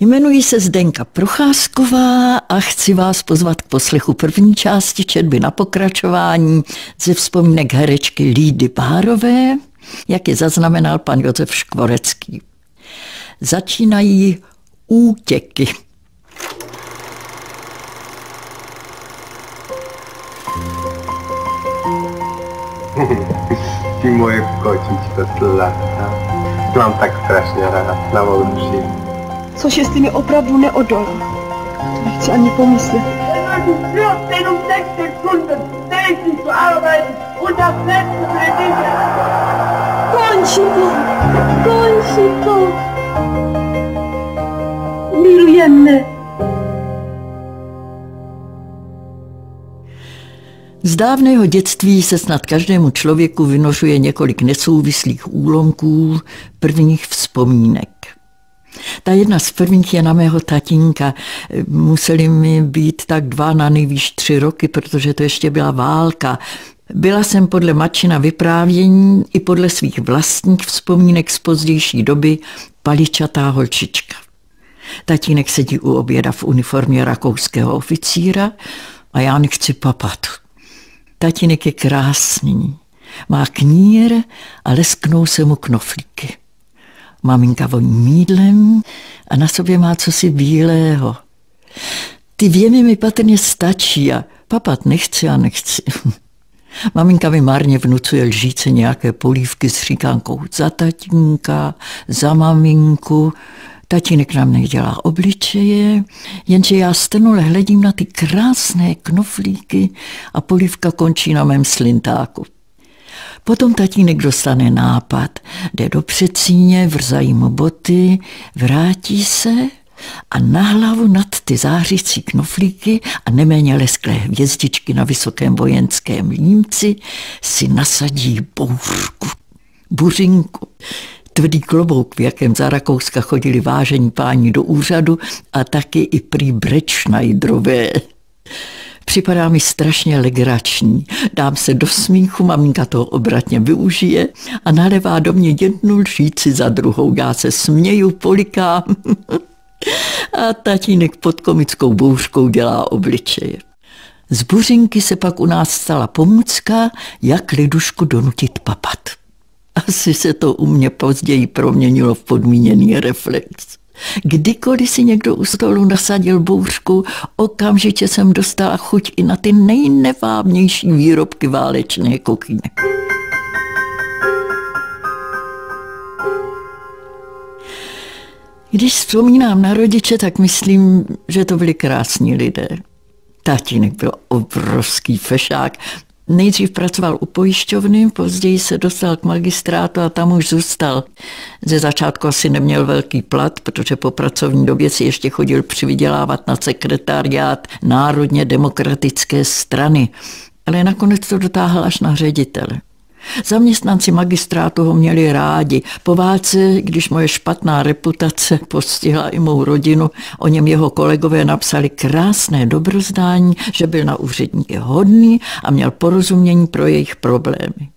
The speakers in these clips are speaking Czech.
Jmenuji se Zdenka Procházková a chci vás pozvat k poslechu první části četby na pokračování ze vzpomínek herečky Lídy Bárové, jak je zaznamenal pan Josef Škvorecký. Začínají útěky. Ty moje kočičko sladká. Mám tak strašně rád na duši což jestli mi opravdu neodolá. Nechci ani pomyslet. Končí to, končí to. Miluje mne. Z dávného dětství se snad každému člověku vynořuje několik nesouvislých úlomků prvních vzpomínek. Ta jedna z prvních je na mého tatínka. Museli mi být tak dva na nejvýš tři roky, protože to ještě byla válka. Byla jsem podle Mačina vyprávění i podle svých vlastních vzpomínek z pozdější doby paličatá holčička. Tatínek sedí u oběda v uniformě rakouského oficíra a já nechci papat. Tatínek je krásný, má knír a lesknou se mu knoflíky. Maminka voní mídlem a na sobě má cosi bílého. Ty věmy mi patrně stačí a papat nechci a nechci. Maminka mi marně vnucuje lžíce nějaké polívky s říkánkou za tatínka, za maminku. Tatínek nám nedělá obličeje, jenže já strnule hledím na ty krásné knoflíky a polívka končí na mém slintáku. Potom tatínek dostane nápad, jde do předsíně, vrzají mu boty, vrátí se a na hlavu nad ty zářící knoflíky a neméně lesklé hvězdičky na vysokém vojenském límci si nasadí bouřku, buřinku tvrdý klobouk, v jakém za Rakouska chodili vážení páni do úřadu a taky i prý brečnajdrové. Připadá mi strašně legrační. Dám se do smíchu, maminka to obratně využije a nalevá do mě jednu lžíci za druhou. Já se směju, polikám a tatínek pod komickou bouřkou dělá obličeje. Z buřinky se pak u nás stala pomůcka, jak lidušku donutit papat. Asi se to u mě později proměnilo v podmíněný reflex. Kdykoliv si někdo u stolu nasadil bouřku, okamžitě jsem dostala chuť i na ty nejnevábnější výrobky válečné kuchyně. Když vzpomínám na rodiče, tak myslím, že to byli krásní lidé. Tatínek byl obrovský fešák, Nejdřív pracoval u pojišťovny, později se dostal k magistrátu a tam už zůstal. Ze začátku asi neměl velký plat, protože po pracovní době si ještě chodil přivydělávat na sekretariát Národně demokratické strany, ale nakonec to dotáhl až na ředitele. Zaměstnanci magistrátu ho měli rádi. Po válce, když moje špatná reputace postihla i mou rodinu, o něm jeho kolegové napsali krásné dobrozdání, že byl na úředníky hodný a měl porozumění pro jejich problémy.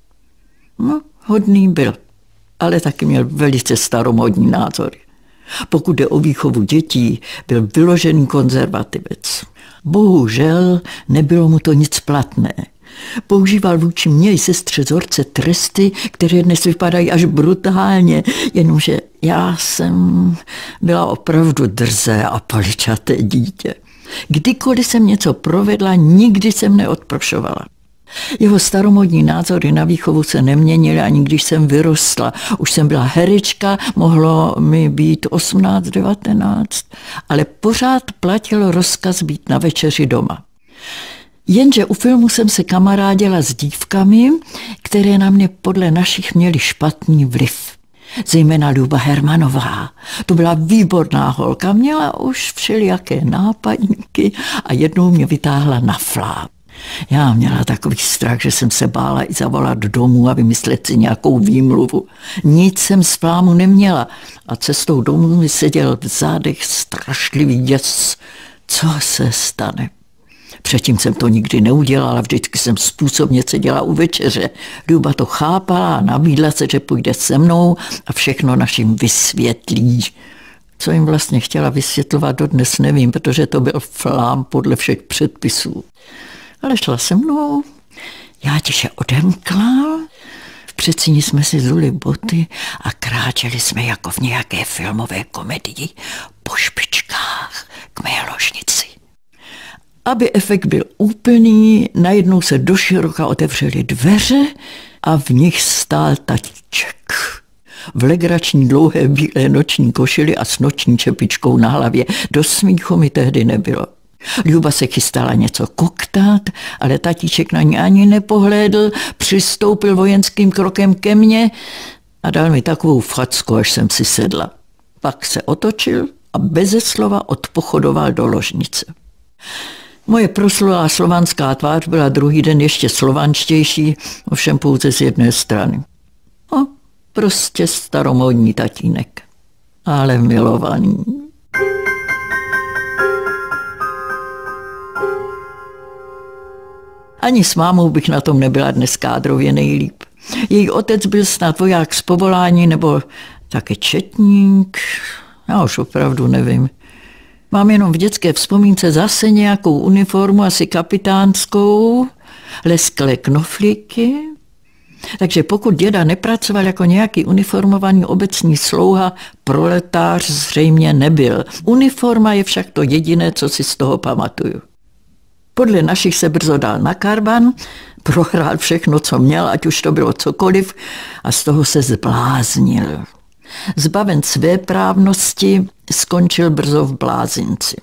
No, hodný byl, ale taky měl velice staromodní názory. Pokud jde o výchovu dětí, byl vyložený konzervativec. Bohužel nebylo mu to nic platné. Používal vůči mně i sestře Zorce tresty, které dnes vypadají až brutálně, jenomže já jsem byla opravdu drzé a paličaté dítě. Kdykoliv jsem něco provedla, nikdy jsem neodprošovala. Jeho staromodní názory na výchovu se neměnily ani když jsem vyrostla. Už jsem byla herečka, mohlo mi být 18, 19, ale pořád platil rozkaz být na večeři doma. Jenže u filmu jsem se kamarádila s dívkami, které na mě podle našich měly špatný vliv. Zejména Luba Hermanová. To byla výborná holka, měla už všelijaké nápadníky a jednou mě vytáhla na fláp. Já měla takový strach, že jsem se bála i zavolat domů a vymyslet si nějakou výmluvu. Nic jsem z plámu neměla a cestou domů mi seděl v zádech strašlivý děs. Co se stane? Předtím jsem to nikdy neudělala, vždycky jsem způsobně seděla u večeře. Luba to chápala a nabídla se, že půjde se mnou a všechno našim vysvětlí. Co jim vlastně chtěla vysvětlovat, dodnes nevím, protože to byl flám podle všech předpisů. Ale šla se mnou, já tiše odemkla, v předsíni jsme si zuli boty a kráčeli jsme jako v nějaké filmové komedii po špičkách k mé ložnici. Aby efekt byl úplný, najednou se doširoka otevřely dveře a v nich stál tatíček. V legrační dlouhé bílé noční košili a s noční čepičkou na hlavě. Do smíchu mi tehdy nebylo. Ljuba se chystala něco koktat, ale tatíček na ní ani nepohlédl, přistoupil vojenským krokem ke mně a dal mi takovou facku, až jsem si sedla. Pak se otočil a beze slova odpochodoval do ložnice. Moje proslulá slovanská tvář byla druhý den ještě slovanštější, ovšem pouze z jedné strany. No, prostě staromodní tatínek, ale milovaný. Ani s mámou bych na tom nebyla dnes kádrově nejlíp. Její otec byl snad voják z povolání nebo také četník, já už opravdu nevím. Mám jenom v dětské vzpomínce zase nějakou uniformu, asi kapitánskou, lesklé knoflíky. Takže pokud děda nepracoval jako nějaký uniformovaný obecní slouha, proletář zřejmě nebyl. Uniforma je však to jediné, co si z toho pamatuju. Podle našich se brzo dal na karban, prohrál všechno, co měl, ať už to bylo cokoliv, a z toho se zbláznil. Zbaven své právnosti, skončil brzo v blázinci.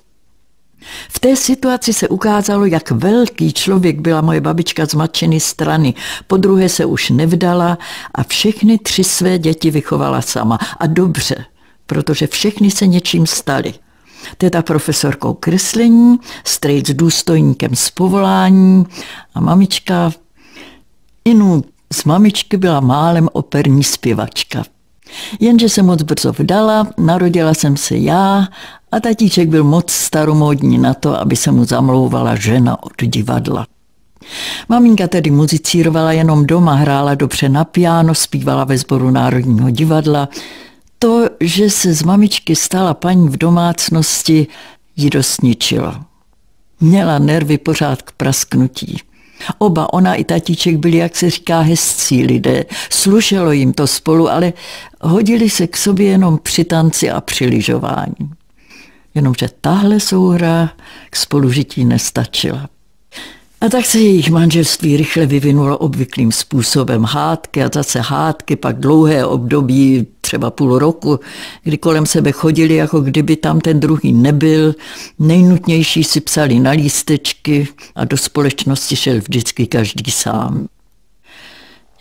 V té situaci se ukázalo, jak velký člověk byla moje babička z matčiny strany. Po druhé se už nevdala a všechny tři své děti vychovala sama. A dobře, protože všechny se něčím stali. Teda profesorkou kreslení, strejc důstojníkem z povolání a mamička, inu z mamičky byla málem operní zpěvačka. Jenže se moc brzo vdala, narodila jsem se já a tatíček byl moc staromódní na to, aby se mu zamlouvala žena od divadla. Maminka tedy muzicírovala jenom doma, hrála dobře na piano, zpívala ve sboru Národního divadla. To, že se z mamičky stala paní v domácnosti, ji dost ničilo. Měla nervy pořád k prasknutí. Oba, ona i tatíček byli, jak se říká, hezcí lidé. Slušelo jim to spolu, ale hodili se k sobě jenom při tanci a při lyžování. Jenomže tahle souhra k spolužití nestačila. A tak se jejich manželství rychle vyvinulo obvyklým způsobem. Hádky a zase hádky, pak dlouhé období, třeba půl roku, kdy kolem sebe chodili, jako kdyby tam ten druhý nebyl. Nejnutnější si psali na lístečky a do společnosti šel vždycky každý sám.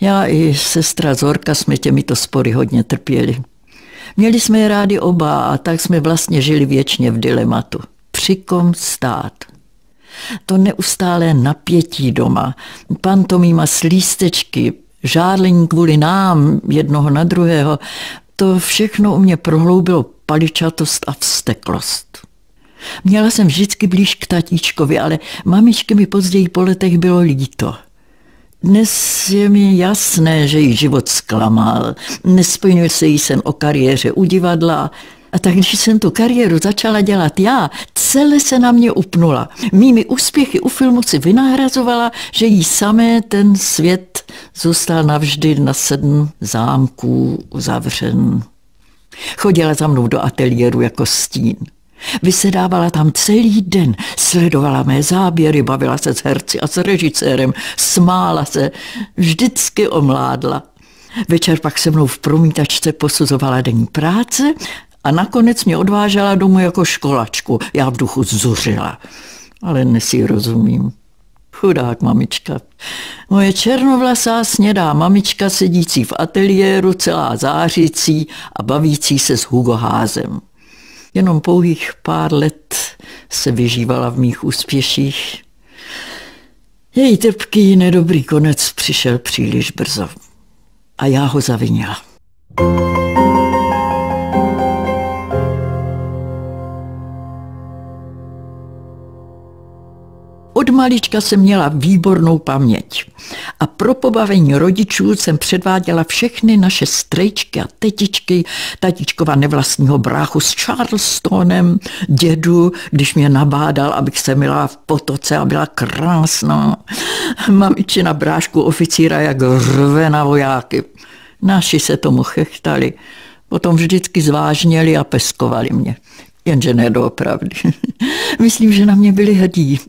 Já i sestra Zorka jsme těmito spory hodně trpěli. Měli jsme je rádi oba a tak jsme vlastně žili věčně v dilematu. Přikom stát – to neustálé napětí doma, pantomíma s lístečky, žádlení kvůli nám, jednoho na druhého, to všechno u mě prohloubilo paličatost a vsteklost. Měla jsem vždycky blíž k tatíčkovi, ale mamičky mi později po letech bylo líto. Dnes je mi jasné, že jí život zklamal. Nesplnil se jí sen o kariéře u divadla, a tak když jsem tu kariéru začala dělat já, celé se na mě upnula. Mými úspěchy u filmu si vynahrazovala, že jí samé ten svět zůstal navždy na sedm zámků uzavřen. Chodila za mnou do ateliéru jako stín. Vysedávala tam celý den, sledovala mé záběry, bavila se s herci a s režisérem, smála se, vždycky omládla. Večer pak se mnou v promítačce posuzovala denní práce a nakonec mě odvážela domů jako školačku. Já v duchu zuřila, ale dnes ji rozumím. Chudák mamička. Moje černovlasá snědá mamička sedící v ateliéru, celá zářící a bavící se s Hugo Házem. Jenom pouhých pár let se vyžívala v mých úspěších. Její trpký nedobrý konec přišel příliš brzo a já ho zavinila. thank you Od malička jsem měla výbornou paměť. A pro pobavení rodičů jsem předváděla všechny naše strejčky a tetičky, tatičkova nevlastního bráchu s Charlestonem, dědu, když mě nabádal, abych se mila v potoce a byla krásná. Mamičina brášku oficíra jak rve na vojáky. Naši se tomu chechtali. Potom vždycky zvážněli a peskovali mě. Jenže ne doopravdy. Myslím, že na mě byli hrdí.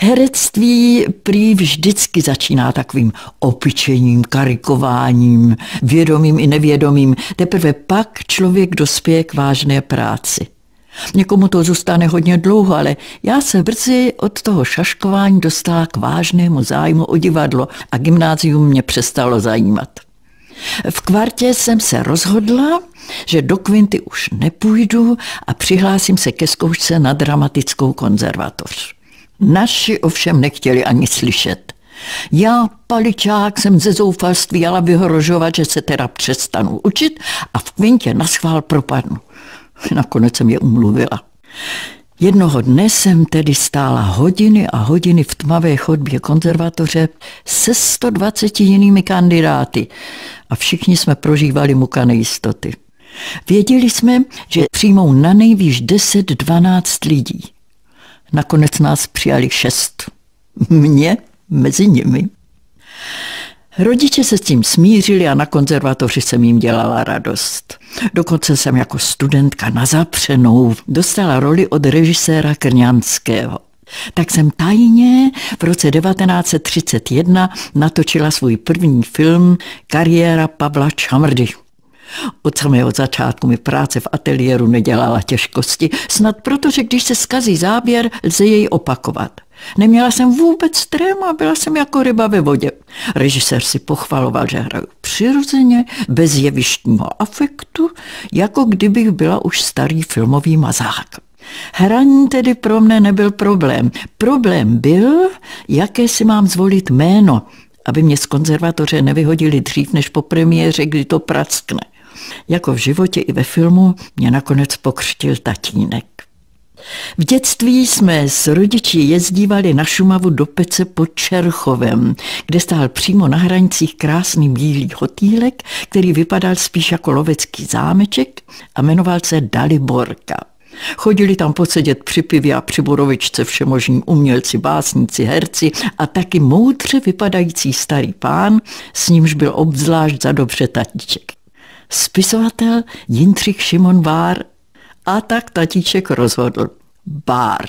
Herectví prý vždycky začíná takovým opičením, karikováním, vědomým i nevědomým. Teprve pak člověk dospěje k vážné práci. Někomu to zůstane hodně dlouho, ale já se brzy od toho šaškování dostala k vážnému zájmu o divadlo a gymnázium mě přestalo zajímat. V kvartě jsem se rozhodla, že do kvinty už nepůjdu a přihlásím se ke zkoušce na dramatickou konzervatoř. Naši ovšem nechtěli ani slyšet. Já, paličák, jsem ze zoufalství jala vyhrožovat, že se teda přestanu učit a v kvintě na schvál propadnu. Nakonec jsem je umluvila. Jednoho dne jsem tedy stála hodiny a hodiny v tmavé chodbě konzervatoře se 120 jinými kandidáty a všichni jsme prožívali muka nejistoty. Věděli jsme, že přijmou na nejvýš 10-12 lidí. Nakonec nás přijali šest. Mě mezi nimi. Rodiče se s tím smířili a na konzervatoři jsem jim dělala radost. Dokonce jsem jako studentka na zapřenou dostala roli od režiséra Krňanského. Tak jsem tajně v roce 1931 natočila svůj první film Kariéra Pavla Čamrdy. Od samého začátku mi práce v ateliéru nedělala těžkosti, snad proto, že když se skazí záběr, lze jej opakovat. Neměla jsem vůbec tréma, byla jsem jako ryba ve vodě. Režisér si pochvaloval, že hraju přirozeně, bez jevištního afektu, jako kdybych byla už starý filmový mazák. Hraní tedy pro mne nebyl problém. Problém byl, jaké si mám zvolit jméno, aby mě z konzervatoře nevyhodili dřív než po premiéře, kdy to praskne. Jako v životě i ve filmu mě nakonec pokřtil tatínek. V dětství jsme s rodiči jezdívali na Šumavu do Pece pod Čerchovem, kde stál přímo na hranicích krásný bílý hotýlek, který vypadal spíš jako lovecký zámeček a jmenoval se Daliborka. Chodili tam posedět při pivě a při borovičce všemožní umělci, básníci, herci a taky moudře vypadající starý pán, s nímž byl obzvlášť za dobře tatíček. Spisovatel Jindřich Šimon Bár a tak tatíček rozhodl. Bár.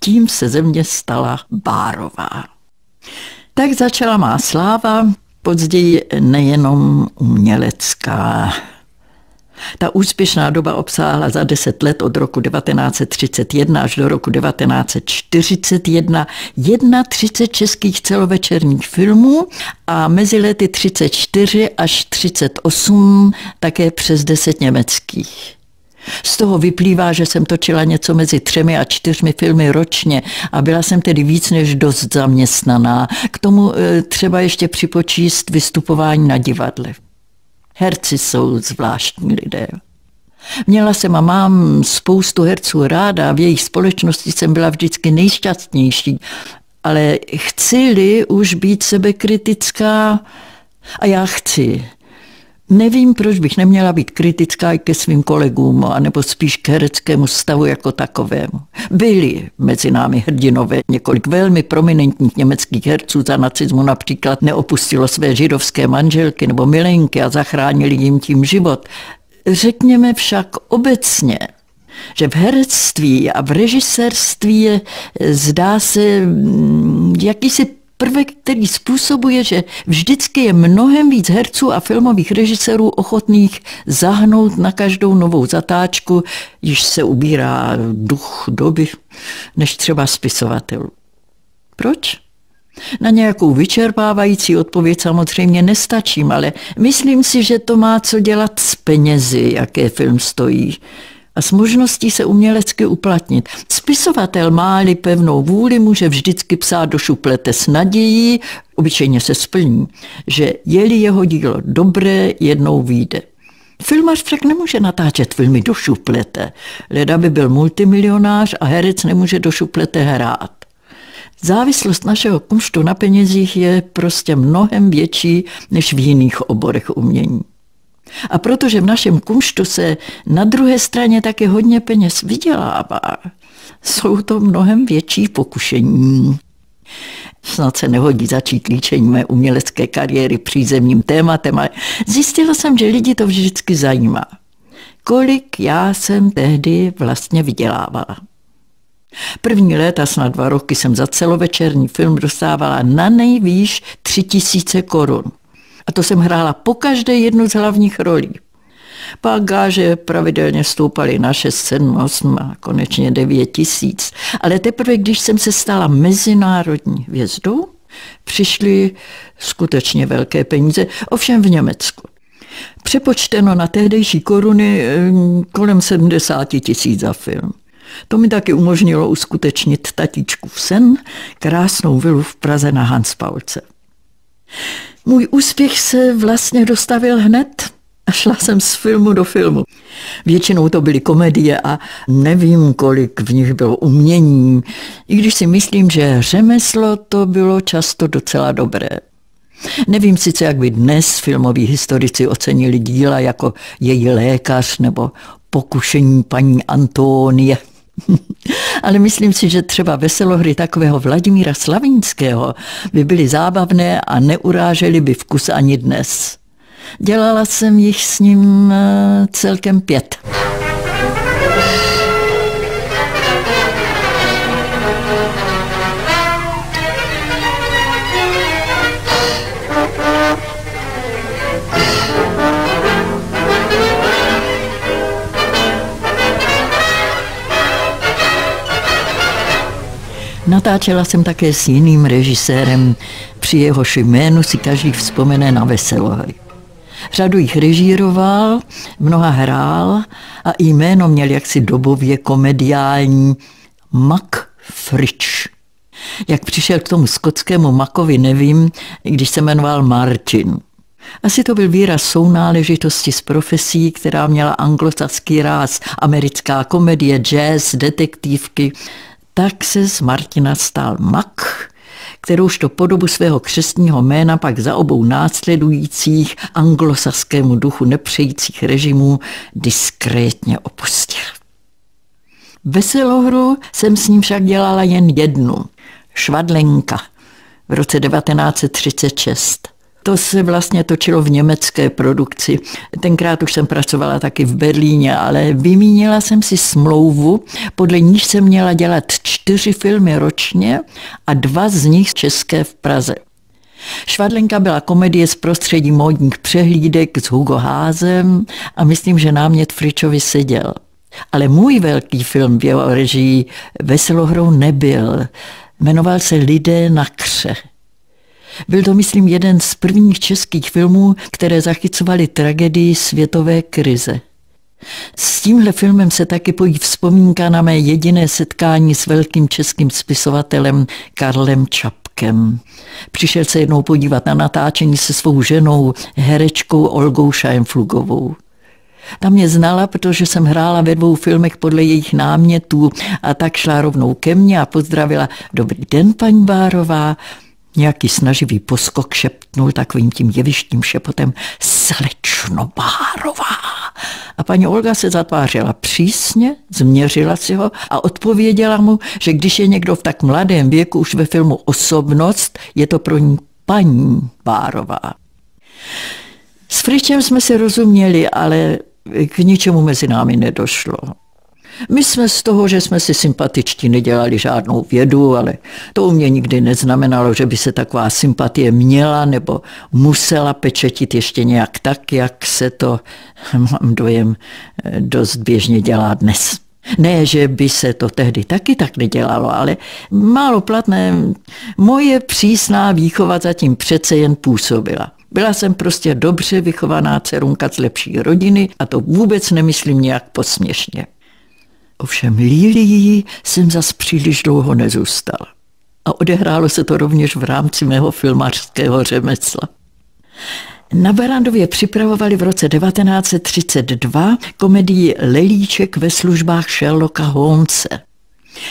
Tím se země stala Bárová. Tak začala má sláva, později nejenom umělecká. Ta úspěšná doba obsáhla za deset let od roku 1931 až do roku 1941 31 českých celovečerních filmů a mezi lety 34 až 38 také přes 10 německých. Z toho vyplývá, že jsem točila něco mezi třemi a čtyřmi filmy ročně a byla jsem tedy víc než dost zaměstnaná. K tomu e, třeba ještě připočíst vystupování na divadle. Herci jsou zvláštní lidé. Měla jsem a mám spoustu herců ráda a v jejich společnosti jsem byla vždycky nejšťastnější. Ale chci-li už být sebekritická, a já chci, Nevím, proč bych neměla být kritická i ke svým kolegům, anebo spíš k hereckému stavu jako takovému. Byli mezi námi hrdinové. Několik velmi prominentních německých herců za nacismu například neopustilo své židovské manželky nebo milenky a zachránili jim tím život. Řekněme však obecně, že v herectví a v režisérství je, zdá se, mm, jakýsi prvek, který způsobuje, že vždycky je mnohem víc herců a filmových režisérů ochotných zahnout na každou novou zatáčku, již se ubírá duch doby, než třeba spisovatelů. Proč? Na nějakou vyčerpávající odpověď samozřejmě nestačím, ale myslím si, že to má co dělat s penězi, jaké film stojí a s možností se umělecky uplatnit. Spisovatel má-li pevnou vůli, může vždycky psát do šuplete s nadějí, obyčejně se splní, že je-li jeho dílo dobré, jednou vyjde. Filmař však nemůže natáčet filmy do šuplete. Leda by byl multimilionář a herec nemůže do šuplete hrát. Závislost našeho kumštu na penězích je prostě mnohem větší než v jiných oborech umění. A protože v našem kumštu se na druhé straně taky hodně peněz vydělává, jsou to mnohem větší pokušení. Snad se nehodí začít líčení mé umělecké kariéry přízemním tématem, ale zjistila jsem, že lidi to vždycky zajímá. Kolik já jsem tehdy vlastně vydělávala. První léta, snad dva roky, jsem za celovečerní film dostávala na nejvýš tři tisíce korun. A to jsem hrála po každé jednu z hlavních rolí. Pak gáže pravidelně stoupaly na 6, 7, 8 a konečně 9 tisíc. Ale teprve, když jsem se stala mezinárodní hvězdou, přišly skutečně velké peníze, ovšem v Německu. Přepočteno na tehdejší koruny eh, kolem 70 tisíc za film. To mi taky umožnilo uskutečnit tatičku v sen, krásnou vilu v Praze na Hanspalce. Můj úspěch se vlastně dostavil hned a šla jsem z filmu do filmu. Většinou to byly komedie a nevím, kolik v nich bylo umění, i když si myslím, že řemeslo to bylo často docela dobré. Nevím sice, jak by dnes filmoví historici ocenili díla jako její lékař nebo pokušení paní Antonie. Ale myslím si, že třeba veselohry takového Vladimíra Slavínského by byly zábavné a neurážely by vkus ani dnes. Dělala jsem jich s ním eh, celkem pět. Natáčela jsem také s jiným režisérem, při jehož jménu si každý vzpomene na veselohry. Řadu jich režíroval, mnoha hrál a jméno měl jaksi dobově komediální Mac Fritsch. Jak přišel k tomu skotskému Makovi, nevím, když se jmenoval Martin. Asi to byl výraz sounáležitosti s profesí, která měla anglosaský ráz, americká komedie, jazz, detektivky. Tak se z Martina stal Mak, kterouž to podobu svého křestního jména pak za obou následujících anglosaskému duchu nepřejících režimů diskrétně opustil. Veselohru jsem s ním však dělala jen jednu, Švadlenka, v roce 1936. To se vlastně točilo v německé produkci. Tenkrát už jsem pracovala taky v Berlíně, ale vymínila jsem si smlouvu, podle níž jsem měla dělat čtyři filmy ročně a dva z nich české v Praze. Švadlenka byla komedie z prostředí módních přehlídek s Hugo Házem a myslím, že námět Fričovi seděl. Ale můj velký film v jeho režii Veselohrou nebyl. Jmenoval se Lidé na kře. Byl to, myslím, jeden z prvních českých filmů, které zachycovaly tragedii světové krize. S tímhle filmem se taky pojí vzpomínka na mé jediné setkání s velkým českým spisovatelem Karlem Čapkem. Přišel se jednou podívat na natáčení se svou ženou, herečkou Olgou Šajnflugovou. Ta mě znala, protože jsem hrála ve dvou filmech podle jejich námětů a tak šla rovnou ke mně a pozdravila Dobrý den, paní Bárová. Nějaký snaživý poskok šeptnul takovým tím jevištím šepotem Slečno Bárová. A paní Olga se zatvářila přísně, změřila si ho a odpověděla mu, že když je někdo v tak mladém věku už ve filmu osobnost, je to pro ní paní Bárová. S Fričem jsme si rozuměli, ale k ničemu mezi námi nedošlo. My jsme z toho, že jsme si sympatičtí nedělali žádnou vědu, ale to u mě nikdy neznamenalo, že by se taková sympatie měla nebo musela pečetit ještě nějak tak, jak se to, mám dojem, dost běžně dělá dnes. Ne, že by se to tehdy taky tak nedělalo, ale málo platné. Moje přísná výchova zatím přece jen působila. Byla jsem prostě dobře vychovaná dcerunka z lepší rodiny a to vůbec nemyslím nějak posměšně. Ovšem Lílii jsem zas příliš dlouho nezůstal. A odehrálo se to rovněž v rámci mého filmařského řemesla. Na Barandově připravovali v roce 1932 komedii Lelíček ve službách Sherlocka Holmese.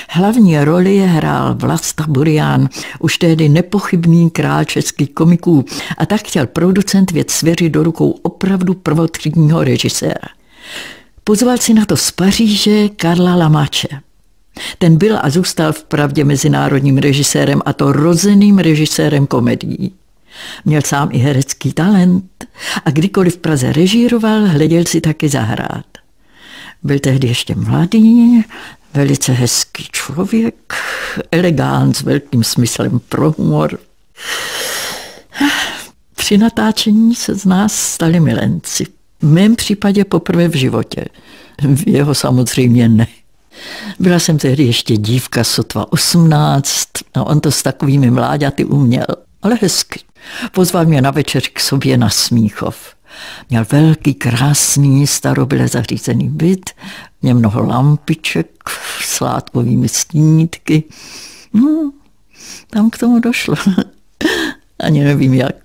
Hlavní roli hrál Vlasta Burian, už tehdy nepochybný král českých komiků a tak chtěl producent věc svěřit do rukou opravdu prvotřídního režiséra. Pozval si na to z Paříže Karla Lamače. Ten byl a zůstal v pravdě mezinárodním režisérem a to rozeným režisérem komedií. Měl sám i herecký talent a kdykoliv v Praze režíroval, hleděl si taky zahrát. Byl tehdy ještě mladý, velice hezký člověk, elegant s velkým smyslem pro humor. Při natáčení se z nás stali milenci. V mém případě poprvé v životě. V jeho samozřejmě ne. Byla jsem tehdy ještě dívka, sotva 18, a on to s takovými mláďaty uměl, ale hezky. Pozval mě na večer k sobě na Smíchov. Měl velký, krásný, starobyle zařízený byt, měl mnoho lampiček, sládkovými stínítky. No, tam k tomu došlo. Ani nevím jak.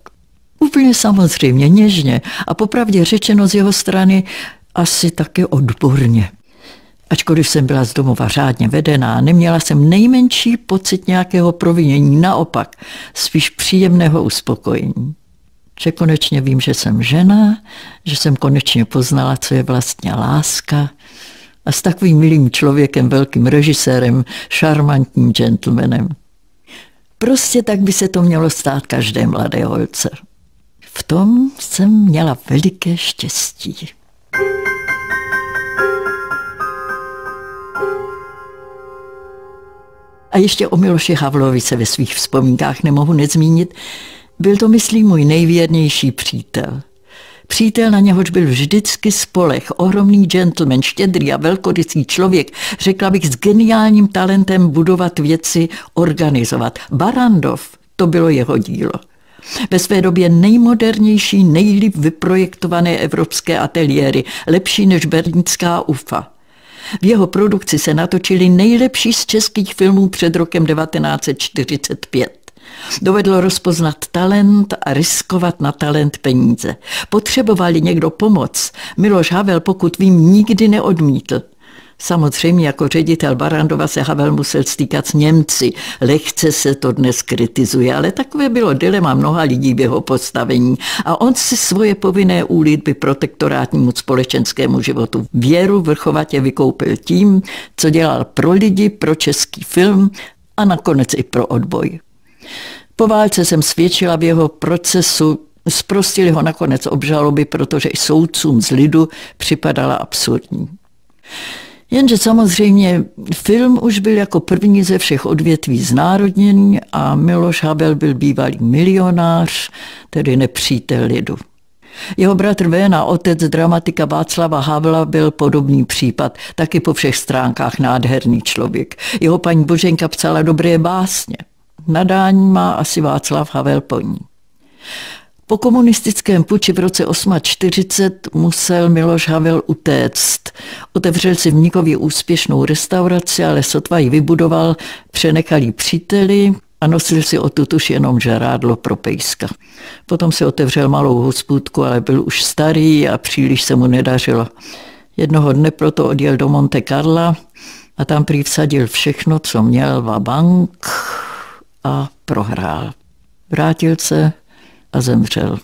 Úplně samozřejmě, něžně a popravdě řečeno z jeho strany asi také odborně. Ačkoliv jsem byla z domova řádně vedená, neměla jsem nejmenší pocit nějakého provinění, naopak, spíš příjemného uspokojení. Že konečně vím, že jsem žena, že jsem konečně poznala, co je vlastně láska a s takovým milým člověkem, velkým režisérem, šarmantním gentlemanem. Prostě tak by se to mělo stát každé mladé holce. V tom jsem měla veliké štěstí. A ještě o Miloši Havlovi se ve svých vzpomínkách nemohu nezmínit. Byl to, myslím, můj nejvěrnější přítel. Přítel, na něhož byl vždycky spolech, ohromný gentleman, štědrý a velkorysý člověk, řekla bych s geniálním talentem budovat věci, organizovat. Barandov, to bylo jeho dílo. Ve své době nejmodernější, nejlíp vyprojektované evropské ateliéry, lepší než bernická UFA. V jeho produkci se natočili nejlepší z českých filmů před rokem 1945. Dovedlo rozpoznat talent a riskovat na talent peníze. Potřebovali někdo pomoc. Miloš Havel, pokud vím, nikdy neodmítl. Samozřejmě jako ředitel Barandova se Havel musel stýkat s Němci. Lehce se to dnes kritizuje, ale takové bylo dilema mnoha lidí v jeho postavení. A on si svoje povinné úlitby protektorátnímu společenskému životu věru vrchovatě vykoupil tím, co dělal pro lidi, pro český film a nakonec i pro odboj. Po válce jsem svědčila v jeho procesu Zprostili ho nakonec obžaloby, protože i soudcům z lidu připadala absurdní. Jenže samozřejmě film už byl jako první ze všech odvětví znárodněný a Miloš Habel byl bývalý milionář, tedy nepřítel lidu. Jeho bratr Véna, otec dramatika Václava Havla, byl podobný případ, taky po všech stránkách nádherný člověk. Jeho paní Boženka psala dobré básně. Nadání má asi Václav Havel po ní. Po komunistickém puči v roce 48 musel Miloš Havel utéct. Otevřel si v Mnikově úspěšnou restauraci, ale sotva ji vybudoval, přenechal příteli a nosil si o tutuž jenom žrádlo pro pejska. Potom si otevřel malou hospůdku, ale byl už starý a příliš se mu nedařilo. Jednoho dne proto odjel do Monte Carla a tam prý vsadil všechno, co měl v bank a prohrál. Vrátil se a zemřel.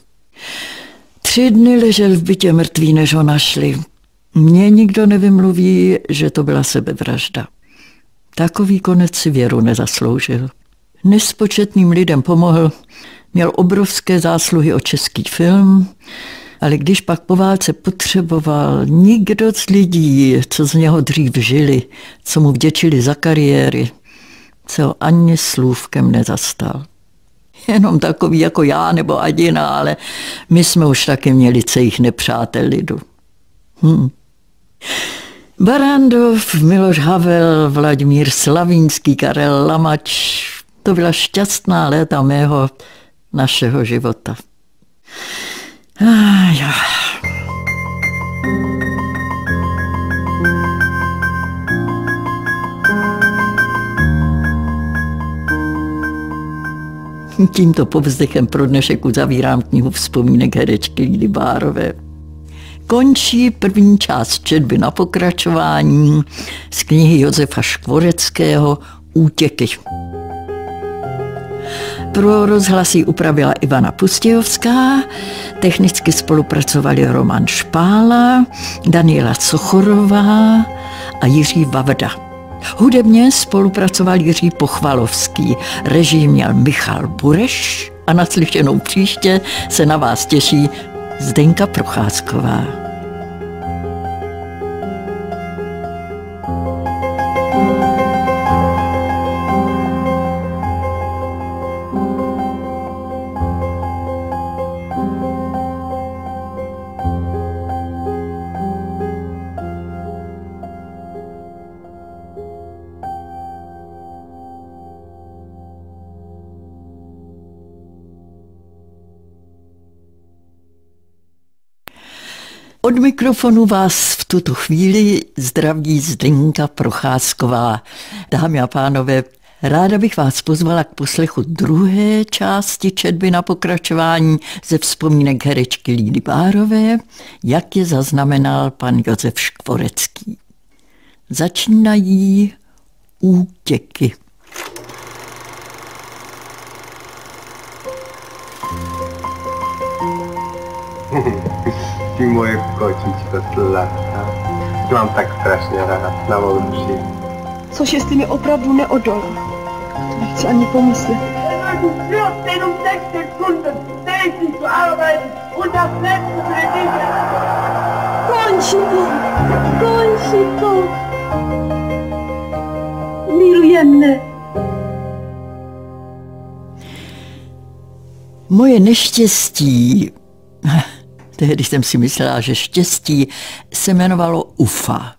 Tři dny ležel v bytě mrtvý, než ho našli. Mně nikdo nevymluví, že to byla sebevražda. Takový konec si věru nezasloužil. Nespočetným lidem pomohl, měl obrovské zásluhy o český film, ale když pak po válce potřeboval nikdo z lidí, co z něho dřív žili, co mu vděčili za kariéry, se ho ani slůvkem nezastal jenom takový jako já nebo Adina, ale my jsme už taky měli celých nepřátel lidu. Hm. Barandov, Miloš Havel, Vladimír Slavínský, Karel Lamač, to byla šťastná léta mého našeho života. Ah, ja. Tímto povzdechem pro dnešek uzavírám knihu vzpomínek herečky Lidy Bárové. končí první část četby na pokračování z knihy Josefa Škvoreckého Útěky. Pro rozhlasy upravila Ivana Pustějovská, technicky spolupracovali Roman Špála, Daniela Sochorová a Jiří Vavda. Hudebně spolupracoval Jiří Pochvalovský, režim měl Michal Bureš a naslyšenou příště se na vás těší Zdenka Procházková. Mikrofonu vás v tuto chvíli zdraví Zdenka Procházková. Dámy a pánové, ráda bych vás pozvala k poslechu druhé části četby na pokračování ze vzpomínek herečky Lídy Bárové, jak je zaznamenal pan Josef Škvorecký. Začínají útěky. ty moje kočičko sladká. Mám tak strašně rád na Volruši. Což jestli mi opravdu neodolá. To nechci ani pomyslet. Du führst den um sechs Sekunden täglich zu arbeiten und das letzte für den Končiko, Končiko. Miluje mne. Moje neštěstí tehdy jsem si myslela, že štěstí se jmenovalo UFA.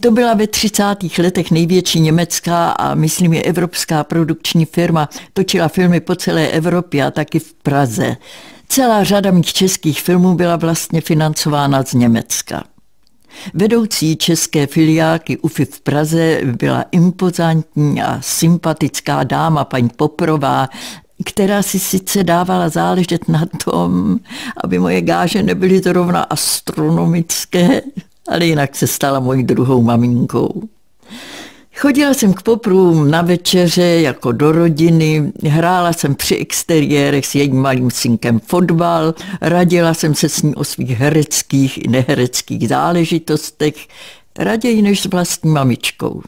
To byla ve 30. letech největší německá a myslím je evropská produkční firma. Točila filmy po celé Evropě a taky v Praze. Celá řada mých českých filmů byla vlastně financována z Německa. Vedoucí české filiálky UFI v Praze byla impozantní a sympatická dáma, paní Poprová, která si sice dávala záležet na tom, aby moje gáže nebyly zrovna astronomické, ale jinak se stala mojí druhou maminkou. Chodila jsem k poprům na večeře jako do rodiny, hrála jsem při exteriérech s jedním malým synkem fotbal, radila jsem se s ní o svých hereckých i nehereckých záležitostech, raději než s vlastní mamičkou.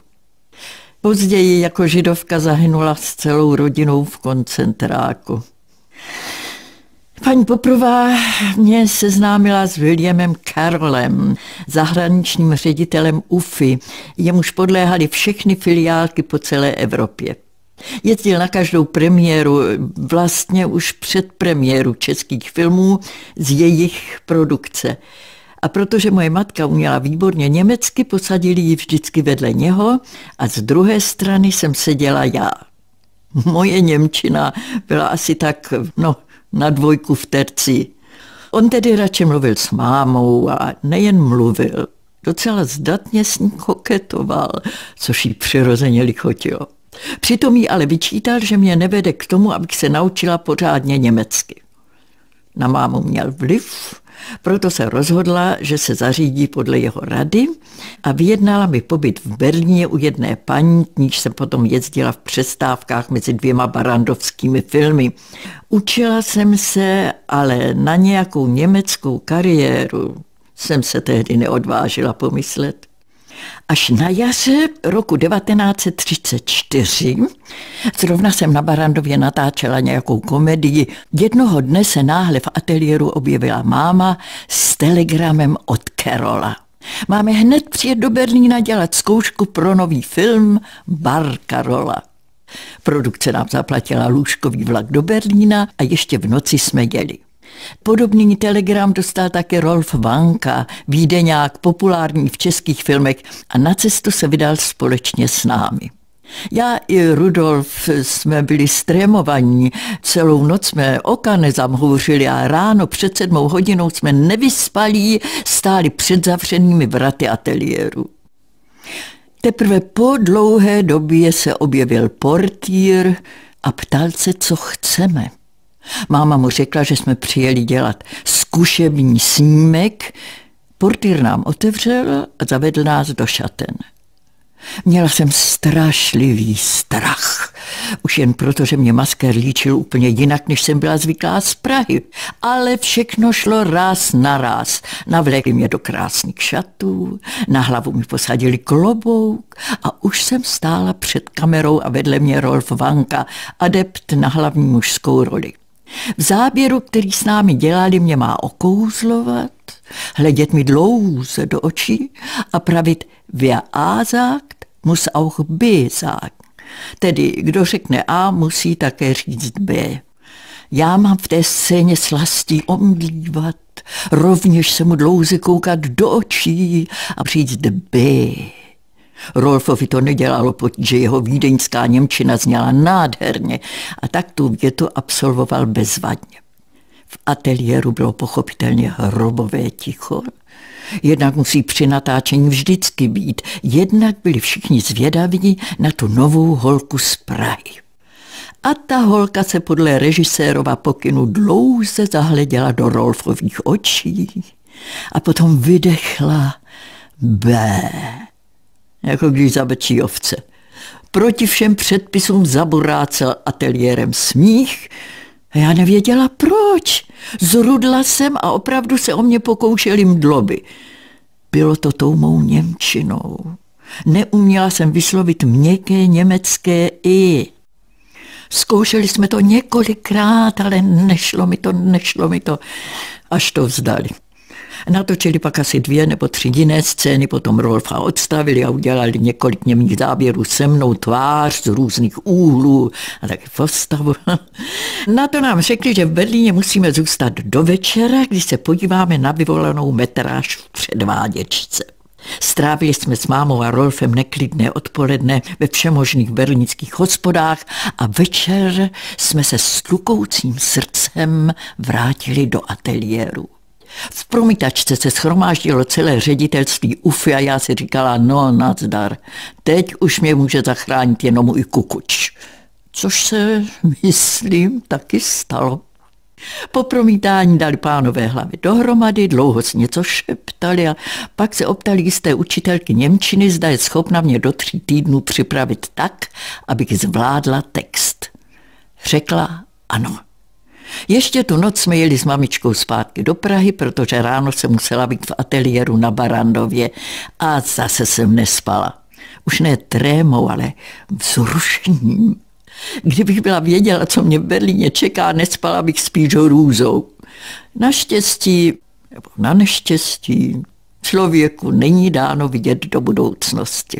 Později jako židovka zahynula s celou rodinou v koncentráku. Paní Poprová mě seznámila s Williamem Carrollem, zahraničním ředitelem UFI, jemuž podléhaly všechny filiálky po celé Evropě. Jezdil na každou premiéru, vlastně už před premiéru českých filmů z jejich produkce. A protože moje matka uměla výborně německy, posadili ji vždycky vedle něho a z druhé strany jsem seděla já. Moje Němčina byla asi tak, no, na dvojku v terci. On tedy radši mluvil s mámou a nejen mluvil, docela zdatně s ní koketoval, což jí přirozeně lichotilo. Přitom jí ale vyčítal, že mě nevede k tomu, abych se naučila pořádně německy. Na mámu měl vliv, proto se rozhodla, že se zařídí podle jeho rady a vyjednala mi pobyt v Berlíně u jedné paní, k níž jsem potom jezdila v přestávkách mezi dvěma barandovskými filmy. Učila jsem se, ale na nějakou německou kariéru jsem se tehdy neodvážila pomyslet. Až na jaře roku 1934, zrovna jsem na Barandově natáčela nějakou komedii, jednoho dne se náhle v ateliéru objevila máma s telegramem od Kerola. Máme hned přijet do Berlína dělat zkoušku pro nový film Bar Karola. Produkce nám zaplatila lůžkový vlak do Berlína a ještě v noci jsme jeli. Podobný telegram dostal také Rolf Vanka, výdeňák, populární v českých filmech a na cestu se vydal společně s námi. Já i Rudolf jsme byli strémovaní, celou noc jsme oka nezamhouřili a ráno před sedmou hodinou jsme nevyspalí, stáli před zavřenými vraty ateliéru. Teprve po dlouhé době se objevil portýr a ptal se, co chceme. Máma mu řekla, že jsme přijeli dělat zkušební snímek, portýr nám otevřel a zavedl nás do šaten. Měla jsem strašlivý strach. Už jen proto, že mě maskér líčil úplně jinak, než jsem byla zvyklá z Prahy. Ale všechno šlo raz na raz. Navlékli mě do krásných šatů, na hlavu mi posadili klobouk a už jsem stála před kamerou a vedle mě Rolf Vanka, adept na hlavní mužskou roli. V záběru, který s námi dělali, mě má okouzlovat, hledět mi dlouze do očí a pravit wer A sagt, muss auch B sagen. Tedy kdo řekne A, musí také říct B. Já mám v té scéně slastí omdlívat, rovněž se mu dlouze koukat do očí a říct B. Rolfovi to nedělalo že jeho vídeňská Němčina zněla nádherně a tak tu větu absolvoval bezvadně. V ateliéru bylo pochopitelně hrobové ticho. Jednak musí při natáčení vždycky být, jednak byli všichni zvědaví na tu novou holku z Prahy. A ta holka se podle režisérova pokynu dlouze zahleděla do Rolfových očí a potom vydechla B jako když zabečí ovce. Proti všem předpisům zaburácel ateliérem smích a já nevěděla proč. Zrudla jsem a opravdu se o mě pokoušeli mdloby. Bylo to tou mou Němčinou. Neuměla jsem vyslovit měkké německé i. Zkoušeli jsme to několikrát, ale nešlo mi to, nešlo mi to, až to vzdali. Natočili pak asi dvě nebo tři jiné scény, potom Rolfa odstavili a udělali několik němých záběrů se mnou, tvář z různých úhlů a taky postavu. Na to nám řekli, že v Berlíně musíme zůstat do večera, když se podíváme na vyvolanou metráž v předváděčce. Strávili jsme s mámou a Rolfem neklidné odpoledne ve všemožných berlínských hospodách a večer jsme se s tlukoucím srdcem vrátili do ateliéru. V promítačce se schromáždilo celé ředitelství UFI a já si říkala, no nazdar, teď už mě může zachránit jenom můj kukuč. Což se, myslím, taky stalo. Po promítání dali pánové hlavy dohromady, dlouho si něco šeptali a pak se optali jisté učitelky Němčiny, zda je schopna mě do tří týdnů připravit tak, abych zvládla text. Řekla ano. Ještě tu noc jsme jeli s mamičkou zpátky do Prahy, protože ráno se musela být v ateliéru na Barandově a zase jsem nespala. Už ne trémou, ale vzrušením. Kdybych byla věděla, co mě v Berlíně čeká, nespala bych spíš růzou. Naštěstí, nebo na neštěstí, člověku není dáno vidět do budoucnosti.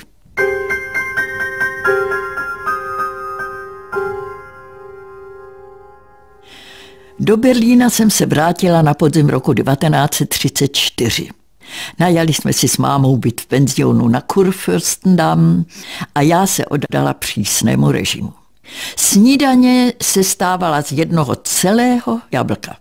Do Berlína jsem se vrátila na podzim roku 1934. Najali jsme si s mámou byt v penzionu na Kurfürstendamm a já se oddala přísnému režimu. Snídaně se stávala z jednoho celého jablka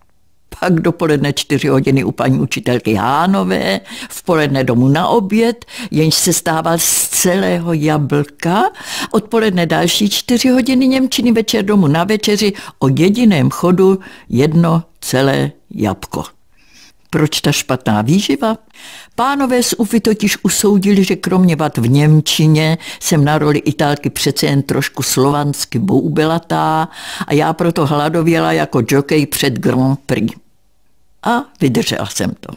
pak dopoledne čtyři hodiny u paní učitelky Hánové, v poledne domů na oběd, jenž se stával z celého jablka, odpoledne další čtyři hodiny Němčiny, večer domů na večeři, o jediném chodu jedno celé jabko. Proč ta špatná výživa? Pánové z UFI totiž usoudili, že kromě vat v Němčině jsem na roli Italky přece jen trošku slovansky boubelatá a já proto hladověla jako jockey před Grand Prix. A vydržela jsem to.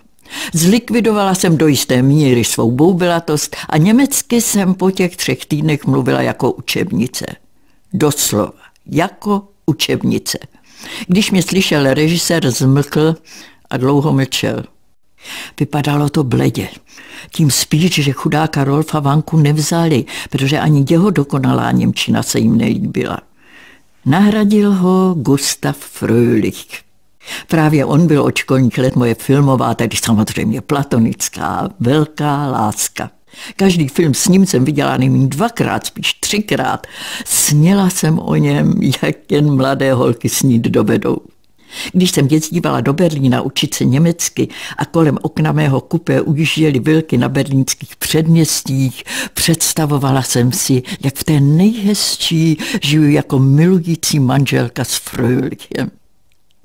Zlikvidovala jsem do jisté míry svou boubylatost a německy jsem po těch třech týdnech mluvila jako učebnice. Doslova, jako učebnice. Když mě slyšel režisér, zmlkl a dlouho mlčel. Vypadalo to bledě. Tím spíš, že chudáka Rolfa Vanku nevzali, protože ani jeho dokonalá Němčina se jim nelíbila. Nahradil ho Gustav Fröhlich. Právě on byl od školních let moje filmová, tedy samozřejmě platonická, velká láska. Každý film s ním jsem viděla nejméně dvakrát, spíš třikrát. Sněla jsem o něm, jak jen mladé holky snít dovedou. Když jsem jezdívala do Berlína učit se německy a kolem okna mého kupé ujížděly vilky na berlínských předměstích, představovala jsem si, jak v té nejhezčí žiju jako milující manželka s Fröhlichem.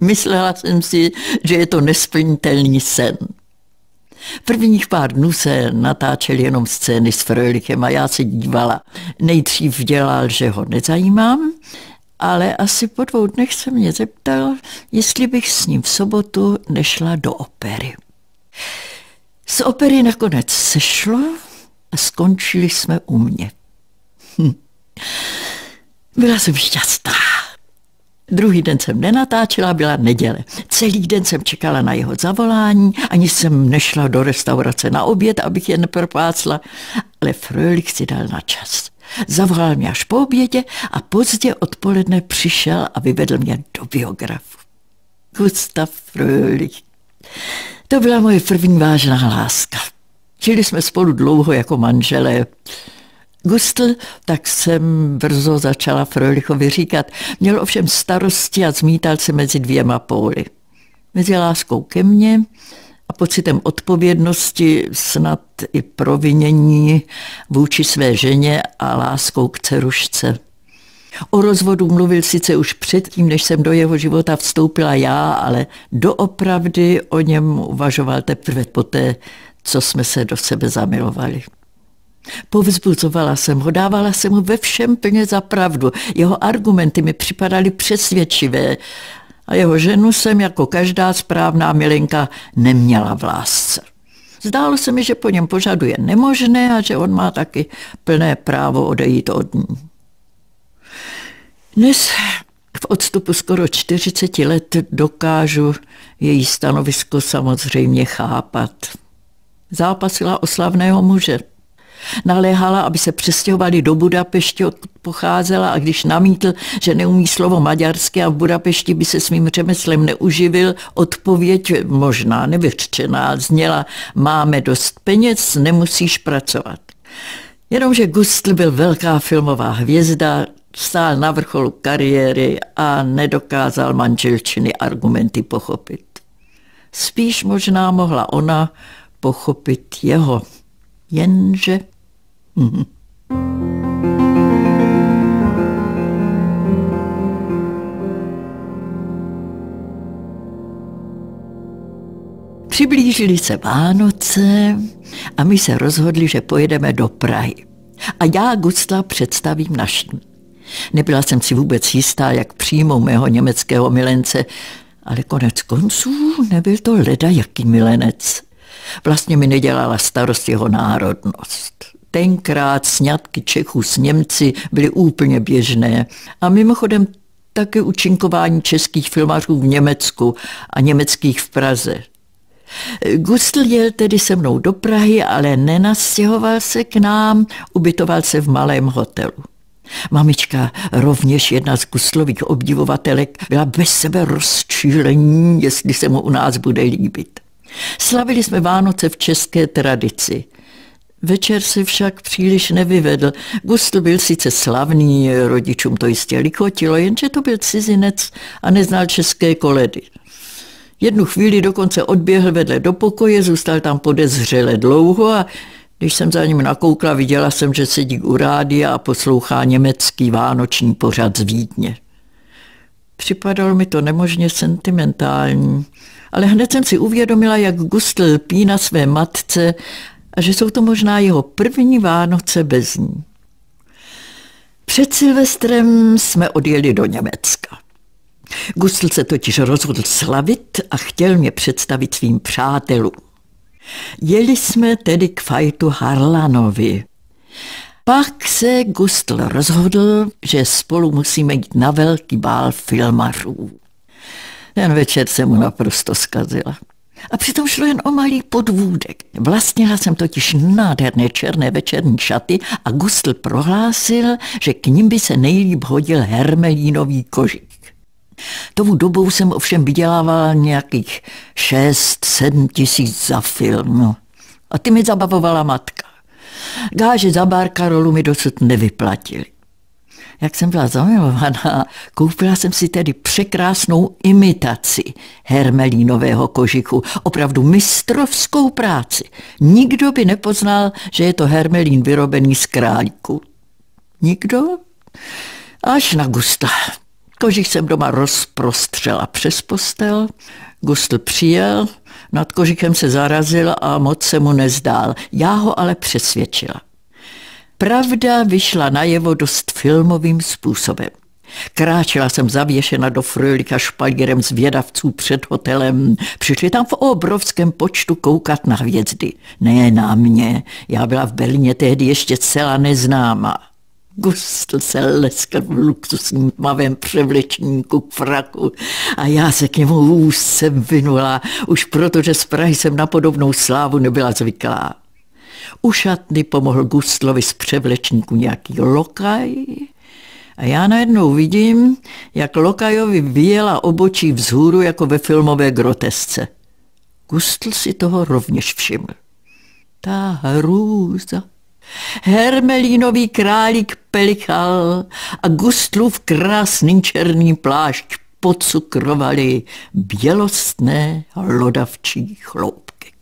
Myslela jsem si, že je to nesplnitelný sen. Prvních pár dnů se natáčely jenom scény s Frölichem a já se dívala. Nejdřív dělal, že ho nezajímám, ale asi po dvou dnech se mě zeptal, jestli bych s ním v sobotu nešla do opery. Z opery nakonec sešlo a skončili jsme u mě. Hm. Byla jsem šťastná. Druhý den jsem nenatáčela, byla neděle. Celý den jsem čekala na jeho zavolání, ani jsem nešla do restaurace na oběd, abych je nepropácla, ale Frölich si dal na čas. Zavolal mě až po obědě a pozdě odpoledne přišel a vyvedl mě do biografu. Gustav Frölich. To byla moje první vážná láska. Žili jsme spolu dlouho jako manželé. Gustl, tak jsem brzo začala Frölichovi říkat. Měl ovšem starosti a zmítal se mezi dvěma póly. Mezi láskou ke mně a pocitem odpovědnosti, snad i provinění vůči své ženě a láskou k cerušce. O rozvodu mluvil sice už předtím, než jsem do jeho života vstoupila já, ale doopravdy o něm uvažoval teprve poté, co jsme se do sebe zamilovali. Povzbuzovala jsem ho, dávala jsem mu ve všem plně za pravdu. Jeho argumenty mi připadaly přesvědčivé a jeho ženu jsem jako každá správná milenka neměla v lásce. Zdálo se mi, že po něm požaduje nemožné a že on má taky plné právo odejít od ní. Dnes v odstupu skoro 40 let dokážu její stanovisko samozřejmě chápat. Zápasila o slavného muže. Naléhala, aby se přestěhovali do Budapešti, odkud pocházela a když namítl, že neumí slovo maďarsky a v Budapešti by se svým řemeslem neuživil, odpověď možná nevyřčená zněla máme dost peněz, nemusíš pracovat. Jenomže Gustl byl velká filmová hvězda, stál na vrcholu kariéry a nedokázal manželčiny argumenty pochopit. Spíš možná mohla ona pochopit jeho, jenže... Mhm. Přiblížili se Vánoce a my se rozhodli, že pojedeme do Prahy. A já Gusta představím naším. Nebyla jsem si vůbec jistá, jak přijmou mého německého milence, ale konec konců nebyl to leda jaký milenec. Vlastně mi nedělala starost jeho národnost. Tenkrát sňatky Čechů s Němci byly úplně běžné a mimochodem také učinkování českých filmařů v Německu a německých v Praze. Gustl jel tedy se mnou do Prahy, ale nenastěhoval se k nám, ubytoval se v malém hotelu. Mamička, rovněž jedna z Gustlových obdivovatelek, byla bez sebe rozčílení, jestli se mu u nás bude líbit. Slavili jsme Vánoce v české tradici. Večer se však příliš nevyvedl. Gustl byl sice slavný, rodičům to jistě lichotilo, jenže to byl cizinec a neznal české koledy. Jednu chvíli dokonce odběhl vedle do pokoje, zůstal tam podezřele dlouho a když jsem za ním nakoukla, viděla jsem, že sedí u rádia a poslouchá německý vánoční pořad z Vídně. Připadalo mi to nemožně sentimentální, ale hned jsem si uvědomila, jak Gustl lpí na své matce a že jsou to možná jeho první Vánoce bez ní. Před Silvestrem jsme odjeli do Německa. Gustl se totiž rozhodl slavit a chtěl mě představit svým přátelům. Jeli jsme tedy k fajtu Harlanovi. Pak se Gustl rozhodl, že spolu musíme jít na velký bál filmařů. Ten večer se mu naprosto zkazila. A přitom šlo jen o malý podvůdek. Vlastnila jsem totiž nádherné černé večerní šaty a Gustl prohlásil, že k ním by se nejlíp hodil hermelínový kožik. Tou dobou jsem ovšem vydělávala nějakých 6-7 tisíc za film. A ty mi zabavovala matka. Gáže za rolu mi dosud nevyplatili. Jak jsem byla zamilovaná, koupila jsem si tedy překrásnou imitaci hermelínového kožichu, opravdu mistrovskou práci. Nikdo by nepoznal, že je to hermelín vyrobený z králíku. Nikdo? Až na gusta. Kožich jsem doma rozprostřela přes postel, Gustl přijel, nad kožichem se zarazil a moc se mu nezdál. Já ho ale přesvědčila. Pravda vyšla najevo dost filmovým způsobem. Kráčela jsem zavěšena do frojlika špalírem z vědavců před hotelem. Přišli tam v obrovském počtu koukat na hvězdy. Ne na mě, já byla v Berlíně tehdy ještě celá neznámá. Gustl se leskl v luxusním tmavém převlečníku k fraku a já se k němu úzce vynula, už protože z Prahy jsem na podobnou slávu nebyla zvyklá. U šatny pomohl Gustlovi z převlečníku nějaký lokaj a já najednou vidím, jak lokajovi vyjela obočí vzhůru jako ve filmové grotesce. Gustl si toho rovněž všiml. Ta hrůza. Hermelínový králík pelichal a Gustlův krásný černý plášť pocukrovali bělostné lodavčí chloupky.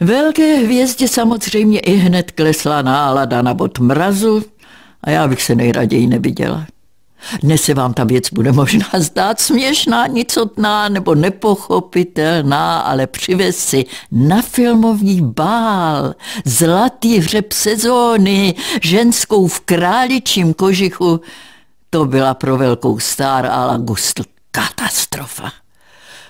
Velké hvězdě samozřejmě i hned klesla nálada na bod mrazu a já bych se nejraději neviděla. Dnes se vám ta věc bude možná zdát směšná, nicotná nebo nepochopitelná, ale přivez si na filmový bál zlatý hřeb sezóny, ženskou v králičím kožichu, to byla pro velkou star a Gustl katastrofa.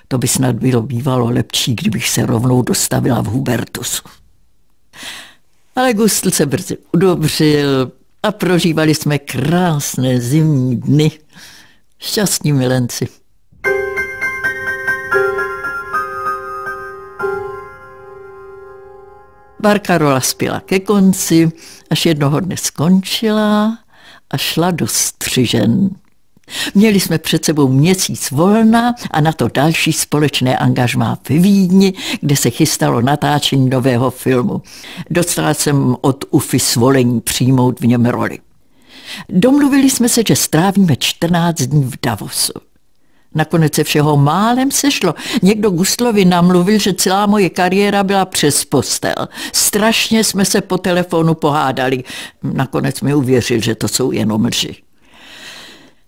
To by snad bylo bývalo lepší, kdybych se rovnou dostavila v Hubertusu. Ale Gustl se brzy udobřil, a prožívali jsme krásné zimní dny. Šťastní milenci. Barkarola spěla ke konci, až jednoho dne skončila a šla do střižen. Měli jsme před sebou měsíc volna a na to další společné angažmá v Vídni, kde se chystalo natáčení nového filmu. Dostala jsem od UFI svolení přijmout v něm roli. Domluvili jsme se, že strávíme 14 dní v Davosu. Nakonec se všeho málem sešlo. Někdo Gustlovi namluvil, že celá moje kariéra byla přes postel. Strašně jsme se po telefonu pohádali. Nakonec mi uvěřil, že to jsou jenom lži.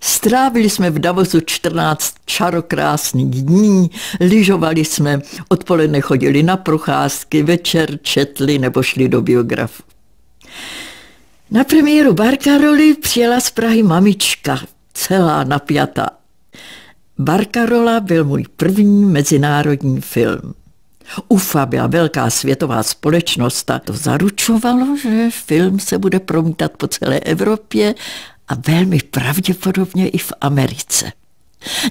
Strávili jsme v Davosu 14 čarokrásných dní, lyžovali jsme, odpoledne chodili na procházky, večer četli nebo šli do biografu. Na premiéru Barkaroli přijela z Prahy mamička, celá napjatá. Barkarola byl můj první mezinárodní film. UFA byla velká světová společnost a to zaručovalo, že film se bude promítat po celé Evropě a velmi pravděpodobně i v Americe.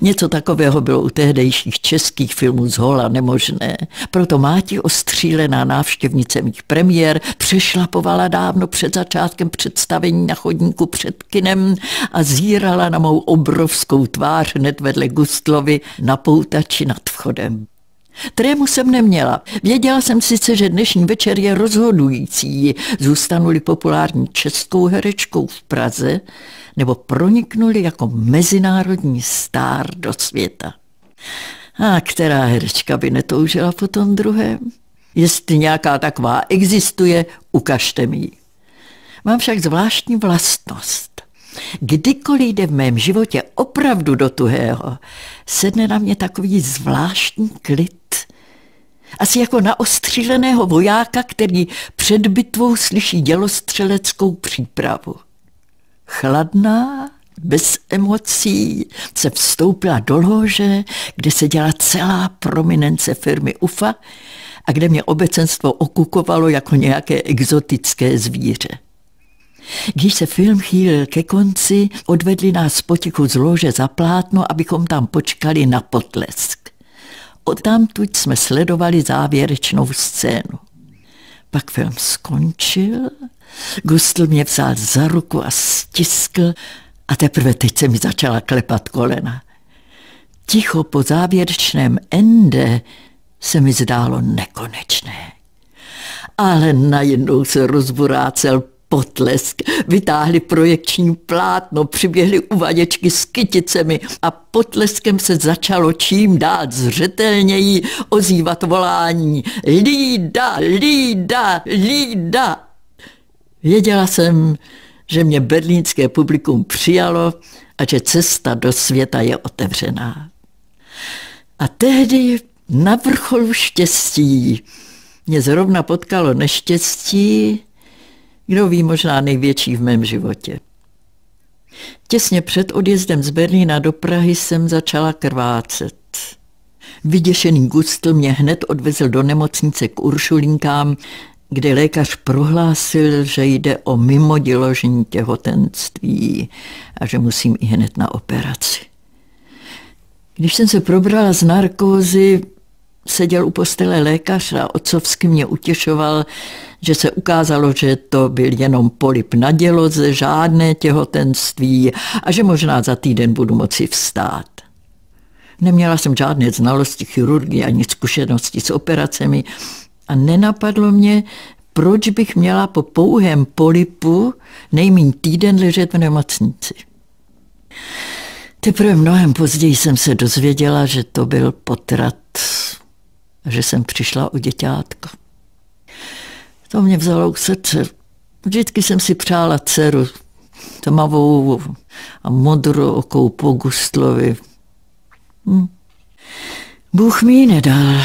Něco takového bylo u tehdejších českých filmů z hola nemožné. Proto Máti ostřílená návštěvnice mých premiér přešlapovala dávno před začátkem představení na chodníku před kinem a zírala na mou obrovskou tvář hned vedle Gustlovi na poutači nad vchodem. Trému jsem neměla. Věděla jsem sice, že dnešní večer je rozhodující, zůstanuli populární českou herečkou v Praze, nebo proniknuli jako mezinárodní star do světa. A která herečka by netoužila po tom druhém? Jestli nějaká taková existuje, ukažte mi ji. Mám však zvláštní vlastnost. Kdykoliv jde v mém životě opravdu do tuhého, sedne na mě takový zvláštní klid. Asi jako na ostříleného vojáka, který před bitvou slyší dělostřeleckou přípravu. Chladná, bez emocí se vstoupila do lože, kde se dělala celá prominence firmy UFA a kde mě obecenstvo okukovalo jako nějaké exotické zvíře. Když se film chýlil ke konci, odvedli nás potichu z lože za plátno, abychom tam počkali na potlesk. Odtamtud jsme sledovali závěrečnou scénu. Pak film skončil, Gustl mě vzal za ruku a stiskl a teprve teď se mi začala klepat kolena. Ticho po závěrečném ende se mi zdálo nekonečné. Ale najednou se rozburácel potlesk, vytáhli projekční plátno, přiběhli uvaděčky s kyticemi a potleskem se začalo čím dál zřetelněji ozývat volání Lída, Lída, Lída. Věděla jsem, že mě berlínské publikum přijalo a že cesta do světa je otevřená. A tehdy na vrcholu štěstí mě zrovna potkalo neštěstí, kdo ví, možná největší v mém životě. Těsně před odjezdem z Berlína do Prahy jsem začala krvácet. Vyděšený Gustl mě hned odvezl do nemocnice k Uršulinkám, kde lékař prohlásil, že jde o mimoděložní těhotenství a že musím i hned na operaci. Když jsem se probrala z narkózy, seděl u postele lékař a otcovsky mě utěšoval, že se ukázalo, že to byl jenom polip na děloze, žádné těhotenství a že možná za týden budu moci vstát. Neměla jsem žádné znalosti chirurgie ani zkušenosti s operacemi a nenapadlo mě, proč bych měla po pouhém polipu nejmín týden ležet v nemocnici. Teprve mnohem později jsem se dozvěděla, že to byl potrat, že jsem přišla o děťátko. To mě vzalo k srdce. Vždycky jsem si přála dceru, tmavou a modrou okou po Gustlovi. Hm. Bůh mi ji nedal.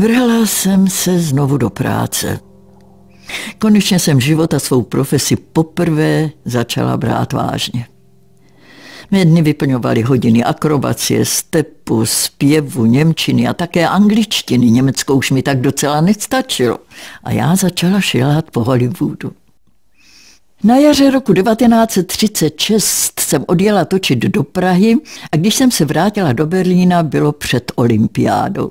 Vrhla jsem se znovu do práce. Konečně jsem život a svou profesi poprvé začala brát vážně. Mé dny vyplňovaly hodiny akrobacie, stepu, zpěvu, němčiny a také angličtiny. Německou už mi tak docela nestačilo. A já začala šilhat po Hollywoodu. Na jaře roku 1936 jsem odjela točit do Prahy a když jsem se vrátila do Berlína, bylo před olympiádou.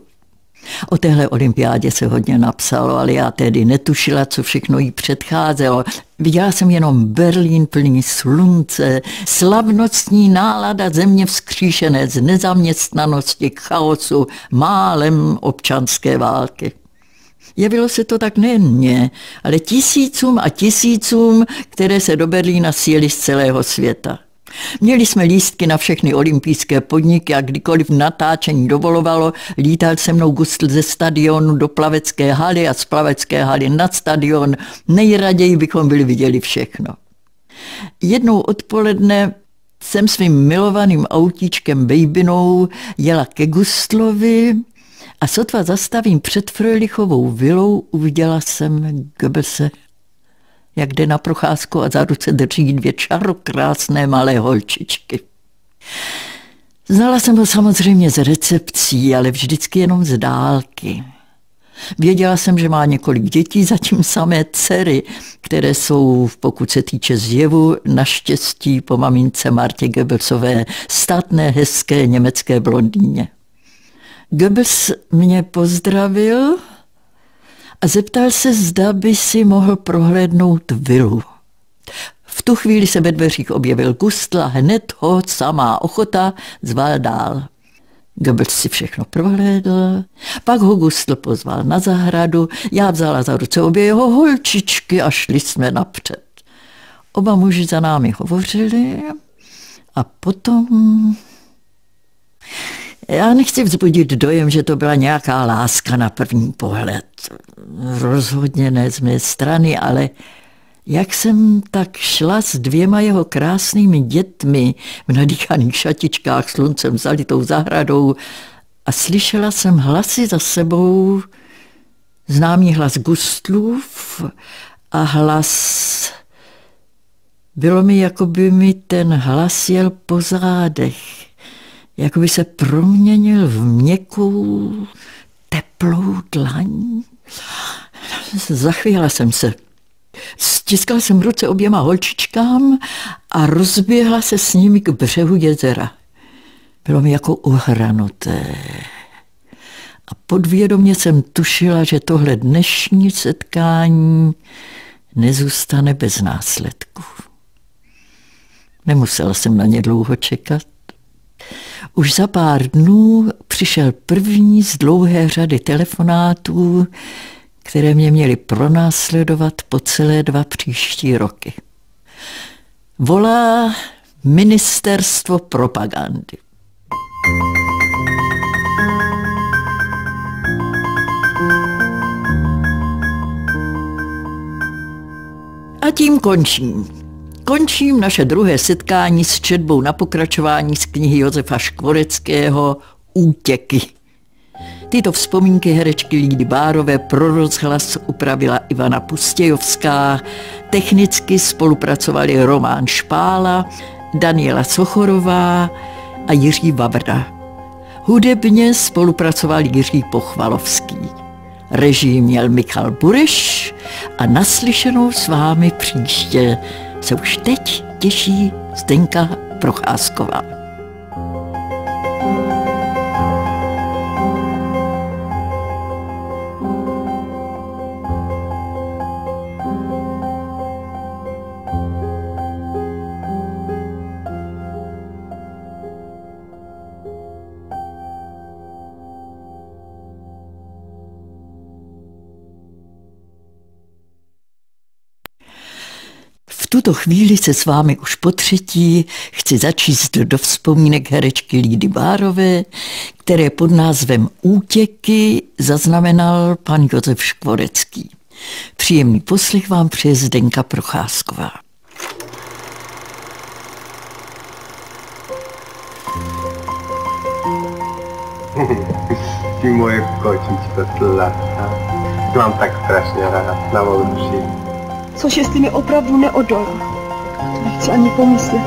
O téhle olympiádě se hodně napsalo, ale já tedy netušila, co všechno jí předcházelo. Viděla jsem jenom Berlín plný slunce, slavnostní nálada země vzkříšené z nezaměstnanosti, chaosu, málem občanské války. Jevilo se to tak nejen mně, ale tisícům a tisícům, které se do Berlína sjeli z celého světa. Měli jsme lístky na všechny olympijské podniky a kdykoliv natáčení dovolovalo, lítal se mnou Gustl ze stadionu do plavecké haly a z plavecké haly nad stadion. Nejraději bychom byli viděli všechno. Jednou odpoledne jsem svým milovaným autíčkem Bejbinou jela ke Gustlovi a sotva zastavím před Frölichovou vilou, uviděla jsem Goebbelse jak jde na procházku a za ruce drží dvě čarokrásné malé holčičky. Znala jsem ho samozřejmě z recepcí, ale vždycky jenom z dálky. Věděla jsem, že má několik dětí, zatím samé dcery, které jsou, pokud se týče zjevu, naštěstí po mamince Martě Goebbelsové, statné, hezké německé blondýně. Goebbels mě pozdravil a zeptal se, zda by si mohl prohlédnout vilu. V tu chvíli se ve dveřích objevil Gustl a hned ho samá ochota zval dál. Goebbels si všechno prohlédl, pak ho Gustl pozval na zahradu, já vzala za ruce obě jeho holčičky a šli jsme napřed. Oba muži za námi hovořili a potom já nechci vzbudit dojem, že to byla nějaká láska na první pohled. Rozhodně ne z mé strany, ale jak jsem tak šla s dvěma jeho krásnými dětmi v nadýchaných šatičkách sluncem zalitou zahradou a slyšela jsem hlasy za sebou, známý hlas Gustlův a hlas... Bylo mi, jako by mi ten hlas jel po zádech jako by se proměnil v měkkou, teplou dlaň. Zachvěla jsem se. Stiskla jsem ruce oběma holčičkám a rozběhla se s nimi k břehu jezera. Bylo mi jako uhranuté. A podvědomě jsem tušila, že tohle dnešní setkání nezůstane bez následků. Nemusela jsem na ně dlouho čekat. Už za pár dnů přišel první z dlouhé řady telefonátů, které mě měly pronásledovat po celé dva příští roky. Volá Ministerstvo propagandy. A tím končím. Končím naše druhé setkání s četbou na pokračování z knihy Josefa Škvoreckého Útěky. Tyto vzpomínky herečky Lídy Bárové pro rozhlas upravila Ivana Pustějovská, technicky spolupracovali Román Špála, Daniela Sochorová a Jiří Vavrda. Hudebně spolupracoval Jiří Pochvalovský. Režim měl Michal Bureš a naslyšenou s vámi příště se už teď těší Zdenka Procházková. Tuto chvíli se s vámi už po třetí chci začíst do vzpomínek herečky Lídy Bárové, které pod názvem Útěky zaznamenal pan Josef Škvorecký. Příjemný poslech vám přeje Zdenka Procházková. Ty moje kočičko sladká. Mám tak strašně rád na Vodruši což jestli mi opravdu neodolá. To nechci ani pomyslet.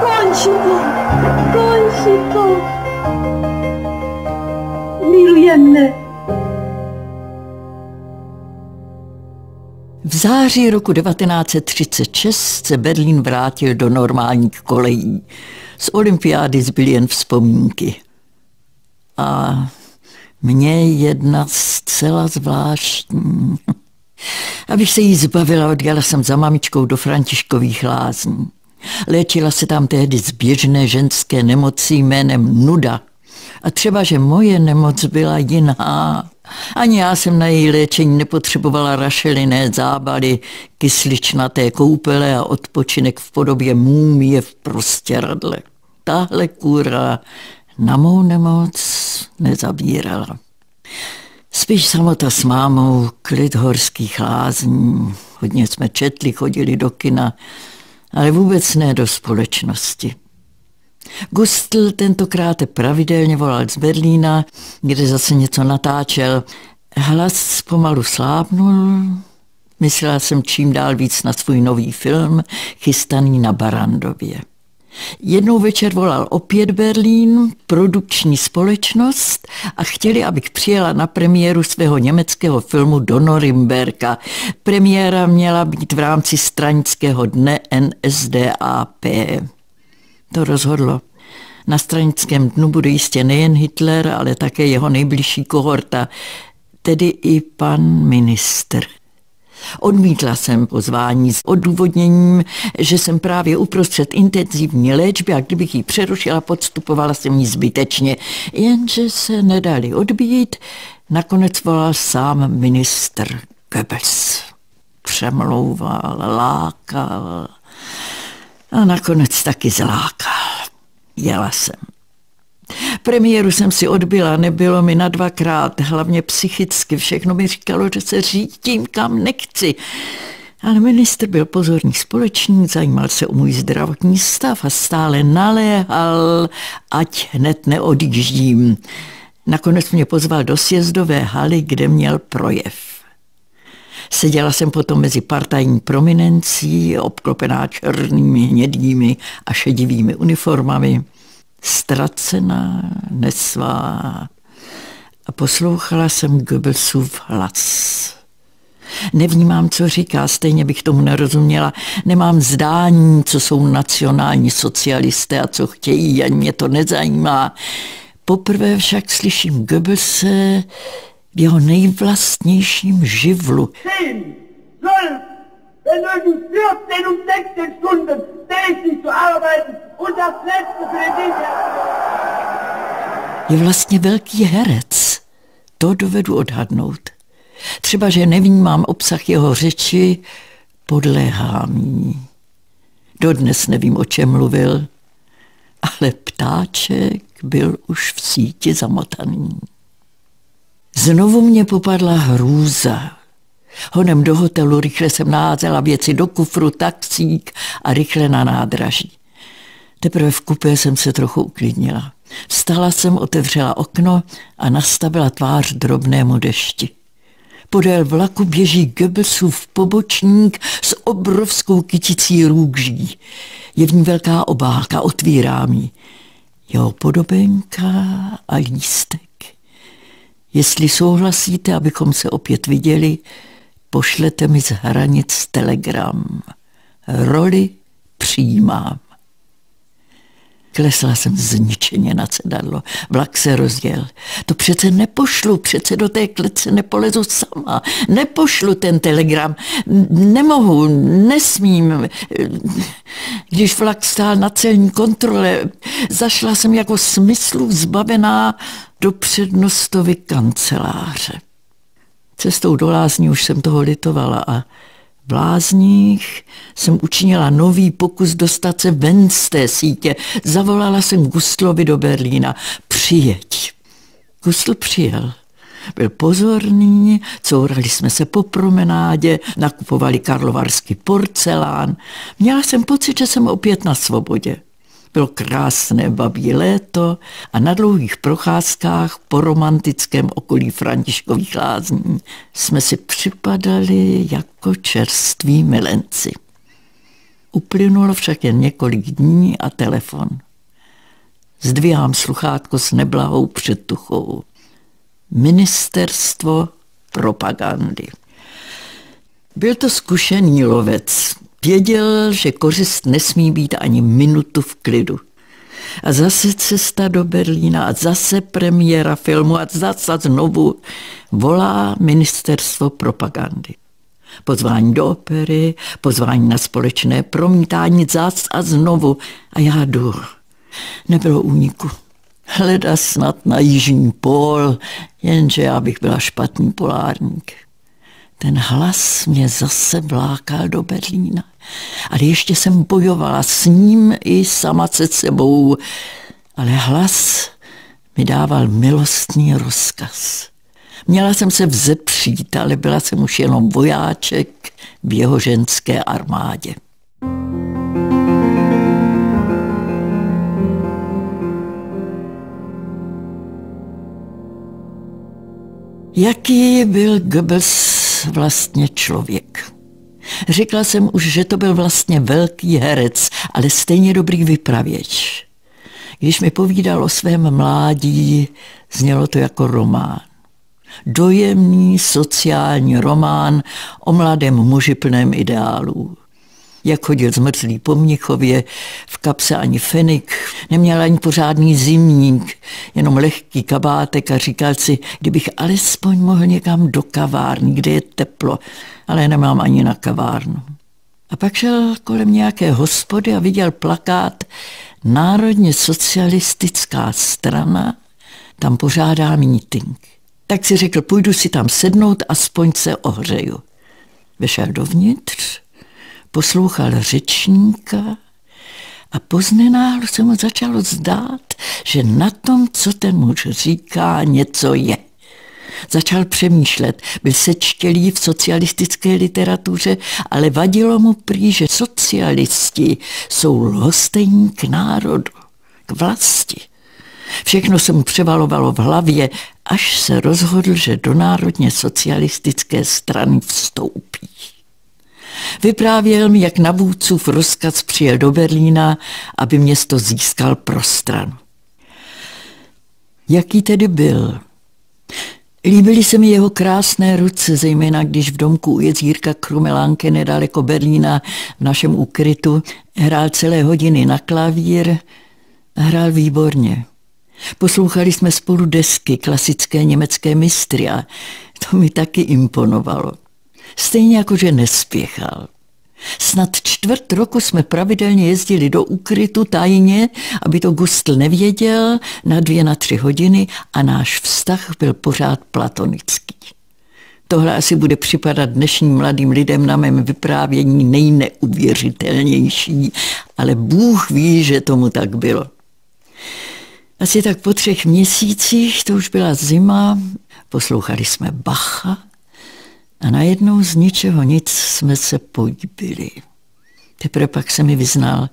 Končí to, končí to. Miluje mne. V září roku 1936 se Berlín vrátil do normálních kolejí. Z olympiády zbyly jen vzpomínky. A mě jedna zcela zvláštní. Abych se jí zbavila, odjela jsem za mamičkou do Františkových lázní. Léčila se tam tehdy z běžné ženské nemoci jménem Nuda. A třeba, že moje nemoc byla jiná. Ani já jsem na její léčení nepotřebovala rašeliné zábaly, kysličnaté koupele a odpočinek v podobě můmie v prostěradle. Tahle kůra na mou nemoc nezabírala. Spíš samota s mámou, klid horských lázní, hodně jsme četli, chodili do kina, ale vůbec ne do společnosti. Gustl tentokrát pravidelně volal z Berlína, kde zase něco natáčel. Hlas pomalu slábnul, myslela jsem čím dál víc na svůj nový film, chystaný na Barandově. Jednou večer volal opět Berlín, produkční společnost a chtěli, abych přijela na premiéru svého německého filmu do Norimberka. Premiéra měla být v rámci stranického dne NSDAP. To rozhodlo. Na stranickém dnu bude jistě nejen Hitler, ale také jeho nejbližší kohorta, tedy i pan ministr. Odmítla jsem pozvání s odůvodněním, že jsem právě uprostřed intenzivní léčby a kdybych ji přerušila, podstupovala jsem jí zbytečně. Jenže se nedali odbít, nakonec volal sám ministr Goebbels. Přemlouval, lákal a nakonec taky zlákal. Jela jsem. Premiéru jsem si odbyla, nebylo mi na dvakrát, hlavně psychicky. Všechno mi říkalo, že se řídím, kam nechci. Ale ministr byl pozorný společník, zajímal se o můj zdravotní stav a stále naléhal, ať hned neodjíždím. Nakonec mě pozval do sjezdové haly, kde měl projev. Seděla jsem potom mezi partajní prominencí, obklopená černými, hnědými a šedivými uniformami ztracená, nesvá. A poslouchala jsem Goebbelsův hlas. Nevnímám, co říká, stejně bych tomu nerozuměla. Nemám zdání, co jsou nacionální socialisté a co chtějí, ani mě to nezajímá. Poprvé však slyším Goebbelse v jeho nejvlastnějším živlu. 10, 12, wenn du 14 und 16 Stunden täglich zu arbeiten und das letzte für den Je vlastně velký herec. To dovedu odhadnout. Třeba, že nevnímám obsah jeho řeči, podléhám jí. Dodnes nevím, o čem mluvil, ale ptáček byl už v síti zamotaný. Znovu mě popadla hrůza. Honem do hotelu rychle jsem naházela věci do kufru, taxík a rychle na nádraží. Teprve v kupě jsem se trochu uklidnila. Vstala jsem, otevřela okno a nastavila tvář drobnému dešti. Podél vlaku běží Goebbelsův pobočník s obrovskou kyticí růží. Je v ní velká obálka, otvírám ji. Jeho podobenka a lístek. Jestli souhlasíte, abychom se opět viděli, pošlete mi z hranic telegram. Roli přijímám. Klesla jsem zničeně na sedadlo. Vlak se rozděl. To přece nepošlu, přece do té klece nepolezu sama. Nepošlu ten telegram. Nemohu, nesmím. Když vlak stál na celní kontrole, zašla jsem jako smyslu zbavená do přednostovy kanceláře. Cestou do lázní už jsem toho litovala a v Lázních jsem učinila nový pokus dostat se ven z té sítě. Zavolala jsem Gustlovi do Berlína. Přijeď. Gustl přijel. Byl pozorný, courali jsme se po promenádě, nakupovali karlovarský porcelán. Měla jsem pocit, že jsem opět na svobodě. Bylo krásné babí léto a na dlouhých procházkách po romantickém okolí Františkových lázní jsme si připadali jako čerství milenci. Uplynulo však jen několik dní a telefon. Zdvihám sluchátko s neblahou předtuchou. Ministerstvo propagandy. Byl to zkušený lovec, Věděl, že kořist nesmí být ani minutu v klidu. A zase cesta do Berlína a zase premiéra filmu a zase znovu volá ministerstvo propagandy. Pozvání do opery, pozvání na společné promítání zas a znovu. A já jdu. Nebylo úniku. Hleda snad na jižní pól, jenže já bych byla špatný polárník. Ten hlas mě zase vlákal do Berlína. Ale ještě jsem bojovala s ním i sama se sebou. Ale hlas mi dával milostný rozkaz. Měla jsem se vzepřít, ale byla jsem už jenom vojáček v jeho ženské armádě. Jaký byl Goebbels vlastně člověk. Řekla jsem už, že to byl vlastně velký herec, ale stejně dobrý vypravěč. Když mi povídal o svém mládí, znělo to jako román. Dojemný sociální román o mladém muži plném ideálů jak chodil zmrzlý po Mnichově, v kapse ani fenik, neměl ani pořádný zimník, jenom lehký kabátek a říkal si, kdybych alespoň mohl někam do kavárny, kde je teplo, ale nemám ani na kavárnu. A pak šel kolem nějaké hospody a viděl plakát Národně socialistická strana, tam pořádá meeting. Tak si řekl, půjdu si tam sednout, aspoň se ohřeju. Vešel dovnitř, poslouchal řečníka a poznenáhlo se mu začalo zdát, že na tom, co ten muž říká, něco je. Začal přemýšlet, byl sečtělý v socialistické literatuře, ale vadilo mu prý, že socialisti jsou lhostejní k národu, k vlasti. Všechno se mu převalovalo v hlavě, až se rozhodl, že do národně socialistické strany vstoupí. Vyprávěl mi, jak na vůdcův rozkaz přijel do Berlína, aby město získal stranu. Jaký tedy byl? Líbily se mi jeho krásné ruce, zejména když v domku u jezírka Krumelánke nedaleko Berlína v našem úkrytu hrál celé hodiny na klavír. Hrál výborně. Poslouchali jsme spolu desky klasické německé mistry a to mi taky imponovalo. Stejně jako, že nespěchal. Snad čtvrt roku jsme pravidelně jezdili do ukrytu tajně, aby to Gustl nevěděl, na dvě, na tři hodiny a náš vztah byl pořád platonický. Tohle asi bude připadat dnešním mladým lidem na mém vyprávění nejneuvěřitelnější, ale Bůh ví, že tomu tak bylo. Asi tak po třech měsících, to už byla zima, poslouchali jsme Bacha a najednou z ničeho nic jsme se políbili. Teprve pak se mi vyznal.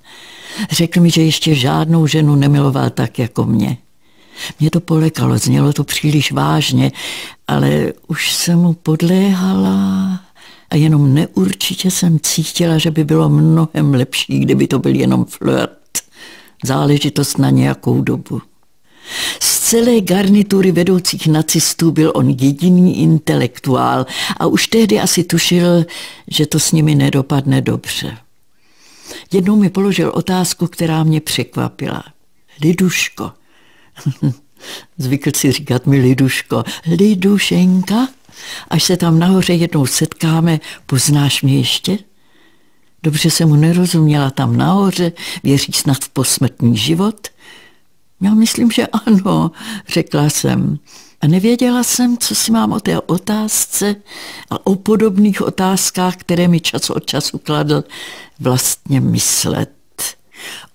Řekl mi, že ještě žádnou ženu nemiloval tak jako mě. Mě to polekalo, znělo to příliš vážně, ale už jsem mu podléhala a jenom neurčitě jsem cítila, že by bylo mnohem lepší, kdyby to byl jenom flirt. Záležitost na nějakou dobu. Celé garnitury vedoucích nacistů byl on jediný intelektuál a už tehdy asi tušil, že to s nimi nedopadne dobře. Jednou mi položil otázku, která mě překvapila. Liduško, Zvykl si říkat mi Liduško, Lidušenka, až se tam nahoře jednou setkáme, poznáš mě ještě? Dobře se mu nerozuměla tam nahoře, věří snad v posmrtný život? Já myslím, že ano, řekla jsem. A nevěděla jsem, co si mám o té otázce a o podobných otázkách, které mi čas od času kladl, vlastně myslet.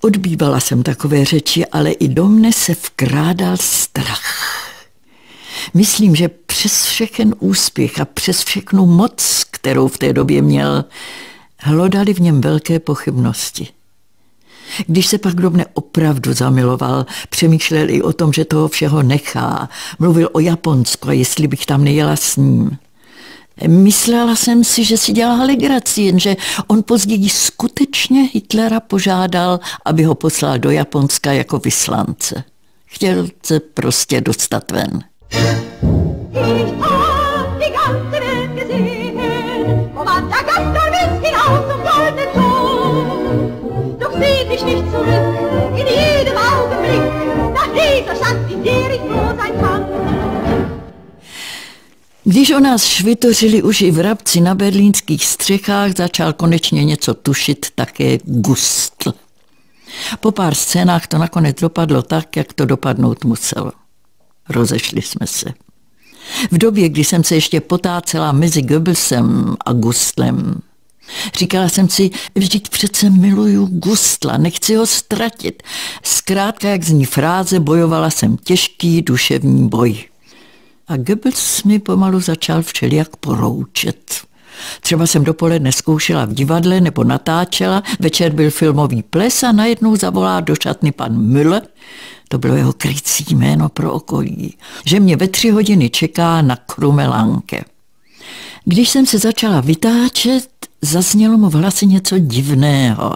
Odbývala jsem takové řeči, ale i do mne se vkrádal strach. Myslím, že přes všechen úspěch a přes všechnu moc, kterou v té době měl, hlodali v něm velké pochybnosti. Když se pak do mne opravdu zamiloval, přemýšlel i o tom, že toho všeho nechá. Mluvil o Japonsku a jestli bych tam nejela s ním. Myslela jsem si, že si dělá legraci, jenže on později skutečně Hitlera požádal, aby ho poslal do Japonska jako vyslance. Chtěl se prostě dostat ven. in Když o nás švitořili už i vrabci na berlínských střechách, začal konečně něco tušit také Gustl. Po pár scénách to nakonec dopadlo tak, jak to dopadnout muselo. Rozešli jsme se. V době, kdy jsem se ještě potácela mezi Goebbelsem a Gustlem, Říkala jsem si, vždyť přece miluju Gustla, nechci ho ztratit. Zkrátka, jak zní fráze, bojovala jsem těžký duševní boj. A Goebbels mi pomalu začal všelijak poroučet. Třeba jsem dopoledne zkoušela v divadle nebo natáčela, večer byl filmový ples a najednou zavolá do šatny pan Müller, to bylo jeho krycí jméno pro okolí, že mě ve tři hodiny čeká na Krumelánke. Když jsem se začala vytáčet, zaznělo mu v hlase něco divného.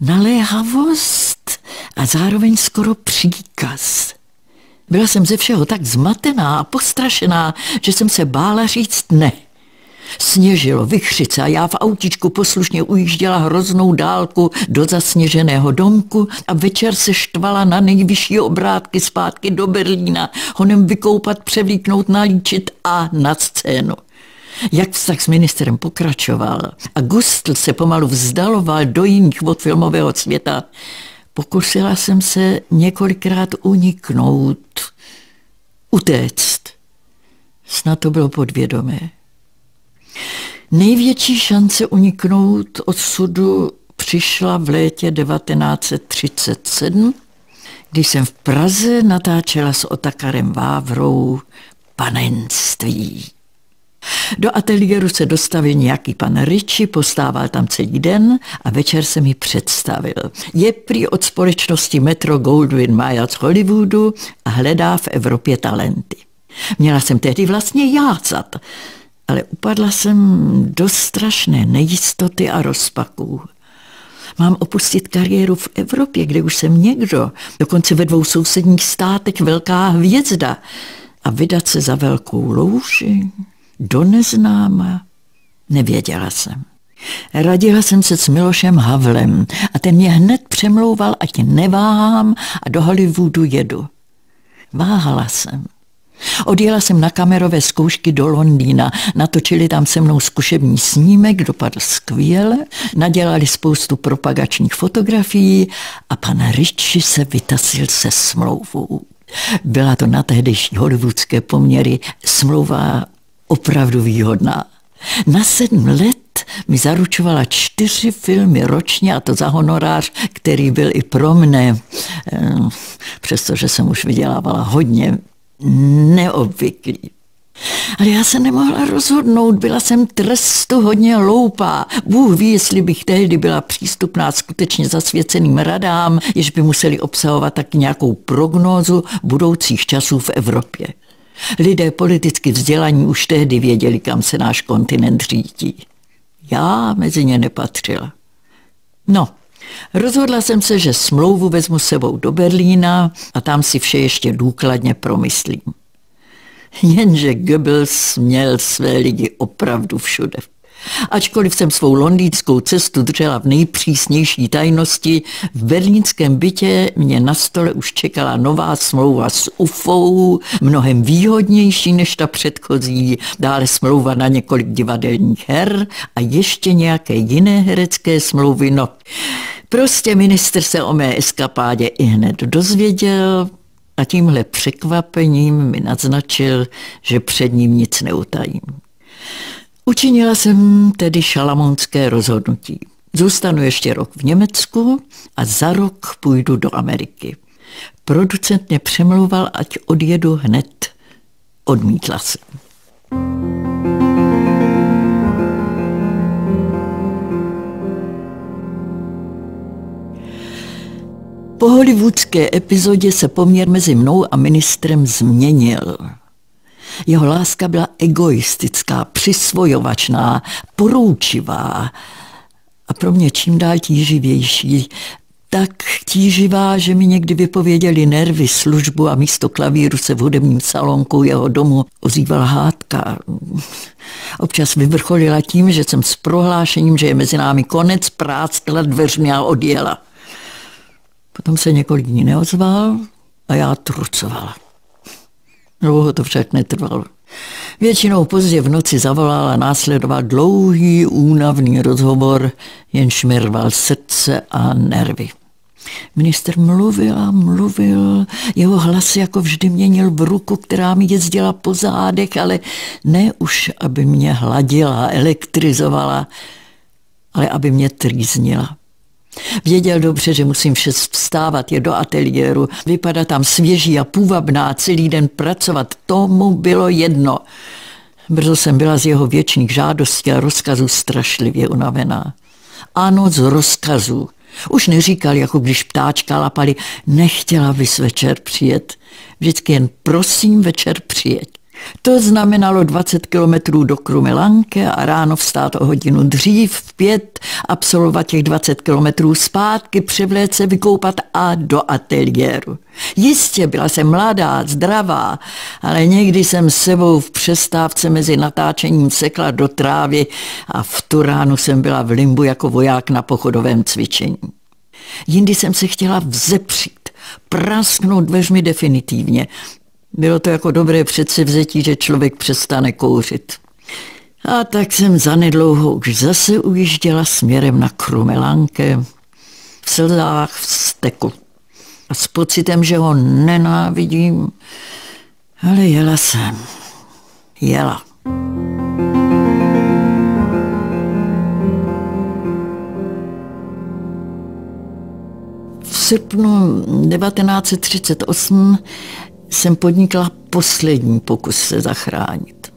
Naléhavost a zároveň skoro příkaz. Byla jsem ze všeho tak zmatená a postrašená, že jsem se bála říct ne. Sněžilo, vychřice a já v autičku poslušně ujížděla hroznou dálku do zasněženého domku a večer se štvala na nejvyšší obrátky zpátky do Berlína, honem vykoupat, převlíknout, nalíčit a na scénu. Jak vztah s ministrem pokračoval a Gustl se pomalu vzdaloval do jiných od filmového světa, Pokusila jsem se několikrát uniknout, utéct. Snad to bylo podvědomé. Největší šance uniknout od sudu přišla v létě 1937, když jsem v Praze natáčela s Otakarem Vávrou panenství. Do ateliéru se dostavil nějaký pan Riči, postával tam celý den a večer se mi představil. Je prý od společnosti Metro Goldwyn Mayer z Hollywoodu a hledá v Evropě talenty. Měla jsem tehdy vlastně jácat, ale upadla jsem do strašné nejistoty a rozpaků. Mám opustit kariéru v Evropě, kde už jsem někdo, dokonce ve dvou sousedních státech velká hvězda a vydat se za velkou louši do neznáma. Nevěděla jsem. Radila jsem se s Milošem Havlem a ten mě hned přemlouval, ať neváhám a do Hollywoodu jedu. Váhala jsem. Odjela jsem na kamerové zkoušky do Londýna, natočili tam se mnou zkušební snímek, dopadl skvěle, nadělali spoustu propagačních fotografií a pan Ritchie se vytasil se smlouvou. Byla to na tehdejší hollywoodské poměry smlouva opravdu výhodná. Na sedm let mi zaručovala čtyři filmy ročně a to za honorář, který byl i pro mne, eh, přestože jsem už vydělávala hodně, neobvyklý. Ale já se nemohla rozhodnout, byla jsem trestu hodně loupá. Bůh ví, jestli bych tehdy byla přístupná skutečně zasvěceným radám, jež by museli obsahovat tak nějakou prognózu budoucích časů v Evropě. Lidé politicky vzdělaní už tehdy věděli, kam se náš kontinent řídí. Já mezi ně nepatřila. No, rozhodla jsem se, že smlouvu vezmu sebou do Berlína a tam si vše ještě důkladně promyslím. Jenže Goebbels měl své lidi opravdu všude. Ačkoliv jsem svou londýnskou cestu držela v nejpřísnější tajnosti, v berlínském bytě mě na stole už čekala nová smlouva s UFO, mnohem výhodnější než ta předchozí, dále smlouva na několik divadelních her a ještě nějaké jiné herecké smlouvy. No, prostě minister se o mé eskapádě i hned dozvěděl, a tímhle překvapením mi naznačil, že před ním nic neutajím. Učinila jsem tedy šalamonské rozhodnutí. Zůstanu ještě rok v Německu a za rok půjdu do Ameriky. Producent mě přemlouval, ať odjedu hned. Odmítla jsem. Po hollywoodské epizodě se poměr mezi mnou a ministrem změnil. Jeho láska byla egoistická, přisvojovačná, poroučivá a pro mě čím dál tíživější. Tak tíživá, že mi někdy vypověděli nervy, službu a místo klavíru se v hudebním salonku jeho domu ozývala hádka. Občas vyvrcholila tím, že jsem s prohlášením, že je mezi námi konec, práskla dveřmi a odjela. Potom se několik dní neozval a já trucovala. Dlouho to však netrvalo. Většinou pozdě v noci zavolal a následoval dlouhý, únavný rozhovor, jenž mi rval srdce a nervy. Minister mluvil a mluvil, jeho hlas jako vždy měnil v ruku, která mi jezdila po zádech, ale ne už, aby mě hladila, elektrizovala, ale aby mě trýznila. Věděl dobře, že musím vše vstávat, je do ateliéru, vypadat tam svěží a půvabná, celý den pracovat. Tomu bylo jedno. Brzo jsem byla z jeho věčných žádostí a rozkazů strašlivě unavená. Ano, z rozkazů. Už neříkal, jako když ptáčka lapali, nechtěla bys večer přijet. Vždycky jen prosím večer přijet. To znamenalo 20 kilometrů do Krumelanke a ráno vstát o hodinu dřív, v pět, absolvovat těch 20 kilometrů zpátky, převléct se, vykoupat a do ateliéru. Jistě byla jsem mladá, zdravá, ale někdy jsem sebou v přestávce mezi natáčením sekla do trávy a v tu ránu jsem byla v limbu jako voják na pochodovém cvičení. Jindy jsem se chtěla vzepřít, prasknout dveřmi definitivně, bylo to jako dobré předsevzetí, že člověk přestane kouřit. A tak jsem zanedlouho už zase ujížděla směrem na Krumelánke, v slzách v steku. A s pocitem, že ho nenávidím, ale jela jsem. Jela. V srpnu 1938 jsem podnikla poslední pokus se zachránit.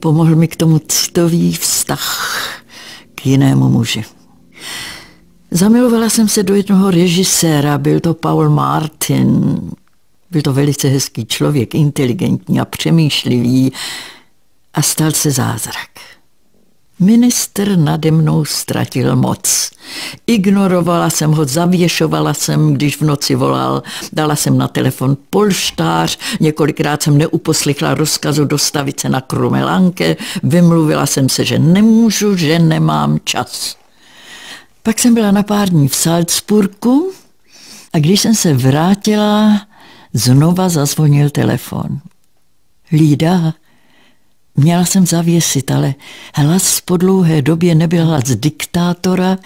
Pomohl mi k tomu citový vztah k jinému muži. Zamilovala jsem se do jednoho režiséra, byl to Paul Martin. Byl to velice hezký člověk, inteligentní a přemýšlivý a stal se zázrak. Minister nade mnou ztratil moc. Ignorovala jsem ho, zavěšovala jsem, když v noci volal. Dala jsem na telefon polštář, několikrát jsem neuposlychla rozkazu dostavit se na Krumelanke, vymluvila jsem se, že nemůžu, že nemám čas. Pak jsem byla na pár dní v Salzburgu a když jsem se vrátila, Znova zazvonil telefon. Lída, měla jsem zavěsit, ale hlas po dlouhé době nebyl hlas diktátora,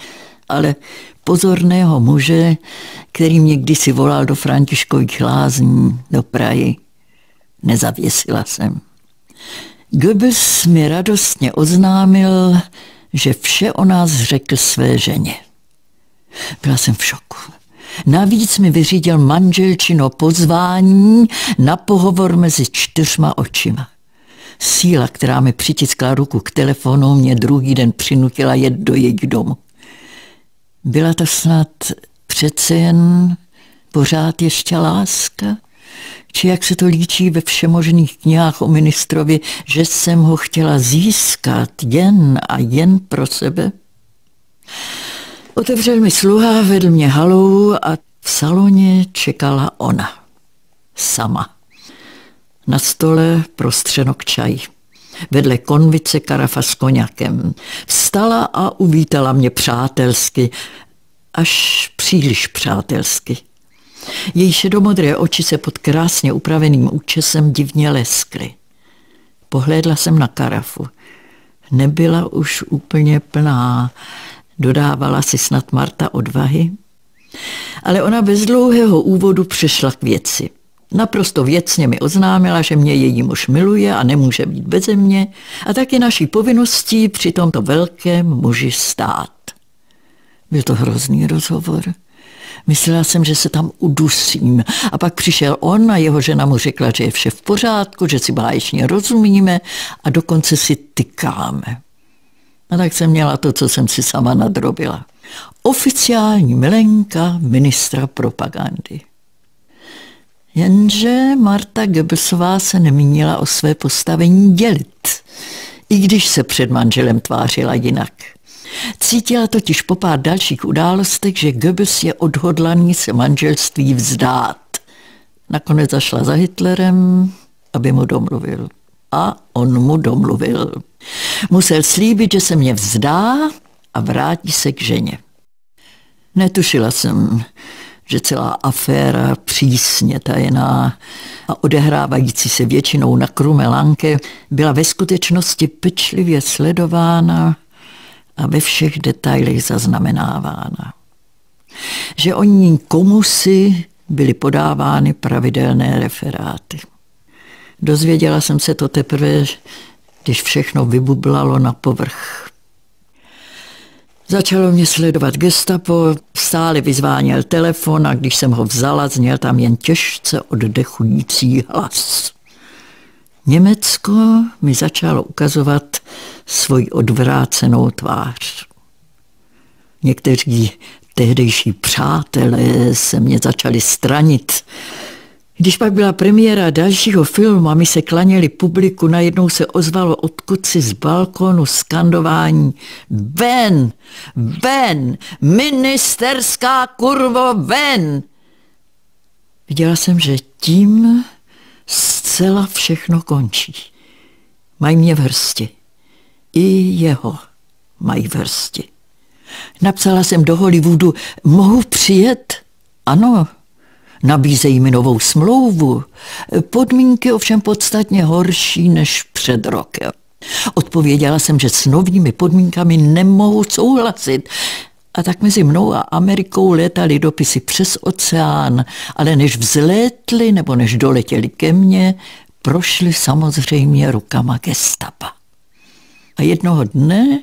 ale pozorného muže, který mě kdysi volal do Františkových lázní do Prahy. Nezavěsila jsem. Goebbels mi radostně oznámil, že vše o nás řekl své ženě. Byla jsem v šoku. Navíc mi vyřídil manželčino pozvání na pohovor mezi čtyřma očima. Síla, která mi přitiskla ruku k telefonu, mě druhý den přinutila jet do jejich domu. Byla to snad přece jen pořád ještě láska? Či jak se to líčí ve všemožných knihách o ministrovi, že jsem ho chtěla získat jen a jen pro sebe? Otevřel mi sluha, vedl mě halou a v saloně čekala ona. Sama. Na stole prostřeno k čaj. Vedle konvice karafa s koněkem. Vstala a uvítala mě přátelsky, až příliš přátelsky. Její šedomodré oči se pod krásně upraveným účesem divně leskly. Pohlédla jsem na karafu. Nebyla už úplně plná, dodávala si snad Marta odvahy. Ale ona bez dlouhého úvodu přešla k věci. Naprosto věcně mi oznámila, že mě její muž miluje a nemůže být beze mě a taky naší povinností při tomto velkém muži stát. Byl to hrozný rozhovor. Myslela jsem, že se tam udusím. A pak přišel on a jeho žena mu řekla, že je vše v pořádku, že si báječně rozumíme a dokonce si tykáme. A tak jsem měla to, co jsem si sama nadrobila. Oficiální milenka ministra propagandy. Jenže Marta Goebbelsová se nemínila o své postavení dělit, i když se před manželem tvářila jinak. Cítila totiž po pár dalších událostech, že Goebbels je odhodlaný se manželství vzdát. Nakonec zašla za Hitlerem, aby mu domluvil. A on mu domluvil. Musel slíbit, že se mě vzdá a vrátí se k ženě. Netušila jsem, že celá aféra přísně tajná a odehrávající se většinou na Krumelanke byla ve skutečnosti pečlivě sledována a ve všech detailech zaznamenávána. Že o ní komusi byly podávány pravidelné referáty. Dozvěděla jsem se to teprve, když všechno vybublalo na povrch. Začalo mě sledovat gestapo, stále vyzváněl telefon a když jsem ho vzala, zněl tam jen těžce oddechující hlas. Německo mi začalo ukazovat svoji odvrácenou tvář. Někteří tehdejší přátelé se mě začali stranit. Když pak byla premiéra dalšího filmu a my se klaněli publiku, najednou se ozvalo odkud si z balkonu skandování Ven! Ven! Ministerská kurvo, ven! Viděla jsem, že tím zcela všechno končí. Mají mě v hrsti. I jeho mají v hrsti. Napsala jsem do Hollywoodu, mohu přijet? Ano, nabízejí mi novou smlouvu. Podmínky ovšem podstatně horší než před rokem. Odpověděla jsem, že s novými podmínkami nemohu souhlasit. A tak mezi mnou a Amerikou létaly dopisy přes oceán, ale než vzlétli nebo než doletěli ke mně, prošli samozřejmě rukama gestapa. A jednoho dne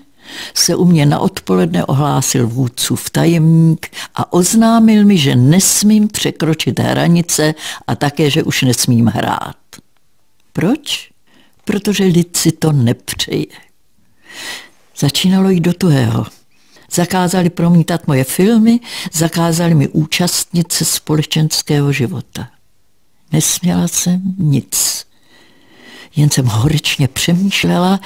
se u mě na odpoledne ohlásil vůdcův tajemník a oznámil mi, že nesmím překročit hranice a také, že už nesmím hrát. Proč? Protože lid si to nepřeje. Začínalo jít do tuhého. Zakázali promítat moje filmy, zakázali mi účastnit se společenského života. Nesměla jsem nic. Jen jsem horečně přemýšlela,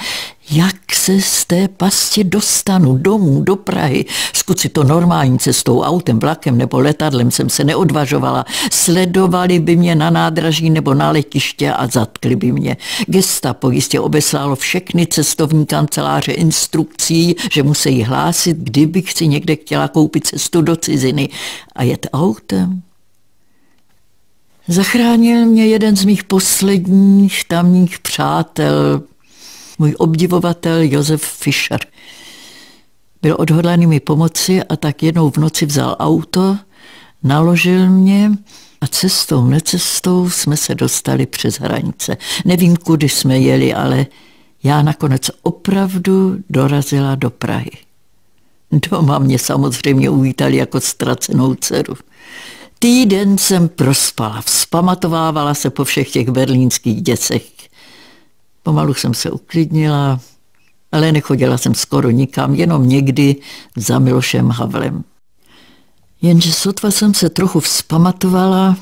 jak se z té pasti dostanu domů do Prahy. Skud si to normální cestou, autem, vlakem nebo letadlem jsem se neodvažovala. Sledovali by mě na nádraží nebo na letiště a zatkli by mě. Gestapo jistě obeslalo všechny cestovní kanceláře instrukcí, že musí hlásit, kdybych si někde chtěla koupit cestu do ciziny a jet autem. Zachránil mě jeden z mých posledních tamních přátel, můj obdivovatel Josef Fischer. Byl odhodlaný mi pomoci a tak jednou v noci vzal auto, naložil mě a cestou, necestou jsme se dostali přes hranice. Nevím, kudy jsme jeli, ale já nakonec opravdu dorazila do Prahy. Doma mě samozřejmě uvítali jako ztracenou dceru. Týden jsem prospala, vzpamatovávala se po všech těch berlínských děcech. Pomalu jsem se uklidnila, ale nechodila jsem skoro nikam, jenom někdy za Milošem Havlem. Jenže sotva jsem se trochu vzpamatovala,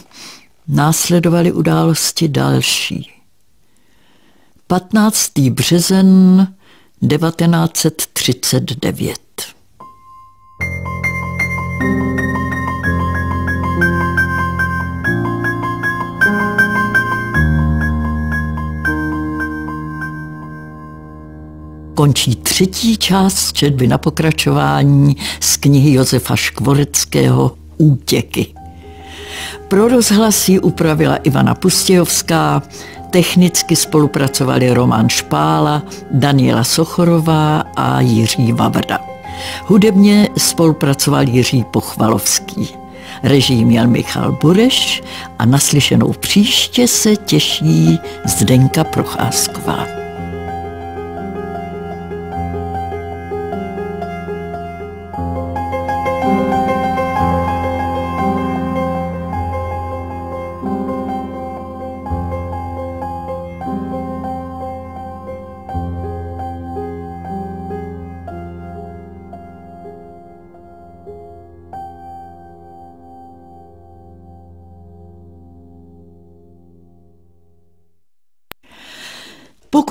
následovaly události další. 15. březen 1939. končí třetí část četby na pokračování z knihy Josefa Škvoreckého Útěky. Pro rozhlasí upravila Ivana Pustějovská, technicky spolupracovali Roman Špála, Daniela Sochorová a Jiří Vavrda. Hudebně spolupracoval Jiří Pochvalovský. Režim měl Michal Bureš a naslyšenou příště se těší Zdenka Procházková.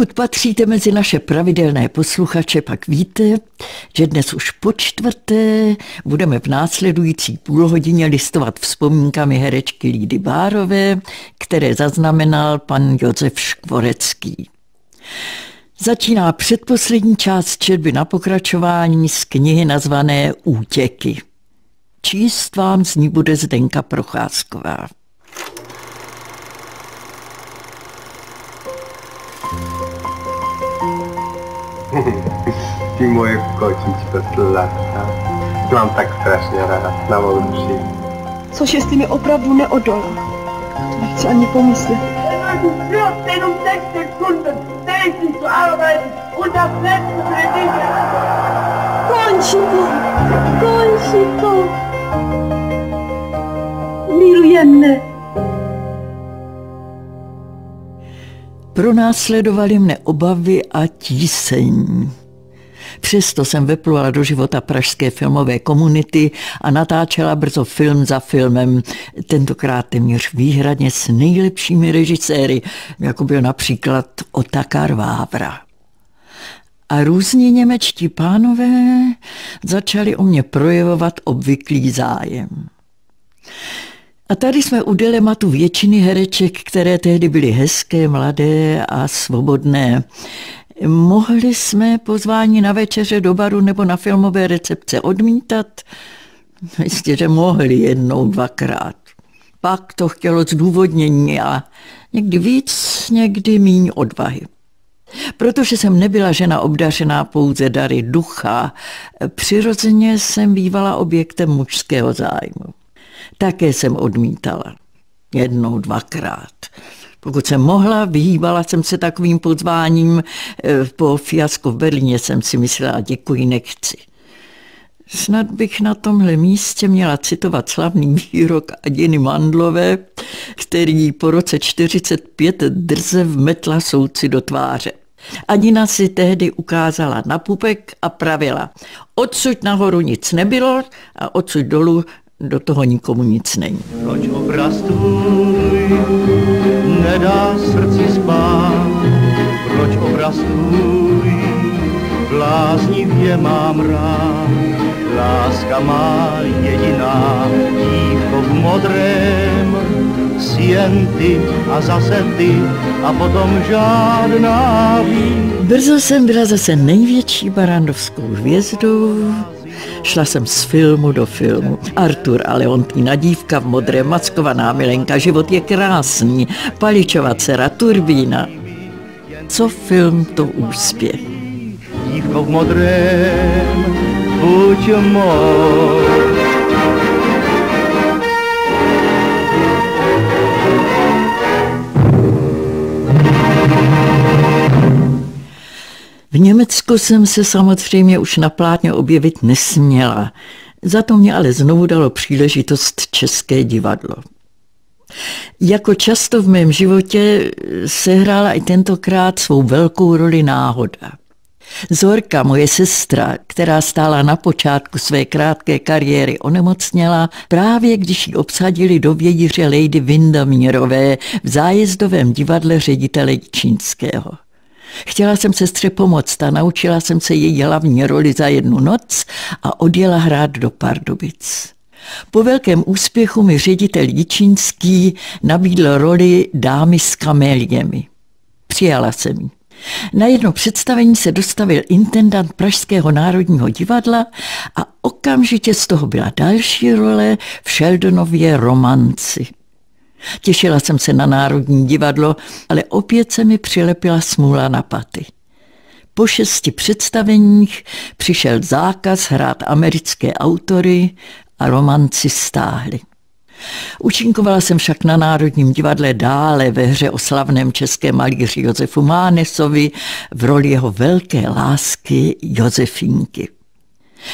Pokud patříte mezi naše pravidelné posluchače, pak víte, že dnes už po čtvrté budeme v následující půlhodině listovat vzpomínkami herečky Lídy Bárové, které zaznamenal pan Josef Škvorecký. Začíná předposlední část četby na pokračování z knihy nazvané Útěky. Číst vám z ní bude Zdenka Procházková. Ty moje kočičko sladká. Ty mám tak strašně ráda, na odruší. Což jestli mi opravdu neodolá. To nechci ani pomyslet. Končí to, končí to. Miluje mne. Pronásledovali mne obavy a tíseň. Přesto jsem vyplula do života pražské filmové komunity a natáčela brzo film za filmem, tentokrát téměř výhradně s nejlepšími režiséry, jako byl například Otakar Vávra. A různí němečtí pánové začali o mě projevovat obvyklý zájem. A tady jsme u dilematu většiny hereček, které tehdy byly hezké, mladé a svobodné. Mohli jsme pozvání na večeře do baru nebo na filmové recepce odmítat? Jistě, že mohli jednou, dvakrát. Pak to chtělo zdůvodnění a někdy víc, někdy míň odvahy. Protože jsem nebyla žena obdařená pouze dary ducha, přirozeně jsem bývala objektem mužského zájmu. Také jsem odmítala. Jednou, dvakrát. Pokud jsem mohla, vyhýbala jsem se takovým pozváním. Eh, po fiasku v Berlíně jsem si myslela, děkuji, nechci. Snad bych na tomhle místě měla citovat slavný výrok Adiny Mandlové, který po roce 45 drze vmetla souci do tváře. Adina si tehdy ukázala na pupek a pravila. Odsud nahoru nic nebylo a odsud dolů do toho nikomu nic není. Proč obraz tvůj nedá srdci spát? Proč obraz tvůj bláznivě mám rád? Láska má jediná, dívko v modrém, jen ty a zase ty a potom žádná víc. Brzo jsem byla zase největší barandovskou hvězdou, Šla jsem z filmu do filmu. Artur a Leontýna dívka v modré maskovaná milenka, život je krásný. Paličova dcera, turbína. Co film, to úspěch. Dívko v modrém, buď můj. V Německu jsem se samozřejmě už na plátně objevit nesměla. Za to mě ale znovu dalo příležitost České divadlo. Jako často v mém životě sehrála i tentokrát svou velkou roli náhoda. Zorka, moje sestra, která stála na počátku své krátké kariéry, onemocněla právě když ji obsadili do vědiře Lady Vindamírové v zájezdovém divadle ředitele Čínského. Chtěla jsem sestře pomoct a naučila jsem se její hlavní roli za jednu noc a odjela hrát do Pardubic. Po velkém úspěchu mi ředitel Jičínský nabídl roli dámy s kaméliemi. Přijala jsem ji. Na jedno představení se dostavil intendant Pražského národního divadla a okamžitě z toho byla další role v Sheldonově romanci. Těšila jsem se na Národní divadlo, ale opět se mi přilepila smůla na paty. Po šesti představeních přišel zákaz hrát americké autory a romanci stáhli. Učinkovala jsem však na Národním divadle dále ve hře o slavném českém malíři Josefu Mánesovi v roli jeho velké lásky Josefínky.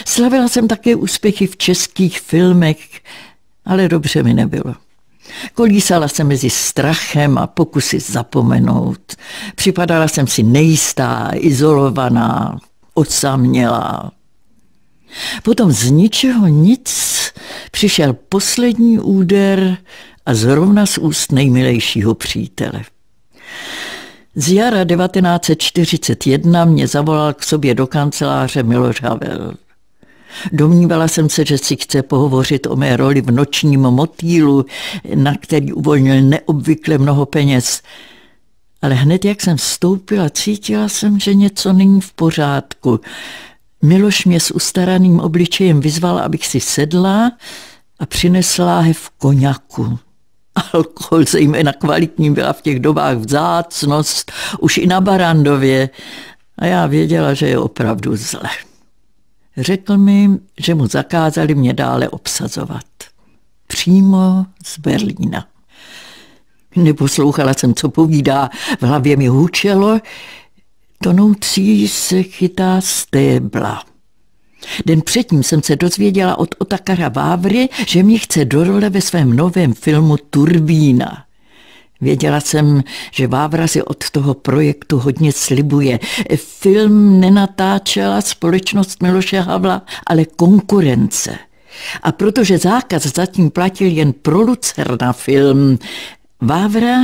Slavila jsem také úspěchy v českých filmech, ale dobře mi nebylo. Kolísala jsem mezi strachem a pokusy zapomenout. Připadala jsem si nejistá, izolovaná, osamělá. Potom z ničeho nic přišel poslední úder a zrovna z úst nejmilejšího přítele. Z jara 1941 mě zavolal k sobě do kanceláře Miloš Havel. Domnívala jsem se, že si chce pohovořit o mé roli v nočním motýlu, na který uvolnil neobvykle mnoho peněz. Ale hned jak jsem vstoupila, cítila jsem, že něco není v pořádku. Miloš mě s ustaraným obličejem vyzval, abych si sedla a přinesla láhev koněku. Alkohol, zejména kvalitní, byla v těch dobách vzácnost, už i na Barandově. A já věděla, že je opravdu zle. Řekl mi, že mu zakázali mě dále obsazovat. Přímo z Berlína. Neposlouchala jsem, co povídá, v hlavě mi hučelo, tonoucí se chytá stébla. Den předtím jsem se dozvěděla od Otakara Vávry, že mě chce do role ve svém novém filmu Turbína. Věděla jsem, že Vávra si od toho projektu hodně slibuje. Film nenatáčela společnost Miloše Havla, ale konkurence. A protože zákaz zatím platil jen pro Lucerna film, Vávra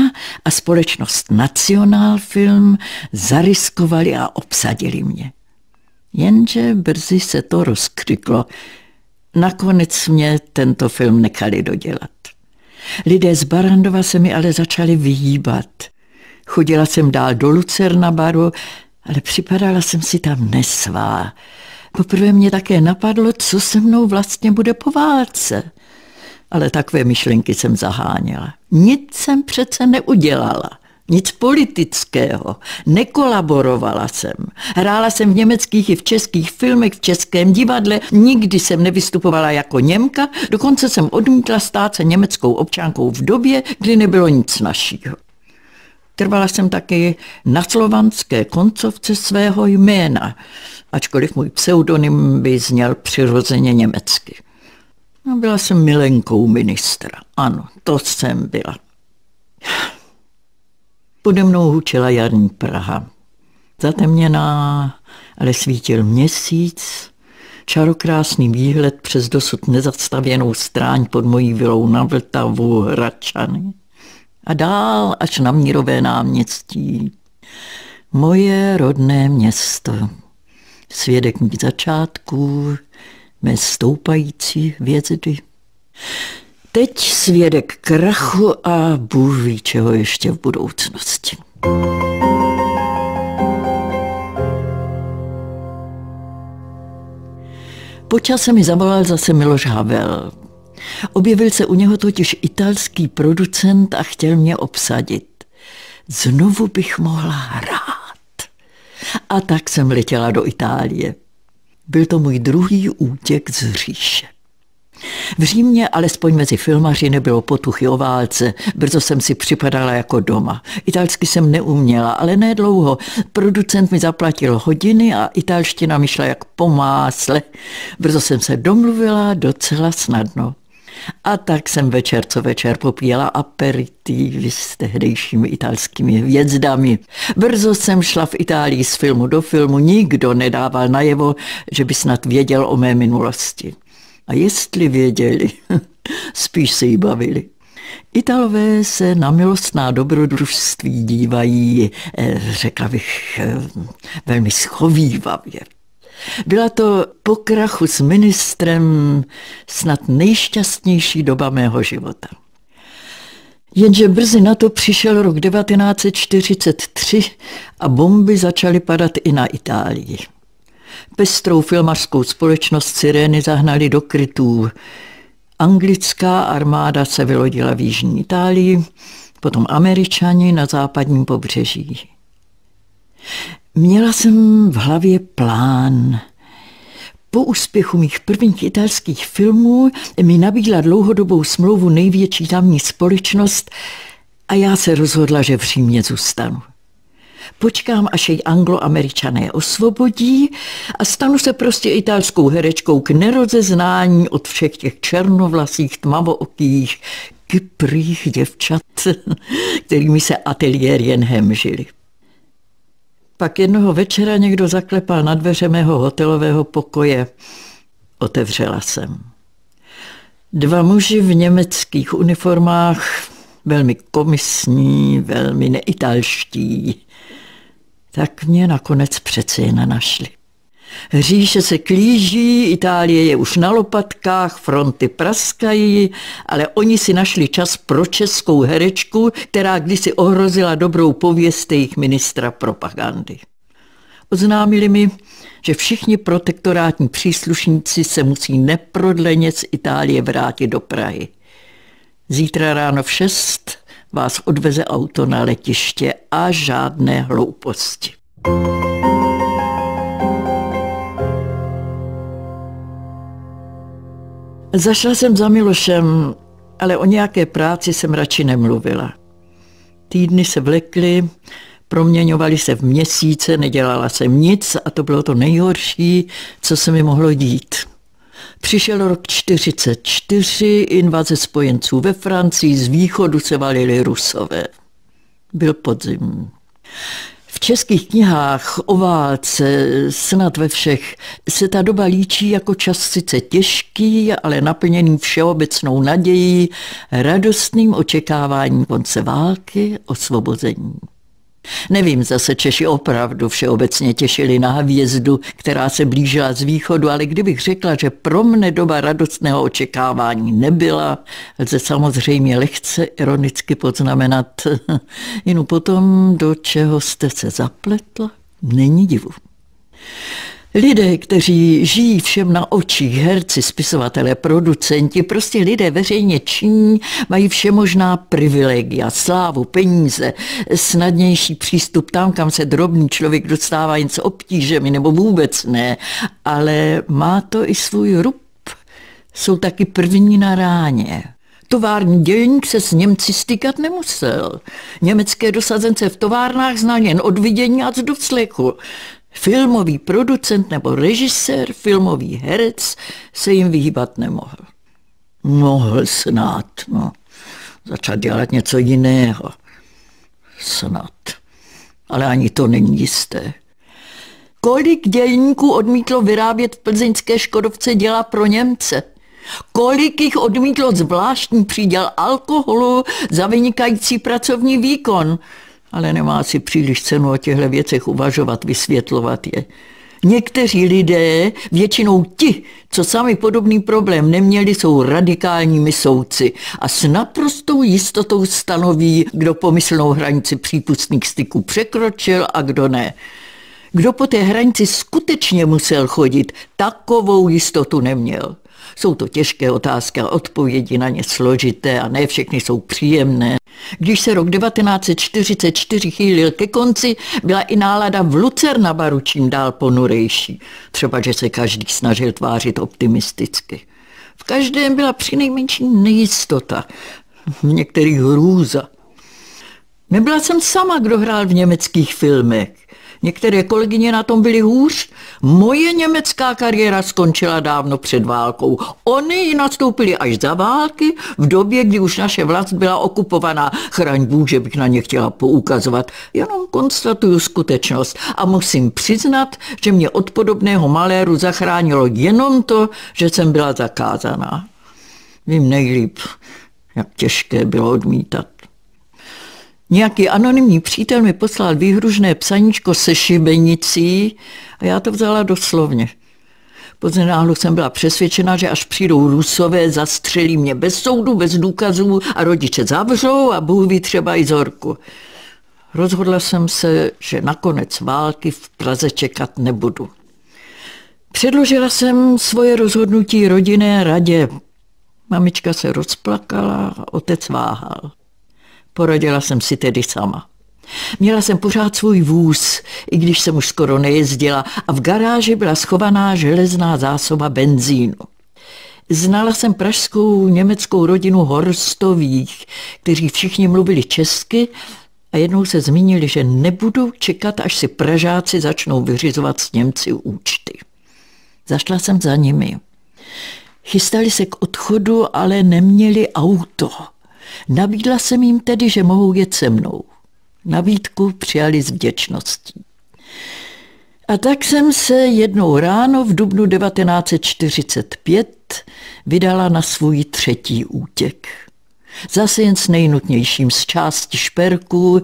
a společnost Nacionál film zariskovali a obsadili mě. Jenže brzy se to rozkřiklo. Nakonec mě tento film nechali dodělat. Lidé z Barandova se mi ale začali vyhýbat. Chodila jsem dál do Lucerna baru, ale připadala jsem si tam nesvá. Poprvé mě také napadlo, co se mnou vlastně bude po válce. Ale takové myšlenky jsem zaháněla. Nic jsem přece neudělala. Nic politického. Nekolaborovala jsem. Hrála jsem v německých i v českých filmech, v českém divadle. Nikdy jsem nevystupovala jako Němka, dokonce jsem odmítla stát se německou občankou v době, kdy nebylo nic našího. Trvala jsem taky na slovanské koncovce svého jména, ačkoliv můj pseudonym by zněl přirozeně německy. No, byla jsem milenkou ministra. Ano, to jsem byla. Pode mnou hučela jarní Praha. Zatemněná, ale svítil měsíc, čarokrásný výhled přes dosud nezastavěnou stráň pod mojí vilou na Vltavu, Hračany a dál až na Mírové náměstí. Moje rodné město, svědek mých začátků, mé stoupající vězdy. Teď svědek krachu a Bůh ví, čeho ještě v budoucnosti. Po Počas se mi zavolal zase Miloš Havel. Objevil se u něho totiž italský producent a chtěl mě obsadit. Znovu bych mohla hrát. A tak jsem letěla do Itálie. Byl to můj druhý útěk z říše. V Římě alespoň mezi filmaři nebylo potuchy o válce, brzo jsem si připadala jako doma. Italsky jsem neuměla, ale ne dlouho. Producent mi zaplatil hodiny a italština mi šla jak po másle. Brzo jsem se domluvila docela snadno. A tak jsem večer co večer popíjela aperitivy s tehdejšími italskými hvězdami. Brzo jsem šla v Itálii z filmu do filmu, nikdo nedával najevo, že by snad věděl o mé minulosti. A jestli věděli, spíš se jí bavili. Italové se na milostná dobrodružství dívají, eh, řekla bych, eh, velmi schovývavě. Byla to po krachu s ministrem snad nejšťastnější doba mého života. Jenže brzy na to přišel rok 1943 a bomby začaly padat i na Itálii. Pestrou filmařskou společnost Sirény zahnali do krytů. Anglická armáda se vylodila v Jižní Itálii, potom Američani na západním pobřeží. Měla jsem v hlavě plán. Po úspěchu mých prvních italských filmů mi nabídla dlouhodobou smlouvu největší tamní společnost a já se rozhodla, že v Římě zůstanu. Počkám, až jej angloameričané osvobodí a stanu se prostě italskou herečkou k nerozeznání od všech těch černovlasých, tmavookých, kyprých děvčat, kterými se ateliér jen hemžili. Pak jednoho večera někdo zaklepal na dveře mého hotelového pokoje. Otevřela jsem. Dva muži v německých uniformách, velmi komisní, velmi neitalští, tak mě nakonec přece jen našli. Říše se klíží, Itálie je už na lopatkách, fronty praskají, ale oni si našli čas pro českou herečku, která kdysi ohrozila dobrou pověst jejich ministra propagandy. Oznámili mi, že všichni protektorátní příslušníci se musí neprodleně z Itálie vrátit do Prahy. Zítra ráno v šest vás odveze auto na letiště a žádné hlouposti. Zašla jsem za Milošem, ale o nějaké práci jsem radši nemluvila. Týdny se vlekly, proměňovaly se v měsíce, nedělala jsem nic a to bylo to nejhorší, co se mi mohlo dít. Přišel rok 44, invaze spojenců ve Francii, z východu se valili rusové. Byl podzim. V českých knihách o válce, snad ve všech, se ta doba líčí jako čas sice těžký, ale naplněný všeobecnou nadějí, radostným očekáváním konce války, osvobození. Nevím, zase Češi opravdu všeobecně těšili na hvězdu, která se blížila z východu, ale kdybych řekla, že pro mne doba radostného očekávání nebyla, lze samozřejmě lehce ironicky poznamenat, jen potom, do čeho jste se zapletla, není divu. Lidé, kteří žijí všem na očích, herci, spisovatelé, producenti, prostě lidé veřejně činí, mají všemožná privilegia, slávu, peníze, snadnější přístup tam, kam se drobný člověk dostává jen s obtížemi, nebo vůbec ne, ale má to i svůj rup. Jsou taky první na ráně. Tovární dělník se s Němci stykat nemusel. Německé dosazence v továrnách znal jen od vidění a z doslechu. Filmový producent nebo režisér, filmový herec se jim vyhýbat nemohl. Mohl snad, no. Začat dělat něco jiného. Snad. Ale ani to není jisté. Kolik dělníků odmítlo vyrábět v plzeňské Škodovce děla pro Němce? Kolik jich odmítlo zvláštní příděl alkoholu za vynikající pracovní výkon? Ale nemá si příliš cenu o těchto věcech uvažovat, vysvětlovat je. Někteří lidé, většinou ti, co sami podobný problém neměli, jsou radikálními soudci a s naprostou jistotou stanoví, kdo pomyslnou hranici přípustných styků překročil a kdo ne. Kdo po té hranici skutečně musel chodit, takovou jistotu neměl. Jsou to těžké otázky a odpovědi na ně složité a ne všechny jsou příjemné. Když se rok 1944 chýlil ke konci, byla i nálada v Lucernabaru čím dál ponurejší. Třeba, že se každý snažil tvářit optimisticky. V každém byla přinejmenší nejistota, v některých hrůza. Nebyla jsem sama, kdo hrál v německých filmech. Některé kolegyně na tom byly hůř. Moje německá kariéra skončila dávno před válkou. Oni ji nastoupili až za války, v době, kdy už naše vlast byla okupovaná. Chraň Bůh, že bych na ně chtěla poukazovat. Jenom konstatuju skutečnost a musím přiznat, že mě od podobného maléru zachránilo jenom to, že jsem byla zakázaná. Vím nejlíp, jak těžké bylo odmítat. Nějaký anonymní přítel mi poslal výhružné psaníčko se šibenicí a já to vzala doslovně. Poznáhlu jsem byla přesvědčena, že až přijdou rusové, zastřelí mě bez soudu, bez důkazů a rodiče zavřou a Bůh ví třeba i Zorku. Rozhodla jsem se, že nakonec války v Praze čekat nebudu. Předložila jsem svoje rozhodnutí rodinné radě. Mamička se rozplakala otec váhal. Poradila jsem si tedy sama. Měla jsem pořád svůj vůz, i když jsem už skoro nejezdila a v garáži byla schovaná železná zásoba benzínu. Znala jsem pražskou německou rodinu Horstových, kteří všichni mluvili česky a jednou se zmínili, že nebudou čekat, až si Pražáci začnou vyřizovat s Němci účty. Zašla jsem za nimi. Chystali se k odchodu, ale neměli auto. Nabídla jsem jim tedy, že mohou jet se mnou. Nabídku přijali s vděčností. A tak jsem se jednou ráno v dubnu 1945 vydala na svůj třetí útěk. Zase jen s nejnutnějším z části šperků,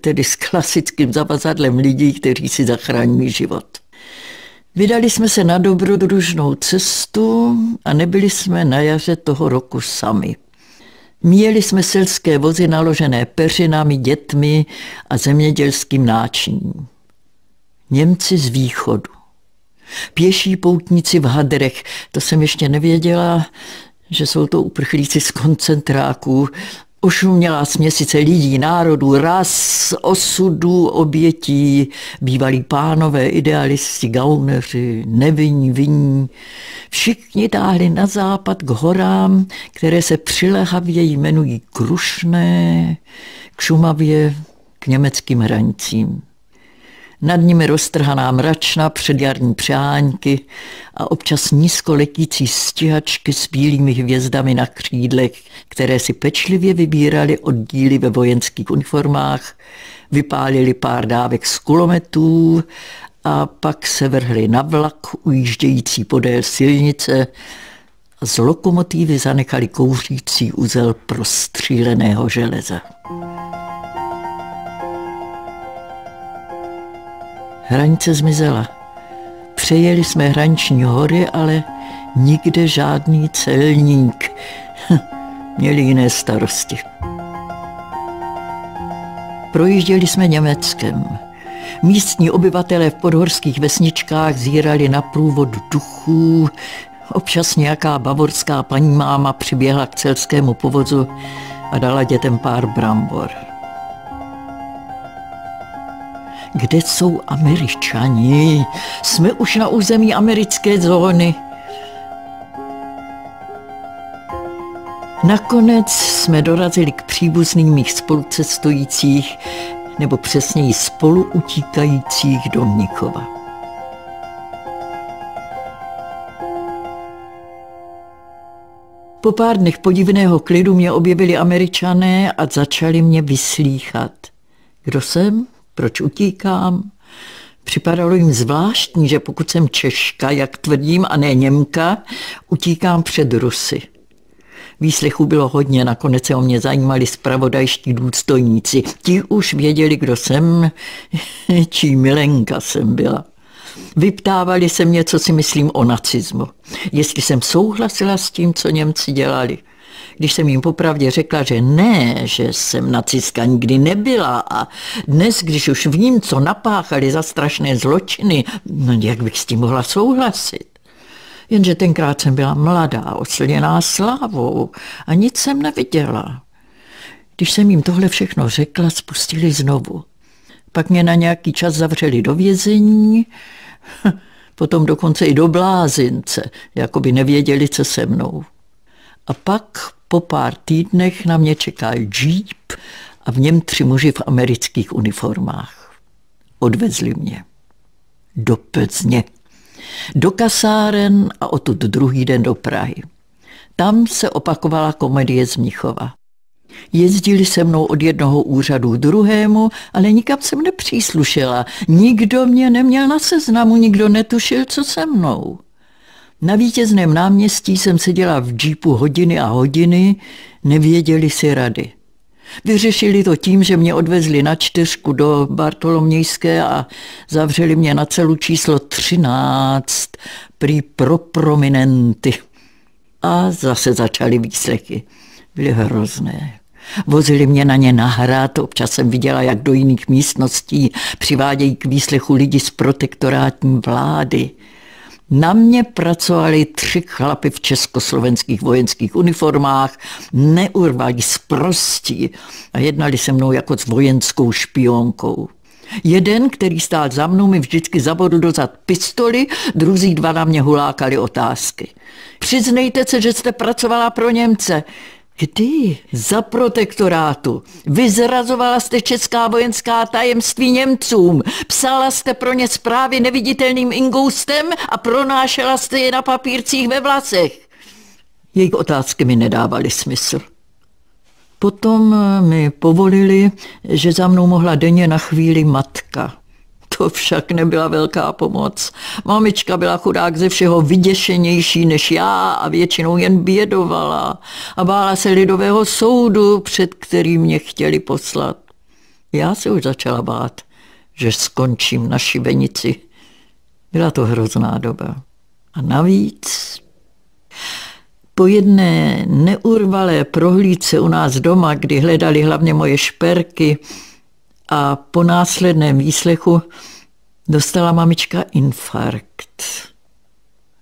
tedy s klasickým zavazadlem lidí, kteří si zachrání život. Vydali jsme se na dobrodružnou cestu a nebyli jsme na jaře toho roku sami. Měli jsme selské vozy naložené peřinami, dětmi a zemědělským náčiním. Němci z východu. Pěší poutníci v hadrech, to jsem ještě nevěděla, že jsou to uprchlíci z koncentráků Ošumělá směsice lidí, národů, ras, osudů, obětí, bývalí pánové, idealisti, gauneři, nevinní, vinní. Všichni táhli na západ k horám, které se přilehavě jmenují Krušné, k Šumavě, k německým hranicím. Nad nimi roztrhaná mračna předjarní přáňky a občas nízko letící stíhačky s bílými hvězdami na křídlech, které si pečlivě vybírali oddíly ve vojenských uniformách, vypálili pár dávek z kulometů a pak se vrhli na vlak ujíždějící podél silnice a z lokomotivy zanechali kouřící uzel prostříleného železa. Hranice zmizela. Přejeli jsme hraniční hory, ale nikde žádný celník. Měli jiné starosti. Projížděli jsme Německem. Místní obyvatelé v podhorských vesničkách zírali na průvod duchů. Občas nějaká bavorská paní máma přiběhla k celskému povozu a dala dětem pár brambor. Kde jsou američani? Jsme už na území americké zóny. Nakonec jsme dorazili k příbuzným mých spolucestujících, nebo přesněji spolu utíkajících do Mnichova. Po pár dnech podivného klidu mě objevili američané a začali mě vyslíchat. Kdo jsem? Proč utíkám. Připadalo jim zvláštní, že pokud jsem Češka, jak tvrdím, a ne Němka, utíkám před Rusy. Výslechu bylo hodně, nakonec se o mě zajímali spravodajští důstojníci. Ti už věděli, kdo jsem, čí milenka jsem byla. Vyptávali se mě, co si myslím o nacismu. Jestli jsem souhlasila s tím, co Němci dělali. Když jsem jim popravdě řekla, že ne, že jsem nacistka nikdy nebyla a dnes, když už vím, co napáchali za strašné zločiny, no jak bych s tím mohla souhlasit? Jenže tenkrát jsem byla mladá, oslněná slávou a nic jsem neviděla. Když jsem jim tohle všechno řekla, spustili znovu. Pak mě na nějaký čas zavřeli do vězení, potom dokonce i do blázince, jako by nevěděli, co se mnou. A pak po pár týdnech na mě čekal jeep a v něm tři muži v amerických uniformách. Odvezli mě do Plzně, do kasáren a odtud druhý den do Prahy. Tam se opakovala komedie z Mnichova. Jezdili se mnou od jednoho úřadu k druhému, ale nikam jsem nepříslušela. Nikdo mě neměl na seznamu, nikdo netušil, co se mnou. Na vítězném náměstí jsem seděla v džípu hodiny a hodiny, nevěděli si rady. Vyřešili to tím, že mě odvezli na čtyřku do Bartolomějské a zavřeli mě na celu číslo 13, prý pro prominenty. A zase začaly výslechy. Byly hrozné. Vozili mě na ně na hrad, občas jsem viděla, jak do jiných místností přivádějí k výslechu lidi z protektorátní vlády. Na mě pracovali tři chlapy v československých vojenských uniformách, neurvalí zprostí a jednali se mnou jako s vojenskou špionkou. Jeden, který stál za mnou, mi vždycky zabodl dozad pistoli, druzí dva na mě hulákali otázky. Přiznejte se, že jste pracovala pro Němce. Kdy? Za protektorátu. Vyzrazovala jste česká vojenská tajemství Němcům. Psala jste pro ně zprávy neviditelným ingoustem a pronášela jste je na papírcích ve vlasech. Jejich otázky mi nedávaly smysl. Potom mi povolili, že za mnou mohla denně na chvíli matka. To však nebyla velká pomoc. Mamička byla chudák ze všeho vyděšenější než já a většinou jen bědovala a bála se lidového soudu, před kterým mě chtěli poslat. Já se už začala bát, že skončím na šibenici. Byla to hrozná doba. A navíc po jedné neurvalé prohlídce u nás doma, kdy hledali hlavně moje šperky, a po následném výslechu dostala mamička infarkt.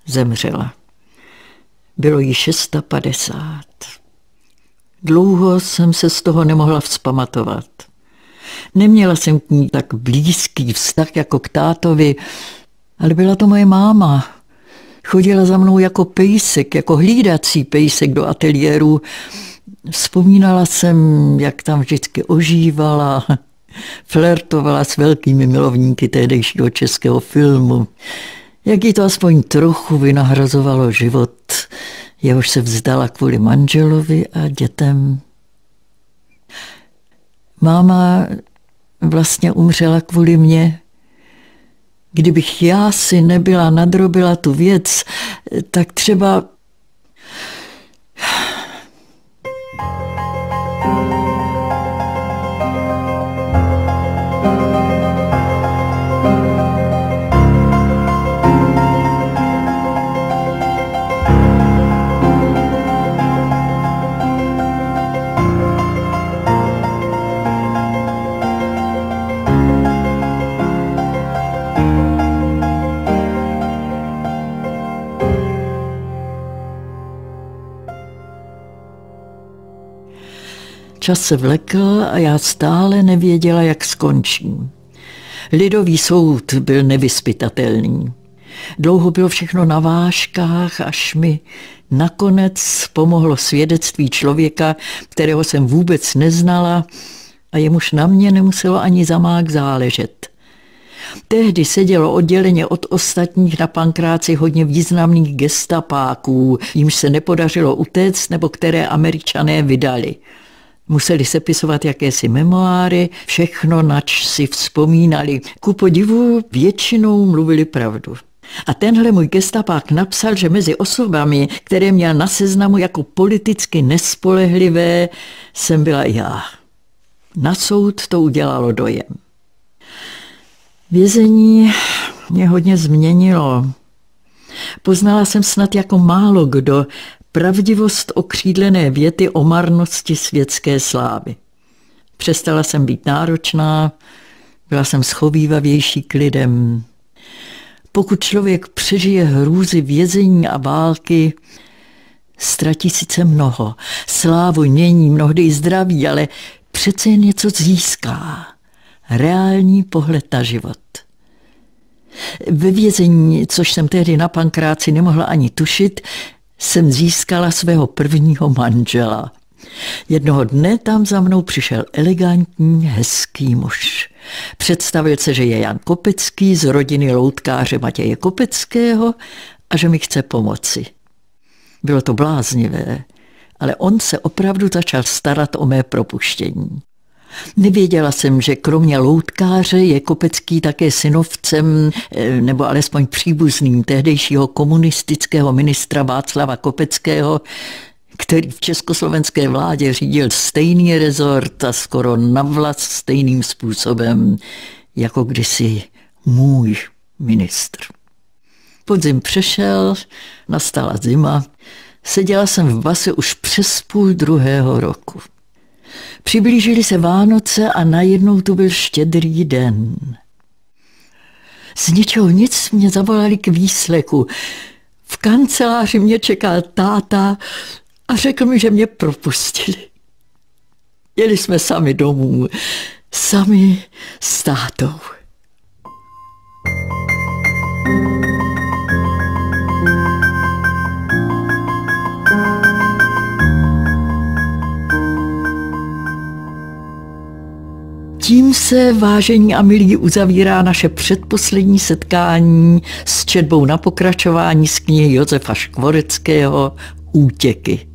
Zemřela. Bylo jí 650. Dlouho jsem se z toho nemohla vzpamatovat. Neměla jsem k ní tak blízký vztah jako k tátovi, ale byla to moje máma. Chodila za mnou jako pejsek, jako hlídací pejsek do ateliéru. Vzpomínala jsem, jak tam vždycky ožívala, Flertovala s velkými milovníky tehdejšího českého filmu. Jak jí to aspoň trochu vynahrazovalo život, jehož se vzdala kvůli manželovi a dětem. Máma vlastně umřela kvůli mě. Kdybych já si nebyla nadrobila tu věc, tak třeba Čas se vlekl a já stále nevěděla, jak skončím. Lidový soud byl nevyspytatelný. Dlouho bylo všechno na vážkách, až mi nakonec pomohlo svědectví člověka, kterého jsem vůbec neznala a jemuž na mě nemuselo ani zamák záležet. Tehdy sedělo odděleně od ostatních na pankráci hodně významných gestapáků, jimž se nepodařilo utéct nebo které američané vydali. Museli sepisovat jakési memoáry, všechno, nač si vzpomínali. Ku podivu většinou mluvili pravdu. A tenhle můj gestapák napsal, že mezi osobami, které měl na seznamu jako politicky nespolehlivé, jsem byla já. Na soud to udělalo dojem. Vězení mě hodně změnilo. Poznala jsem snad jako málo kdo pravdivost okřídlené věty o marnosti světské slávy. Přestala jsem být náročná, byla jsem schovývavější k lidem. Pokud člověk přežije hrůzy vězení a války, ztratí sice mnoho. Slávu, mění, mnohdy i zdraví, ale přece jen něco získá. Reální pohled na život. Ve vězení, což jsem tehdy na pankráci nemohla ani tušit, jsem získala svého prvního manžela. Jednoho dne tam za mnou přišel elegantní, hezký muž. Představil se, že je Jan Kopecký z rodiny loutkáře Matěje Kopeckého a že mi chce pomoci. Bylo to bláznivé, ale on se opravdu začal starat o mé propuštění. Nevěděla jsem, že kromě loutkáře je Kopecký také synovcem, eh, nebo alespoň příbuzným tehdejšího komunistického ministra Václava Kopeckého, který v československé vládě řídil stejný rezort a skoro navlad stejným způsobem, jako kdysi můj ministr. Podzim přešel, nastala zima, seděla jsem v base už přes půl druhého roku. Přiblížili se Vánoce a najednou tu byl štědrý den. Z ničeho nic mě zavolali k výslechu. V kanceláři mě čekal táta a řekl mi, že mě propustili. Jeli jsme sami domů, sami s tátou. Tím se, vážení a milí, uzavírá naše předposlední setkání s četbou na pokračování z knihy Josefa Škvoreckého Útěky.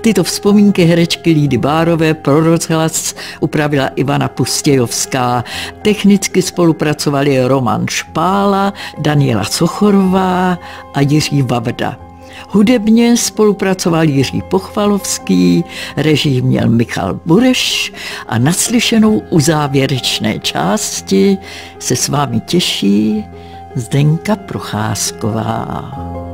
Tyto vzpomínky herečky Lídy Bárové pro rozhlas upravila Ivana Pustějovská. Technicky spolupracovali Roman Špála, Daniela Sochorová a Jiří Vavda. Hudebně spolupracoval Jiří Pochvalovský, režim měl Michal Bureš a naslyšenou u závěrečné části se s vámi těší Zdenka Procházková.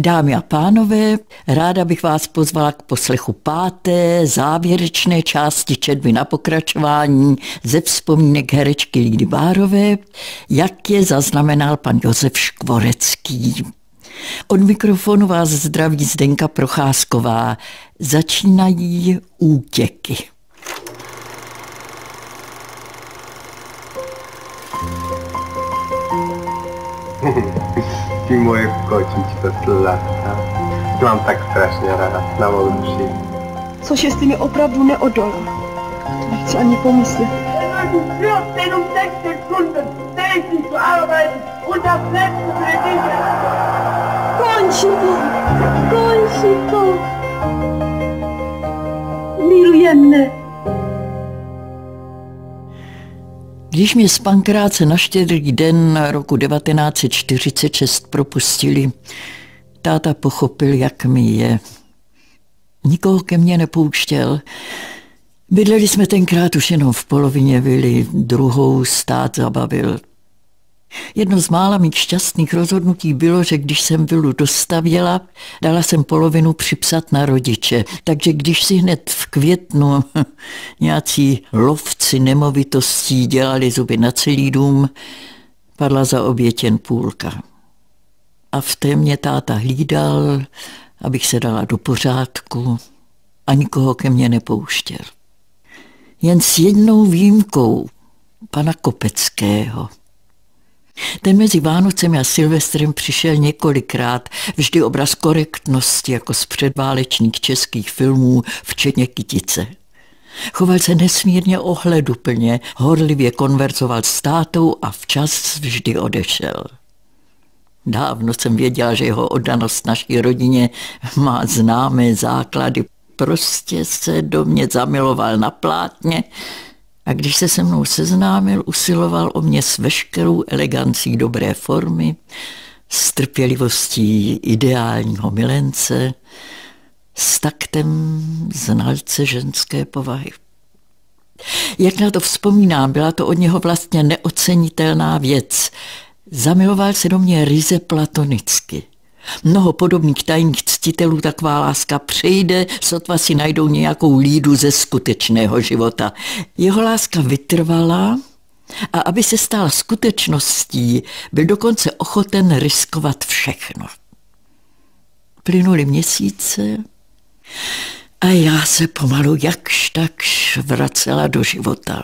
Dámy a pánové, ráda bych vás pozvala k poslechu páté závěrečné části četby na pokračování ze vzpomínek herečky Lídy Bárové, jak je zaznamenal pan Josef Škvorecký. Od mikrofonu vás zdraví Zdenka Procházková. Začínají útěky. ty moje kočičko sladká. Mám tak strašně ráda na duši. Což jestli mi opravdu neodolá. To nechci ani pomyslet. Du führst den 16 Stunden täglich zu arbeiten und das letzte für dich. Končí to! Končí to! Miluje mne. Když mě z Pankráce na štědrý den roku 1946 propustili, táta pochopil, jak mi je. Nikoho ke mně nepouštěl. Bydleli jsme tenkrát už jenom v polovině vily, druhou stát zabavil. Jedno z mála mých šťastných rozhodnutí bylo, že když jsem vilu dostavěla, dala jsem polovinu připsat na rodiče. Takže když si hned v květnu nějací lovci nemovitostí dělali zuby na celý dům, padla za obětěn půlka. A v té mě táta hlídal, abych se dala do pořádku a nikoho ke mně nepouštěl. Jen s jednou výjimkou pana Kopeckého – ten mezi Vánocemi a Silvestrem přišel několikrát, vždy obraz korektnosti jako z předválečných českých filmů, včetně Kytice. Choval se nesmírně ohleduplně, horlivě konverzoval s tátou a včas vždy odešel. Dávno jsem věděla, že jeho oddanost naší rodině má známé základy. Prostě se do mě zamiloval na plátně A když se se mnou seznámil, usiloval o mě s veškerou elegancí dobré formy, s trpělivostí ideálního milence, s taktem znalce ženské povahy. Jak na to vzpomínám, byla to od něho vlastně neocenitelná věc. Zamiloval se do mě ryze platonicky. Mnoho podobných tajných ctitelů taková láska přejde, sotva si najdou nějakou lídu ze skutečného života. Jeho láska vytrvala a aby se stala skutečností, byl dokonce ochoten riskovat všechno. Plynuli měsíce a já se pomalu jakž takž vracela do života.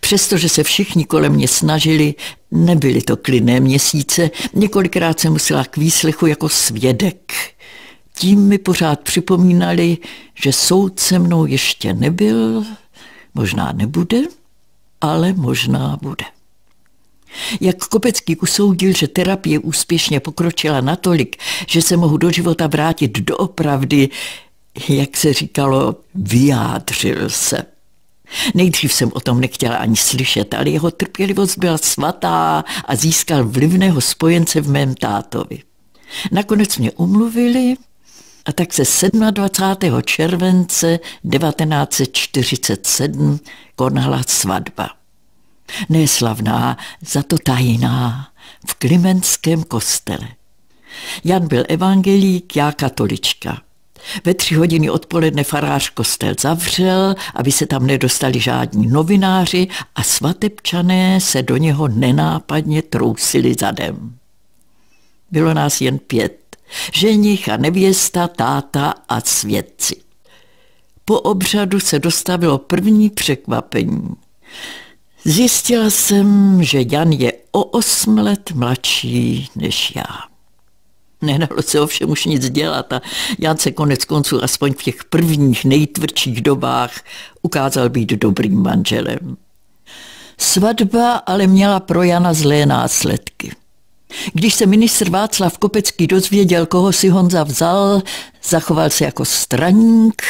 Přestože se všichni kolem mě snažili, nebyly to klidné měsíce, několikrát jsem musela k výslechu jako svědek. Tím mi pořád připomínali, že soud se mnou ještě nebyl, možná nebude, ale možná bude. Jak Kopecký usoudil, že terapie úspěšně pokročila natolik, že se mohu do života vrátit doopravdy, jak se říkalo, vyjádřil se. Nejdřív jsem o tom nechtěla ani slyšet, ale jeho trpělivost byla svatá a získal vlivného spojence v mém tátovi. Nakonec mě umluvili a tak se 27. července 1947 konala svatba. Neslavná, za to tajná, v Klimenském kostele. Jan byl evangelík, já katolička. Ve tři hodiny odpoledne farář kostel zavřel, aby se tam nedostali žádní novináři a svatebčané se do něho nenápadně trousili zadem. Bylo nás jen pět. Ženich a nevěsta, táta a svědci. Po obřadu se dostavilo první překvapení. Zjistila jsem, že Jan je o osm let mladší než já. Nedalo se ovšem už nic dělat a Jan se konec konců aspoň v těch prvních nejtvrdších dobách ukázal být dobrým manželem. Svatba ale měla pro Jana zlé následky. Když se ministr Václav Kopecký dozvěděl, koho si Honza vzal, zachoval se jako straník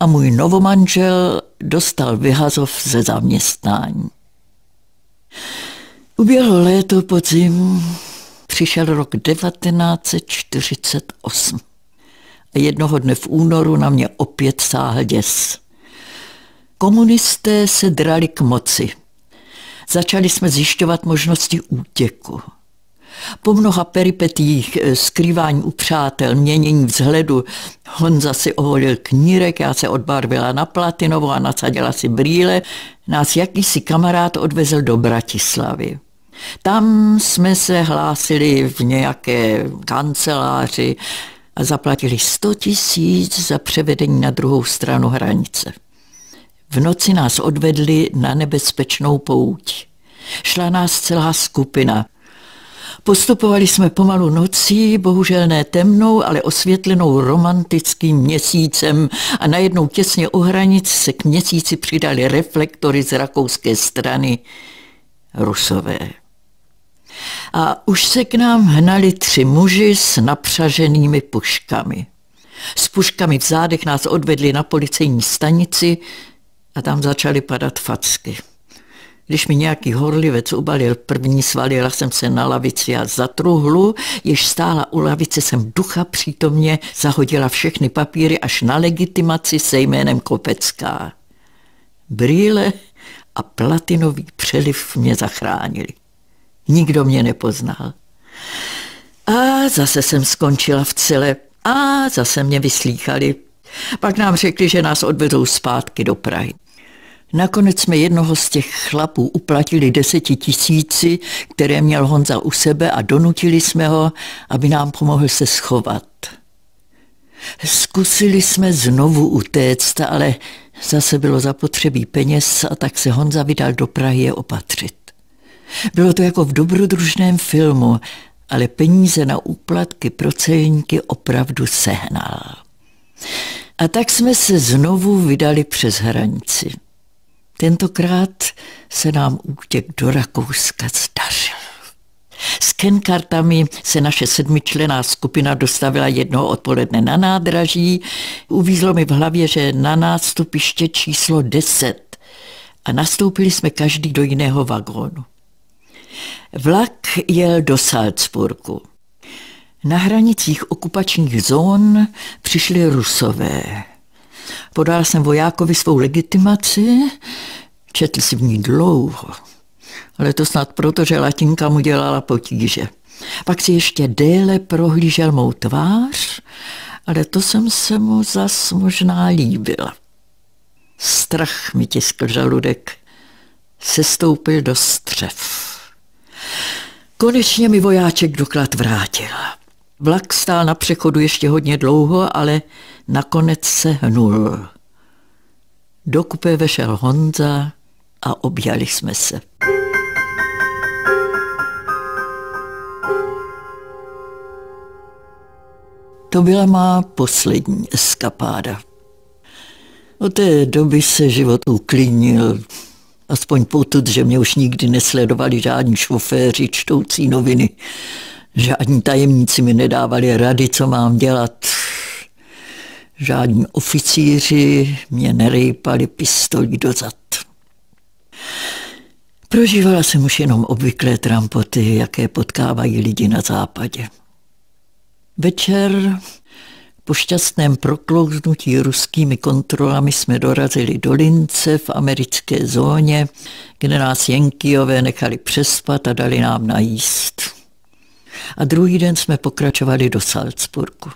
a můj novomanžel dostal vyhazov ze zaměstnání. Uběhlo léto, podzim, přišel rok 1948 a jednoho dne v únoru na mě opět sáhl děs. Komunisté se drali k moci. Začali jsme zjišťovat možnosti útěku. Po mnoha peripetích eh, skrývání u přátel, měnění vzhledu, Honza si oholil knírek, já se odbarvila na platinovo a nasadila si brýle, nás jakýsi kamarád odvezl do Bratislavy. Tam jsme se hlásili v nějaké kanceláři a zaplatili 100 tisíc za převedení na druhou stranu hranice. V noci nás odvedli na nebezpečnou pouť. Šla nás celá skupina. Postupovali jsme pomalu nocí, bohužel ne temnou, ale osvětlenou romantickým měsícem a najednou těsně u hranic se k měsíci přidali reflektory z rakouské strany rusové. A už se k nám hnali tři muži s napřaženými puškami. S puškami v zádech nás odvedli na policejní stanici a tam začaly padat facky. Když mi nějaký horlivec ubalil první, svalila jsem se na lavici a za truhlu, jež stála u lavice, jsem ducha přítomně zahodila všechny papíry až na legitimaci se jménem Kopecká. Brýle a platinový přeliv mě zachránili. Nikdo mě nepoznal. A zase jsem skončila v cele a zase mě vyslýchali. Pak nám řekli, že nás odvedou zpátky do Prahy. Nakonec jsme jednoho z těch chlapů uplatili deseti tisíci, které měl Honza u sebe a donutili jsme ho, aby nám pomohl se schovat. Zkusili jsme znovu utéct, ale zase bylo zapotřebí peněz a tak se Honza vydal do Prahy je opatřit. Bylo to jako v dobrodružném filmu, ale peníze na úplatky pro celníky opravdu sehnal. A tak jsme se znovu vydali přes hranici. Tentokrát se nám útěk do Rakouska zdařil. S kenkartami se naše sedmičlená skupina dostavila jednoho odpoledne na nádraží. Uvízlo mi v hlavě, že na nástupiště číslo 10 a nastoupili jsme každý do jiného vagónu. Vlak jel do Salzburgu. Na hranicích okupačních zón přišli rusové. Podal jsem vojákovi svou legitimaci, četl si v ní dlouho, ale to snad proto, že latinka mu dělala potíže. Pak si ještě déle prohlížel mou tvář, ale to jsem se mu zas možná líbila. Strach mi tiskl žaludek, sestoupil do střev. Konečně mi vojáček doklad vrátil. Vlak stál na přechodu ještě hodně dlouho, ale nakonec se hnul. Do kupé vešel Honza a objali jsme se. To byla má poslední eskapáda. Od té doby se život uklidnil, aspoň potud, že mě už nikdy nesledovali žádní šoféři čtoucí noviny. Žádní tajemníci mi nedávali rady, co mám dělat. Žádní oficíři mě nerejpali pistolí do zad. Prožívala jsem už jenom obvyklé trampoty, jaké potkávají lidi na západě. Večer po šťastném proklouznutí ruskými kontrolami jsme dorazili do Lince v americké zóně, kde nás Jenkijové nechali přespat a dali nám najíst. A druhý den jsme pokračovali do Salzburgu.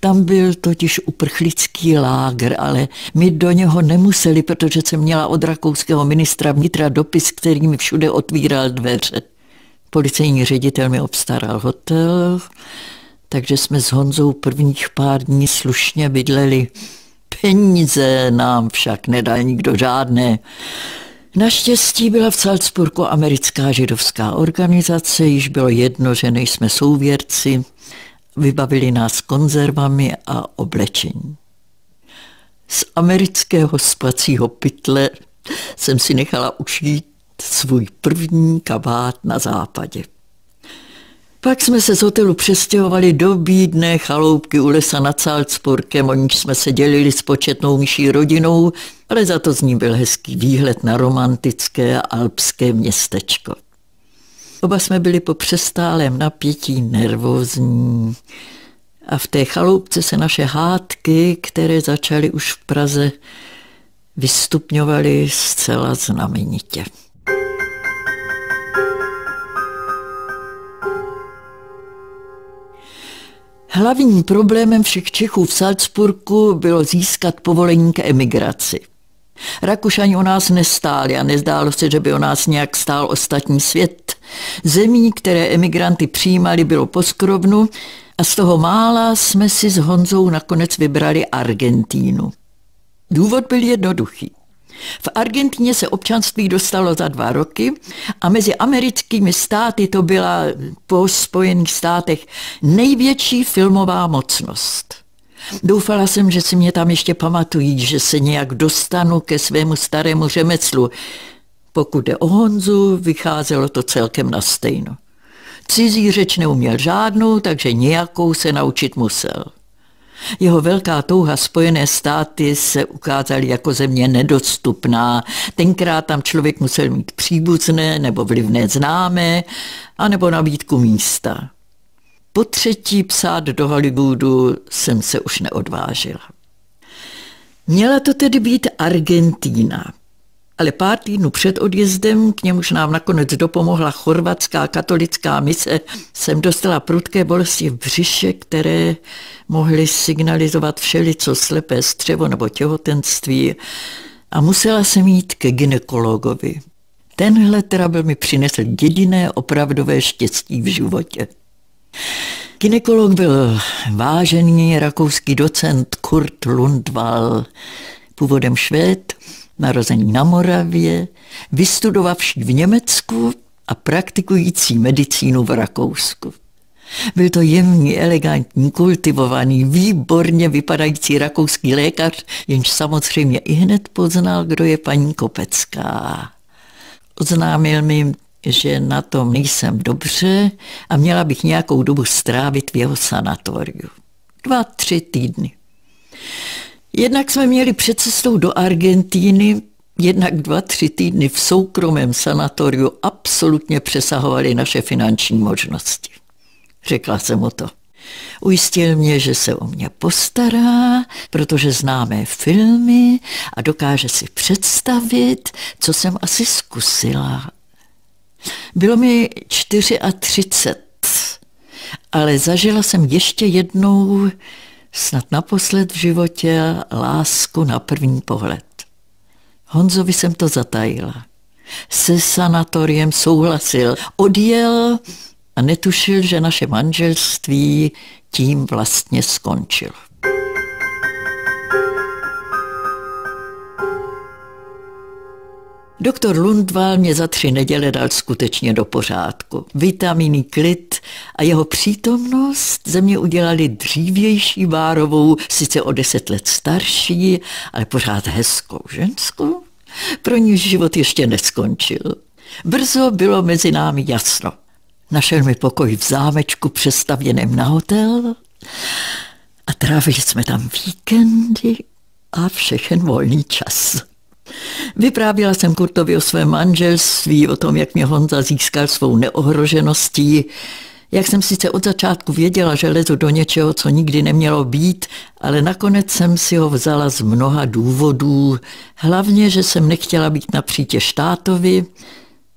Tam byl totiž uprchlický lágr, ale my do něho nemuseli, protože jsem měla od rakouského ministra vnitra dopis, který mi všude otvíral dveře. Policejní ředitel mi obstaral hotel, takže jsme s Honzou prvních pár dní slušně bydleli. Peníze nám však nedal nikdo žádné. Naštěstí byla v Salzburgu americká židovská organizace, již bylo jedno, že nejsme souvěrci, vybavili nás konzervami a oblečení. Z amerického spacího pytle jsem si nechala ušít svůj první kabát na západě. Pak jsme se z hotelu přestěhovali do bídné chaloupky u lesa nad Salzburgem, o níž jsme se dělili s početnou myší rodinou, ale za to z ní byl hezký výhled na romantické alpské městečko. Oba jsme byli po přestálém napětí nervózní a v té chaloupce se naše hádky, které začaly už v Praze, vystupňovaly zcela znamenitě. Hlavním problémem všech Čechů v Salzburgu bylo získat povolení k emigraci. Rakušani o nás nestáli a nezdálo se, že by o nás nějak stál ostatní svět. Zemí, které emigranty přijímali, bylo poskrovnu a z toho mála jsme si s Honzou nakonec vybrali Argentínu. Důvod byl jednoduchý. V Argentíně se občanství dostalo za dva roky a mezi americkými státy to byla po Spojených státech největší filmová mocnost. Doufala jsem, že si mě tam ještě pamatují, že se nějak dostanu ke svému starému řemeslu. Pokud jde o Honzu, vycházelo to celkem na stejno. Cizí řeč neuměl žádnou, takže nějakou se naučit musel. Jeho velká touha Spojené státy se ukázaly jako země nedostupná. Tenkrát tam člověk musel mít příbuzné nebo vlivné známé, anebo nabídku místa. Po třetí psát do Hollywoodu jsem se už neodvážila. Měla to tedy být Argentína, ale pár týdnů před odjezdem, k němuž nám nakonec dopomohla chorvatská katolická mise, jsem dostala prudké bolesti v břiše, které mohly signalizovat všelico slepé střevo nebo těhotenství a musela jsem jít ke ginekologovi. Tenhle byl mi přinesl jediné opravdové štěstí v životě. Ginekolog byl vážený rakouský docent Kurt Lundwall, původem švéd, narozený na Moravě, vystudovavší v Německu a praktikující medicínu v Rakousku. Byl to jemný, elegantní, kultivovaný, výborně vypadající rakouský lékař, jenž samozřejmě i hned poznal, kdo je paní Kopecká. Oznámil mi, že na tom nejsem dobře a měla bych nějakou dobu strávit v jeho sanatoriu. Dva, tři týdny. Jednak jsme měli před cestou do Argentíny Jednak dva, tři týdny v soukromém sanatoriu absolutně přesahovaly naše finanční možnosti. Řekla jsem mu to. Ujistil mě, že se o mě postará, protože známe filmy a dokáže si představit, co jsem asi zkusila. Bylo mi 34, ale zažila jsem ještě jednou, snad naposled v životě, lásku na první pohled. Honzovi jsem to zatajila. Se sanatoriem souhlasil, odjel a netušil, že naše manželství tím vlastně skončilo. Doktor Lundval mě za tři neděle dal skutečně do pořádku. Vitamíny, klid a jeho přítomnost ze mě udělali dřívější Bárovou, sice o deset let starší, ale pořád hezkou ženskou. Pro ní život ještě neskončil. Brzo bylo mezi námi jasno. Našel mi pokoj v zámečku přestavěném na hotel a trávili jsme tam víkendy a všechen volný čas. Vyprávěla jsem Kurtovi o svém manželství, o tom, jak mě Honza získal svou neohrožeností, jak jsem sice od začátku věděla, že lezu do něčeho, co nikdy nemělo být, ale nakonec jsem si ho vzala z mnoha důvodů. Hlavně, že jsem nechtěla být na přítě štátovi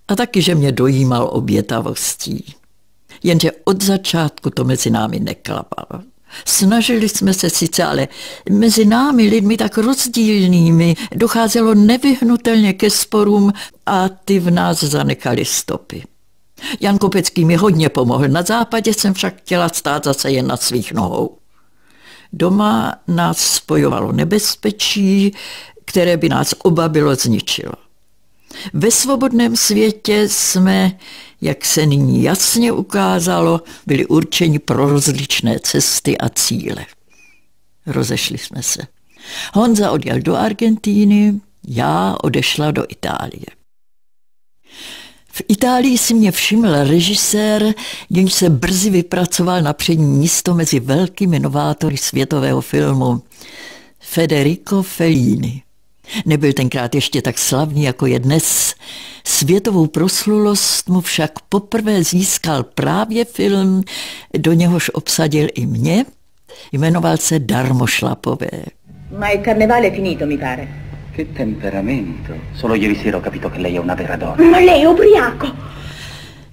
a taky, že mě dojímal obětavostí. Jenže od začátku to mezi námi neklapalo. Snažili jsme se sice, ale mezi námi lidmi tak rozdílnými docházelo nevyhnutelně ke sporům a ty v nás zanechali stopy. Jan Kopecký mi hodně pomohl, na západě jsem však chtěla stát zase jen na svých nohou. Doma nás spojovalo nebezpečí, které by nás oba bylo zničilo. Ve svobodném světě jsme, jak se nyní jasně ukázalo, byli určeni pro rozličné cesty a cíle. Rozešli jsme se. Honza odjel do Argentíny, já odešla do Itálie. V Itálii si mě všiml režisér, jenž se brzy vypracoval na přední místo mezi velkými novátory světového filmu. Federico Fellini. Nebyl tenkrát ještě tak slavný, jako je dnes. Světovou proslulost mu však poprvé získal právě film, do něhož obsadil i mě. Jmenoval se Darmošlapové. Ma il carnevale è finito, mi pare. Che temperamento. Solo ieri sera ho capito che lei è una vera donna. Ma lei è ubriaco!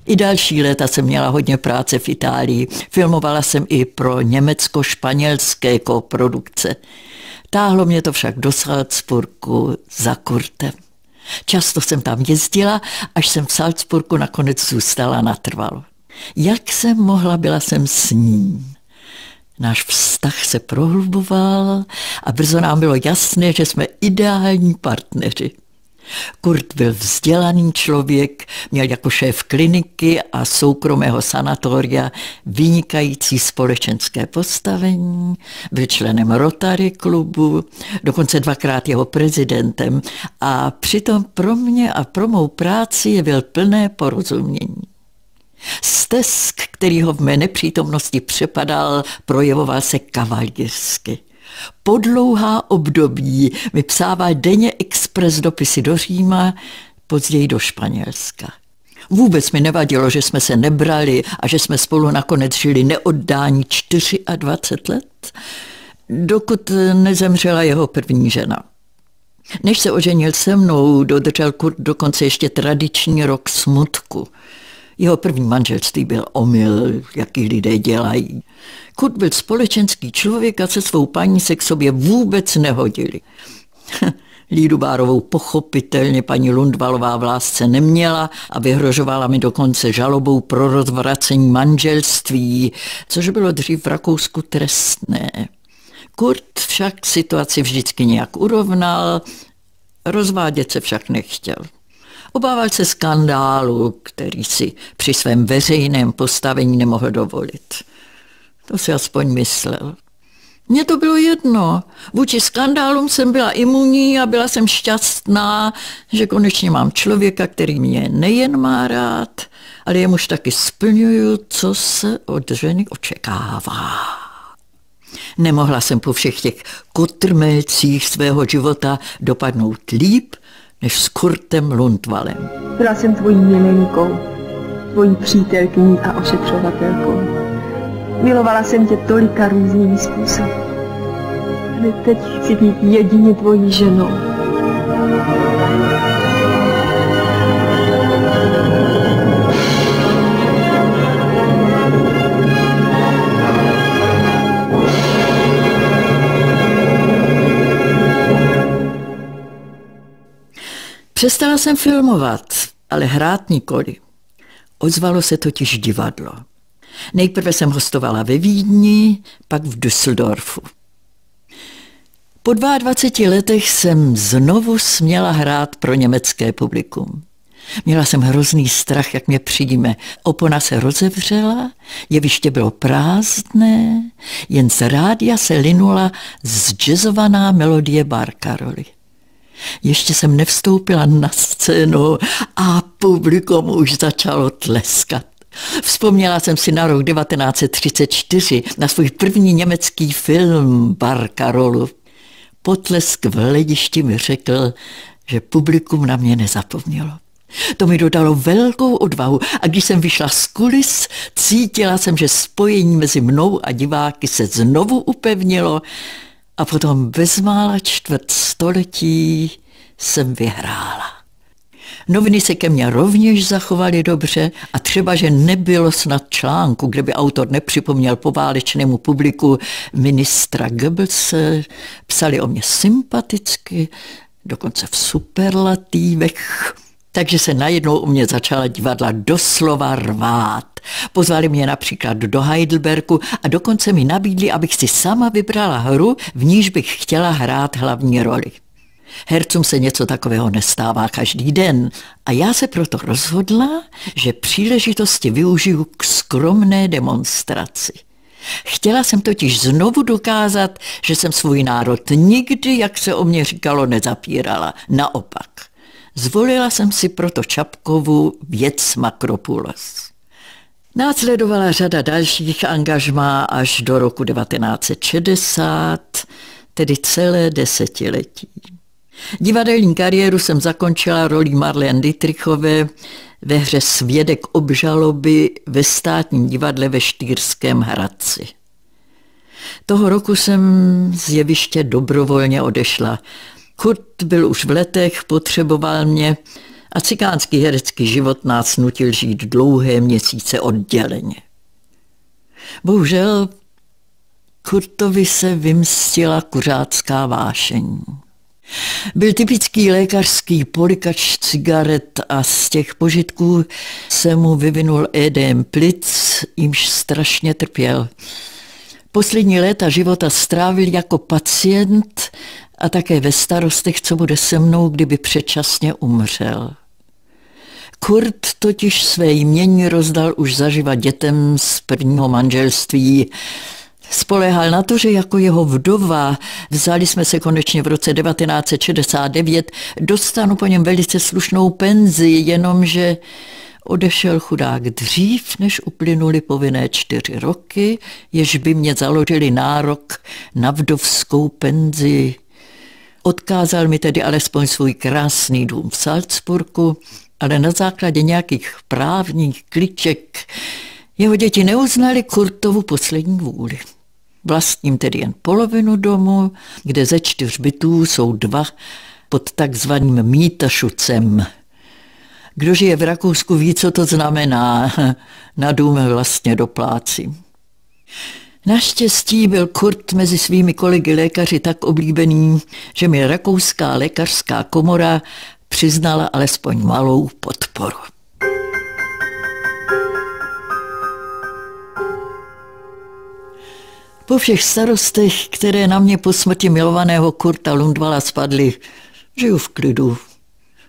I další léta jsem měla hodně práce v Itálii. Filmovala jsem i pro německo-španělské koprodukce. Táhlo mě to však do Salzburgu za Kurtem. Často jsem tam jezdila, až jsem v Salzburgu nakonec zůstala natrvalo. Jak jsem mohla, byla jsem s ním. Náš vztah se prohluboval a brzo nám bylo jasné, že jsme ideální partneři. Kurt byl vzdělaný člověk, měl jako šéf kliniky a soukromého sanatoria vynikající společenské postavení, byl členem Rotary klubu, dokonce dvakrát jeho prezidentem a přitom pro mě a pro mou práci je byl plné porozumění. Stesk, který ho v mé nepřítomnosti přepadal, projevoval se kavalírsky. Po dlouhá období vypsával denně expres dopisy do Říma, později do Španělska. Vůbec mi nevadilo, že jsme se nebrali a že jsme spolu nakonec žili neoddání 24 let, dokud nezemřela jeho první žena. Než se oženil se mnou, dodržel Kurt dokonce ještě tradiční rok smutku. Jeho první manželství byl omyl, jaký lidé dělají. Kurt byl společenský člověk a se svou paní se k sobě vůbec nehodili. Lídu Bárovou pochopitelně paní Lundvalová v lásce neměla a vyhrožovala mi dokonce žalobou pro rozvracení manželství, což bylo dřív v Rakousku trestné. Kurt však situaci vždycky nějak urovnal, rozvádět se však nechtěl. Obával se skandálu, který si při svém veřejném postavení nemohl dovolit. To si aspoň myslel. Mně to bylo jedno. Vůči skandálům jsem byla imunní a byla jsem šťastná, že konečně mám člověka, který mě nejen má rád, ale jemuž taky splňuju, co se od ženy očekává. Nemohla jsem po všech těch kotrmelcích svého života dopadnout líp, než s Kurtem Lundvalem. Byla jsem tvojí milenkou, tvojí přítelkyní a ošetřovatelkou. Milovala jsem tě tolika různými způsoby. Ale teď chci být jedině tvojí ženou. Přestala jsem filmovat, ale hrát nikoli. Ozvalo se totiž divadlo. Nejprve jsem hostovala ve Vídni, pak v Düsseldorfu. Po 22 letech jsem znovu směla hrát pro německé publikum. Měla jsem hrozný strach, jak mě přijme. Opona se rozevřela, jeviště bylo prázdné, jen z rádia se linula zjazzovaná melodie Barkaroli. Ještě jsem nevstoupila na scénu a publikum už začalo tleskat. Vzpomněla jsem si na rok 1934, na svůj první německý film Barkarolu. Potlesk v hledišti mi řekl, že publikum na mě nezapomnělo. To mi dodalo velkou odvahu a když jsem vyšla z kulis, cítila jsem, že spojení mezi mnou a diváky se znovu upevnilo a potom bezmála čtvrt století jsem vyhrála. Noviny se ke mně rovněž zachovaly dobře a třeba, že nebylo snad článku, kde by autor nepřipomněl poválečnému publiku ministra Goebbelse, psali o mě sympaticky, dokonce v superlatívech, takže se najednou u mě začala divadla doslova rvát. Pozvali mě například do Heidelbergu a dokonce mi nabídli, abych si sama vybrala hru, v níž bych chtěla hrát hlavní roli. Hercům se něco takového nestává každý den a já se proto rozhodla, že příležitosti využiju k skromné demonstraci. Chtěla jsem totiž znovu dokázat, že jsem svůj národ nikdy, jak se o mě říkalo, nezapírala. Naopak. Zvolila jsem si proto Čapkovu věc Makropulos. Následovala řada dalších angažmá až do roku 1960, tedy celé desetiletí. Divadelní kariéru jsem zakončila rolí Marlene Dietrichové ve hře Svědek obžaloby ve státním divadle ve Štýrském Hradci. Toho roku jsem z jeviště dobrovolně odešla. Kurt byl už v letech, potřeboval mě a cikánský herecký život nás nutil žít dlouhé měsíce odděleně. Bohužel Kurtovi se vymstila kuřácká vášení. Byl typický lékařský polikač cigaret a z těch požitků se mu vyvinul édem plic, jimž strašně trpěl. Poslední léta života strávil jako pacient a také ve starostech, co bude se mnou, kdyby předčasně umřel. Kurt totiž své jmění rozdal už zaživa dětem z prvního manželství, Spolehal na to, že jako jeho vdova, vzali jsme se konečně v roce 1969, dostanu po něm velice slušnou penzi, jenomže odešel chudák dřív, než uplynuli povinné čtyři roky, jež by mě založili nárok na vdovskou penzi. Odkázal mi tedy alespoň svůj krásný dům v Salzburgu, ale na základě nějakých právních kliček jeho děti neuznali Kurtovu poslední vůli. Vlastním tedy jen polovinu domu, kde ze čtyř bytů jsou dva pod takzvaným mítašucem. Kdo žije v Rakousku ví, co to znamená. Na dům vlastně doplácí. Naštěstí byl Kurt mezi svými kolegy lékaři tak oblíbený, že mi rakouská lékařská komora přiznala alespoň malou podporu. Po všech starostech, které na mě po smrti milovaného Kurta Lundvala spadly, žiju v klidu.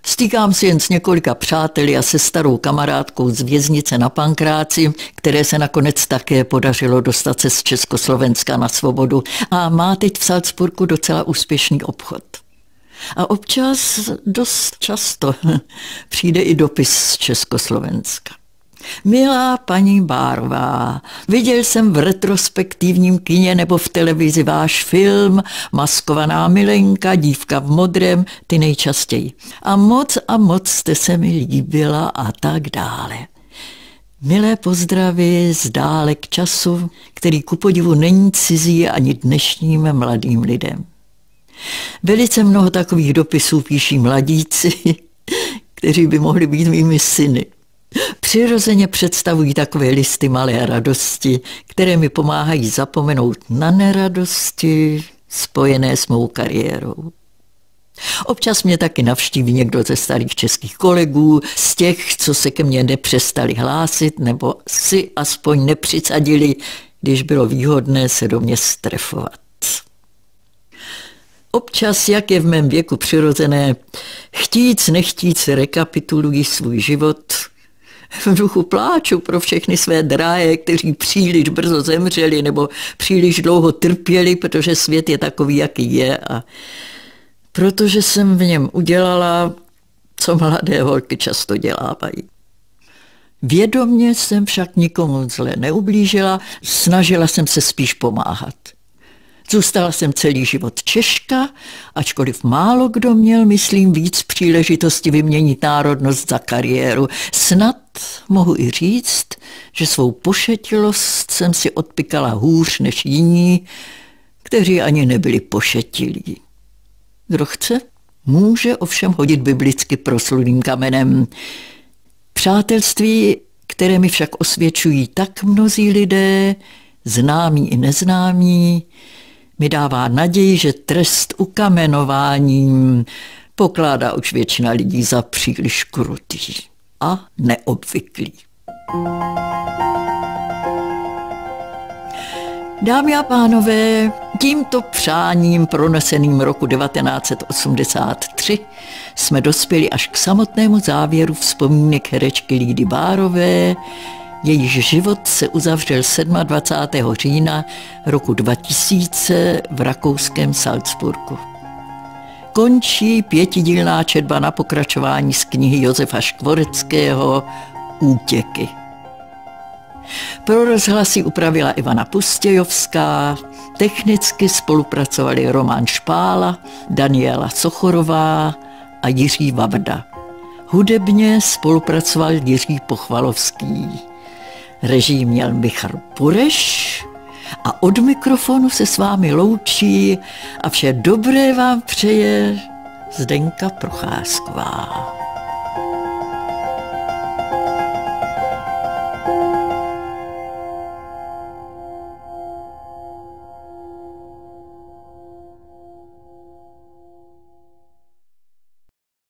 Stýkám si jen s několika přáteli a se starou kamarádkou z věznice na Pankráci, které se nakonec také podařilo dostat se z Československa na svobodu a má teď v Salzburgu docela úspěšný obchod. A občas, dost často, přijde i dopis z Československa. Milá paní Bárová, viděl jsem v retrospektivním kině nebo v televizi váš film Maskovaná milenka, dívka v modrém, ty nejčastěji. A moc a moc jste se mi líbila a tak dále. Milé pozdravy z dálek času, který ku podivu není cizí ani dnešním mladým lidem. Velice mnoho takových dopisů píší mladíci, kteří by mohli být mými syny. Přirozeně představují takové listy malé radosti, které mi pomáhají zapomenout na neradosti spojené s mou kariérou. Občas mě taky navštíví někdo ze starých českých kolegů, z těch, co se ke mně nepřestali hlásit nebo si aspoň nepřisadili, když bylo výhodné se do mě strefovat. Občas, jak je v mém věku přirozené, chtíc, nechtíc rekapitulují svůj život v duchu pláču pro všechny své dráje, kteří příliš brzo zemřeli nebo příliš dlouho trpěli, protože svět je takový, jaký je a protože jsem v něm udělala, co mladé holky často dělávají. Vědomně jsem však nikomu zle neublížila, snažila jsem se spíš pomáhat. Zůstala jsem celý život Češka, ačkoliv málo kdo měl, myslím, víc příležitosti vyměnit národnost za kariéru. Snad mohu i říct, že svou pošetilost jsem si odpikala hůř než jiní, kteří ani nebyli pošetilí. Kdo chce, může ovšem hodit biblicky prosluným kamenem. Přátelství, které mi však osvědčují tak mnozí lidé, známí i neznámí, mi dává naději, že trest ukamenováním pokládá už většina lidí za příliš krutý a neobvyklý. Dámy a pánové, tímto přáním proneseným roku 1983 jsme dospěli až k samotnému závěru vzpomínek herečky Lídy Bárové, jejíž život se uzavřel 27. října roku 2000 v rakouském Salzburgu. Končí pětidílná četba na pokračování z knihy Josefa Škvoreckého Útěky. Pro rozhlasy upravila Ivana Pustějovská, technicky spolupracovali Roman Špála, Daniela Sochorová a Jiří Vavda. Hudebně spolupracoval Jiří Pochvalovský. Režii měl Michal Pureš a od mikrofonu se s vámi loučí a vše dobré vám přeje Zdenka Procházková.